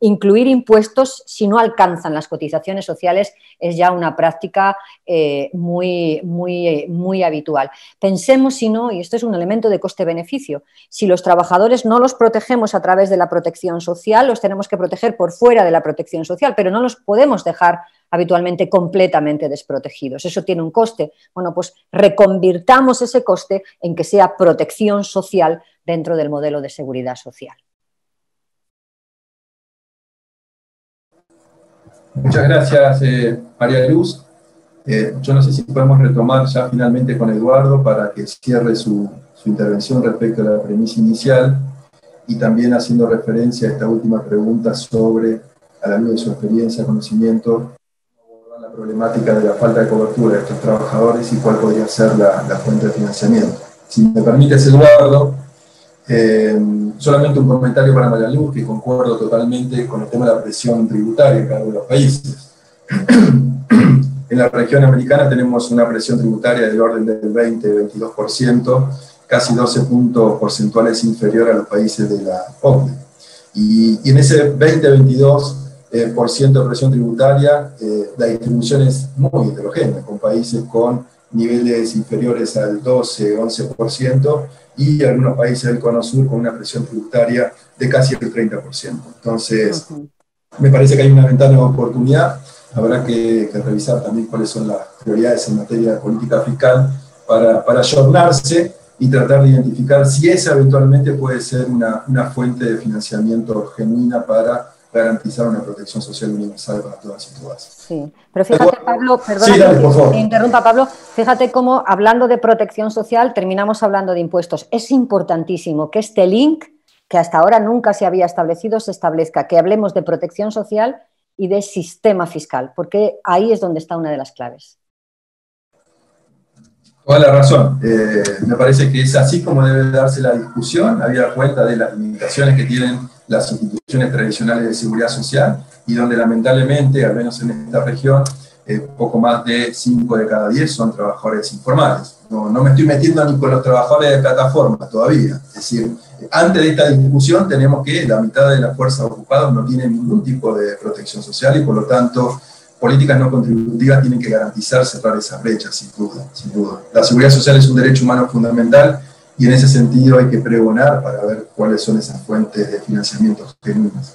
incluir impuestos si no alcanzan las cotizaciones sociales es ya una práctica eh, muy, muy, muy habitual. Pensemos si no, y esto es un elemento de coste-beneficio, si los trabajadores no los protegemos a través de la protección social, los tenemos que proteger por fuera de la protección social, pero no los podemos dejar habitualmente completamente desprotegidos. Eso tiene un coste. Bueno, pues reconvirtamos ese coste en que sea protección social dentro del modelo de seguridad social. Muchas gracias, eh, María Luz. Eh, yo no sé si podemos retomar ya finalmente con Eduardo para que cierre su, intervención respecto a la premisa inicial y también haciendo referencia a esta última pregunta sobre, a la luz de su experiencia, conocimiento, la problemática de la falta de cobertura de estos trabajadores y cuál podría ser la, la fuente de financiamiento. Si me permites, Eduardo, eh, solamente un comentario para María Luz, que concuerdo totalmente con el tema de la presión tributaria en cada uno de los países. en la región americana tenemos una presión tributaria del orden del 20-22%, casi 12 puntos porcentuales inferior a los países de la OCDE. Y, en ese 20-22% eh, de presión tributaria, eh, la distribución es muy heterogénea, con países con niveles inferiores al 12-11%, y algunos países del Cono Sur con una presión tributaria de casi el 30%. Entonces, me parece que hay una ventana de oportunidad. Habrá que, revisar también cuáles son las prioridades en materia de política fiscal para, para ayornarse y tratar de identificar si esa eventualmente puede ser una, una fuente de financiamiento genuina para garantizar una protección social universal para todas y todas. Sí, pero fíjate, Pablo, perdón, interrumpa, Pablo, fíjate cómo hablando de protección social terminamos hablando de impuestos. Es importantísimo que este link, que hasta ahora nunca se había establecido, se establezca, que hablemos de protección social y de sistema fiscal, porque ahí es donde está una de las claves. Toda la razón. Eh, me parece que es así como debe darse la discusión, había cuenta de las limitaciones que tienen las instituciones tradicionales de seguridad social y donde lamentablemente, al menos en esta región, eh, poco más de 5 de cada 10 son trabajadores informales. No, no, me estoy metiendo ni con los trabajadores de plataforma todavía. Es decir, antes de esta discusión tenemos que la mitad de la fuerza ocupada no tiene ningún tipo de protección social y por lo tanto políticas no contributivas tienen que garantizar cerrar esas brechas, sin duda, sin duda. La seguridad social es un derecho humano fundamental y en ese sentido hay que pregonar para ver cuáles son esas fuentes de financiamiento genuinas.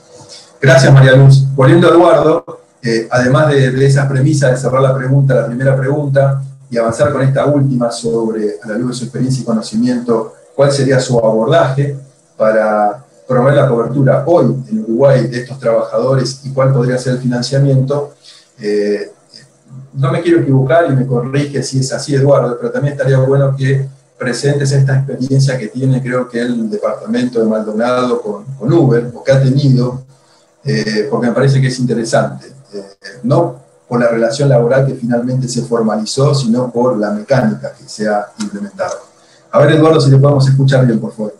Gracias, María Luz. Volviendo a Eduardo, eh, además de, de esa premisa de cerrar la pregunta, la primera pregunta, y avanzar con esta última sobre, a la luz de su experiencia y conocimiento, cuál sería su abordaje para promover la cobertura hoy en Uruguay de estos trabajadores y cuál podría ser el financiamiento, eh, no me quiero equivocar y me corrige si es así, Eduardo, pero también estaría bueno que presentes esta experiencia que tiene, creo que el departamento de Maldonado con, Uber, o que ha tenido, eh, porque me parece que es interesante. Eh, no por la relación laboral que finalmente se formalizó, sino por la mecánica que se ha implementado. A ver, Eduardo, si le podemos escuchar bien, por favor.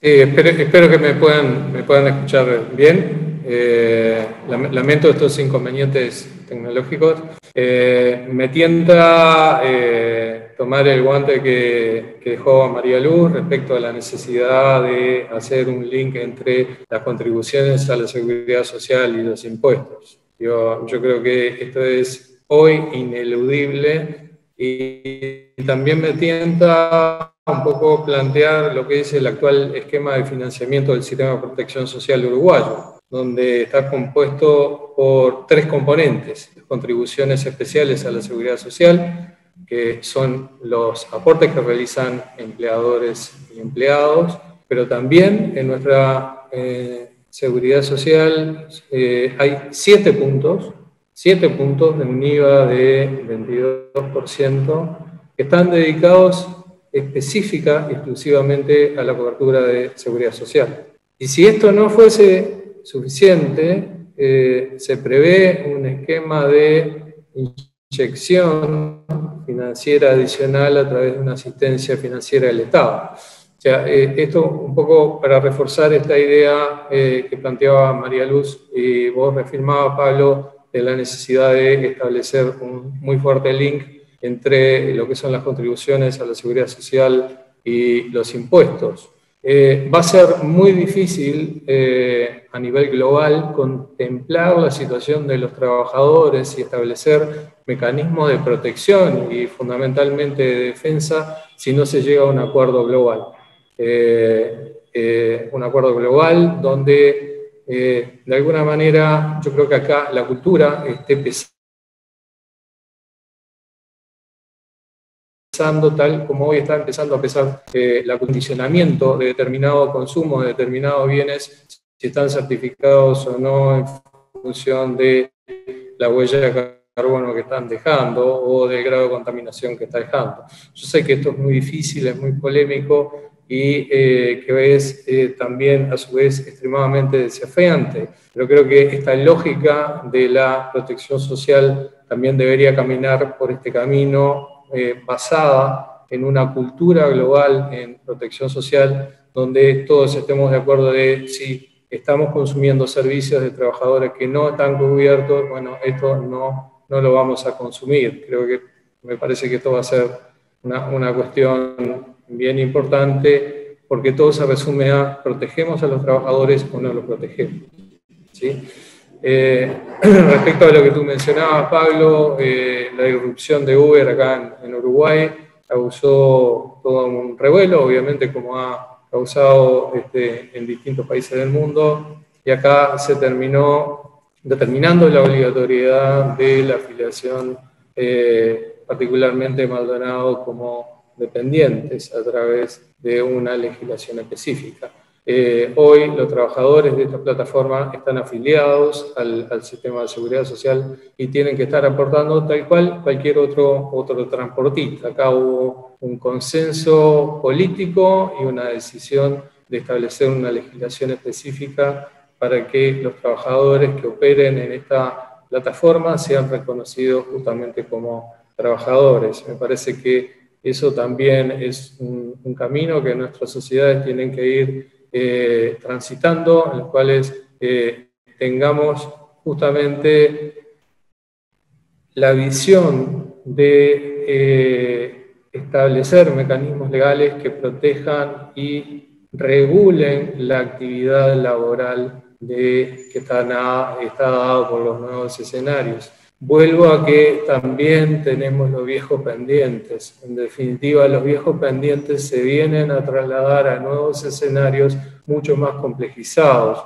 espero, espero, que me puedan, me puedan escuchar bien. eh, lamento estos inconvenientes tecnológicos. Eh, me tienta eh, tomar el guante que, que, dejó María Luz respecto a la necesidad de hacer un link entre las contribuciones a la seguridad social y los impuestos. Yo, yo creo que esto es hoy ineludible y también me tienta un poco plantear lo que es el actual esquema de financiamiento del sistema de protección social uruguayo, donde está compuesto por tres componentes, contribuciones especiales a la seguridad social, que son los aportes que realizan empleadores y empleados, pero también en nuestra eh, seguridad social eh, hay siete puntos, siete puntos de un IVA de 22% que están dedicados específica exclusivamente a la cobertura de seguridad social. Y si esto no fuese suficiente, eh, se prevé un esquema de inyección financiera adicional a través de una asistencia financiera del Estado. O sea, eh, esto un poco para reforzar esta idea eh, que planteaba María Luz y vos reafirmaba, Pablo, de la necesidad de establecer un muy fuerte link entre lo que son las contribuciones a la seguridad social y los impuestos. Eh, va a ser muy difícil eh, a nivel global contemplar la situación de los trabajadores y establecer mecanismos de protección y fundamentalmente de defensa si no se llega a un acuerdo global. Eh, un acuerdo global donde de alguna manera yo creo que acá la cultura esté pesada tal como hoy está empezando a pesar el acondicionamiento de determinado consumo de determinados bienes, si están certificados o no en función de la huella de carbono que están dejando o del grado de contaminación que está dejando. Yo sé que esto es muy difícil, es muy polémico y eh, que es eh, también a su vez extremadamente desafiante, pero creo que esta lógica de la protección social también debería caminar por este camino eh, basada en una cultura global en protección social, donde todos estemos de acuerdo de si estamos consumiendo servicios de trabajadores que no están cubiertos, bueno, esto no, no lo vamos a consumir. Creo que me parece que esto va a ser una, una cuestión bien importante, porque todo se resume a protegemos a los trabajadores o no los protegemos. ¿sí? Eh, respecto a lo que tú mencionabas, Pablo, eh, la irrupción de Uber acá en, Uruguay causó todo un revuelo, obviamente como ha causado este, en distintos países del mundo, y acá se terminó determinando la obligatoriedad de la afiliación, eh, particularmente Maldonado, como dependientes a través de una legislación específica. Eh, hoy los trabajadores de esta plataforma están afiliados al, sistema de seguridad social y tienen que estar aportando tal cual cualquier otro, otro transportista. Acá hubo un consenso político y una decisión de establecer una legislación específica para que los trabajadores que operen en esta plataforma sean reconocidos justamente como trabajadores. Me parece que eso también es un, un camino que nuestras sociedades tienen que ir eh, transitando, en los cuales eh, tengamos justamente la visión de eh, establecer mecanismos legales que protejan y regulen la actividad laboral de, que está, está dado por los nuevos escenarios. Vuelvo a que también tenemos los viejos pendientes. En definitiva, los viejos pendientes se vienen a trasladar a nuevos escenarios mucho más complejizados.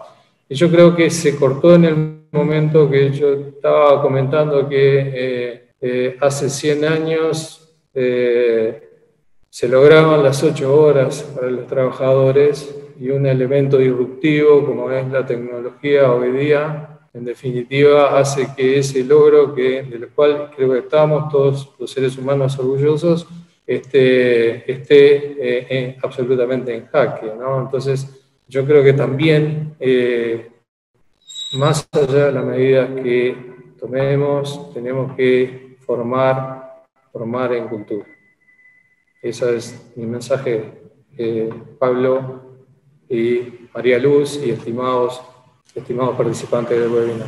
Y yo creo que se cortó en el momento que yo estaba comentando que eh, eh, hace 100 años eh, se lograban las 8 horas para los trabajadores y un elemento disruptivo como es la tecnología hoy día en definitiva hace que ese logro que, del cual creo que estamos todos los seres humanos orgullosos esté, esté eh, eh, absolutamente en jaque. Entonces, yo creo que también, eh, más allá de las medidas que tomemos, tenemos que formar, formar en cultura. Ese es mi mensaje, Pablo y María Luz y estimados estimados participantes del webinar.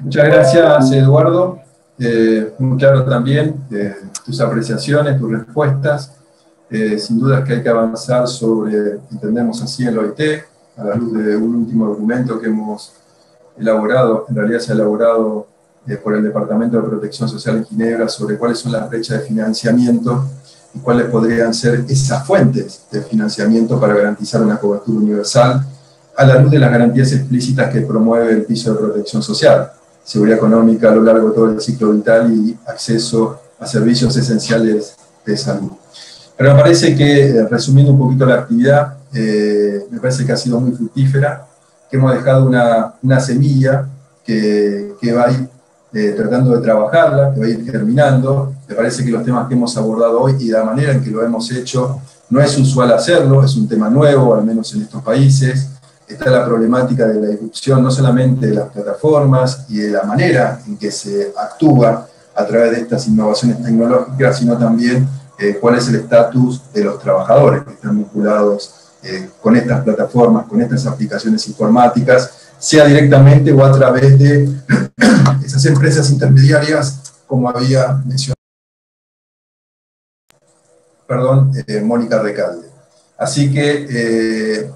Muchas gracias, Eduardo. Eh, muy claro también eh, tus apreciaciones, tus respuestas. Eh, sin duda que hay que avanzar sobre, entendemos así el OIT, a la luz de un último documento que hemos elaborado, en realidad se ha elaborado por el Departamento de Protección Social en Ginebra, sobre cuáles son las brechas de financiamiento y cuáles podrían ser esas fuentes de financiamiento para garantizar una cobertura universal a la luz de las garantías explícitas que promueve el piso de protección social seguridad económica a lo largo de todo el ciclo vital y acceso a servicios esenciales de salud. Pero me parece que, eh, resumiendo un poquito la actividad, eh, me parece que ha sido muy fructífera, que hemos dejado una, semilla que, que, va a ir eh, tratando de trabajarla, que va a ir. Me parece que los temas que hemos abordado hoy y la manera en que lo hemos hecho no es usual hacerlo, es un tema nuevo, al menos en estos países está la problemática de la disrupción no solamente de las plataformas y de la manera en que se actúa a través de estas innovaciones tecnológicas, sino también eh, cuál es el estatus de los trabajadores que están vinculados eh, con estas plataformas, con estas aplicaciones informáticas, sea directamente o a través de esas empresas intermediarias, como había mencionado perdón, eh, Mónica Recalde. Así que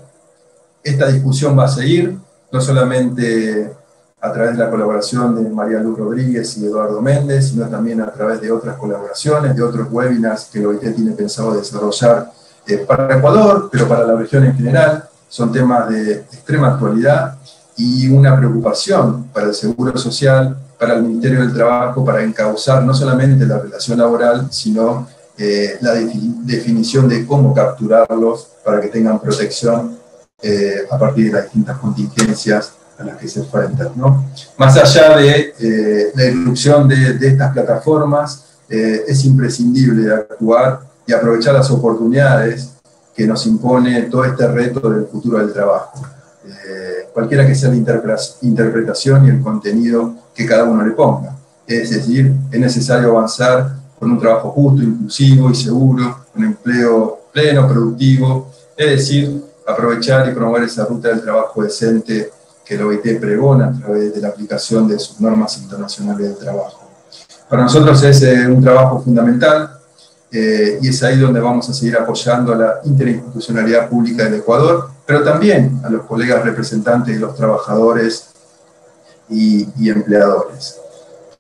esta discusión va a seguir, no solamente a través de la colaboración de María Luz Rodríguez y Eduardo Méndez, sino también a través de otras colaboraciones, de otros webinars que el OIT tiene pensado desarrollar eh, para Ecuador, pero para la región en general. Son temas de extrema actualidad y una preocupación para el Seguro Social, para el Ministerio del Trabajo, para encauzar no solamente la relación laboral, sino eh, la definición de cómo capturarlos para que tengan protección eh, a partir de las distintas contingencias a las que se enfrentan. ¿no? Más allá de eh, la irrupción de, estas plataformas, es imprescindible actuar y aprovechar las oportunidades que nos impone todo este reto del futuro del trabajo. Cualquiera que sea la interpretación y el contenido que cada uno le ponga. Es decir, es necesario avanzar con un trabajo justo, inclusivo y seguro, un empleo pleno, productivo, es decir, aprovechar y promover esa ruta del trabajo decente que el OIT pregona a través de la aplicación de sus normas internacionales del trabajo. Para nosotros es eh, un trabajo fundamental eh, y es ahí donde vamos a seguir apoyando a la interinstitucionalidad pública del Ecuador, pero también a los colegas representantes de los trabajadores y, empleadores.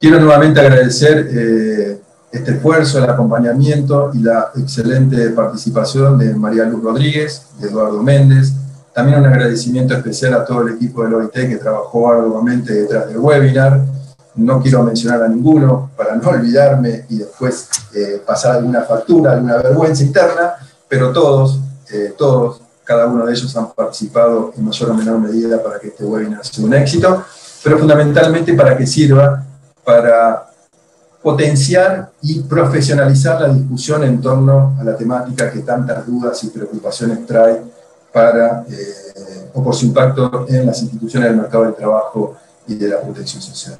Quiero nuevamente agradecer eh, este esfuerzo, el acompañamiento y la excelente participación de María Luz Rodríguez, de Eduardo Méndez. También un agradecimiento especial a todo el equipo del OIT que trabajó arduamente detrás del webinar. No quiero mencionar a ninguno para no olvidarme y después eh, pasar alguna factura, alguna vergüenza interna, pero todos, eh, todos, cada uno de ellos han participado en mayor o menor medida para que este webinar sea un éxito, pero fundamentalmente para que sirva para potenciar y profesionalizar la discusión en torno a la temática que tantas dudas y preocupaciones trae para, eh, o por su impacto en las instituciones del mercado del trabajo y de la protección social.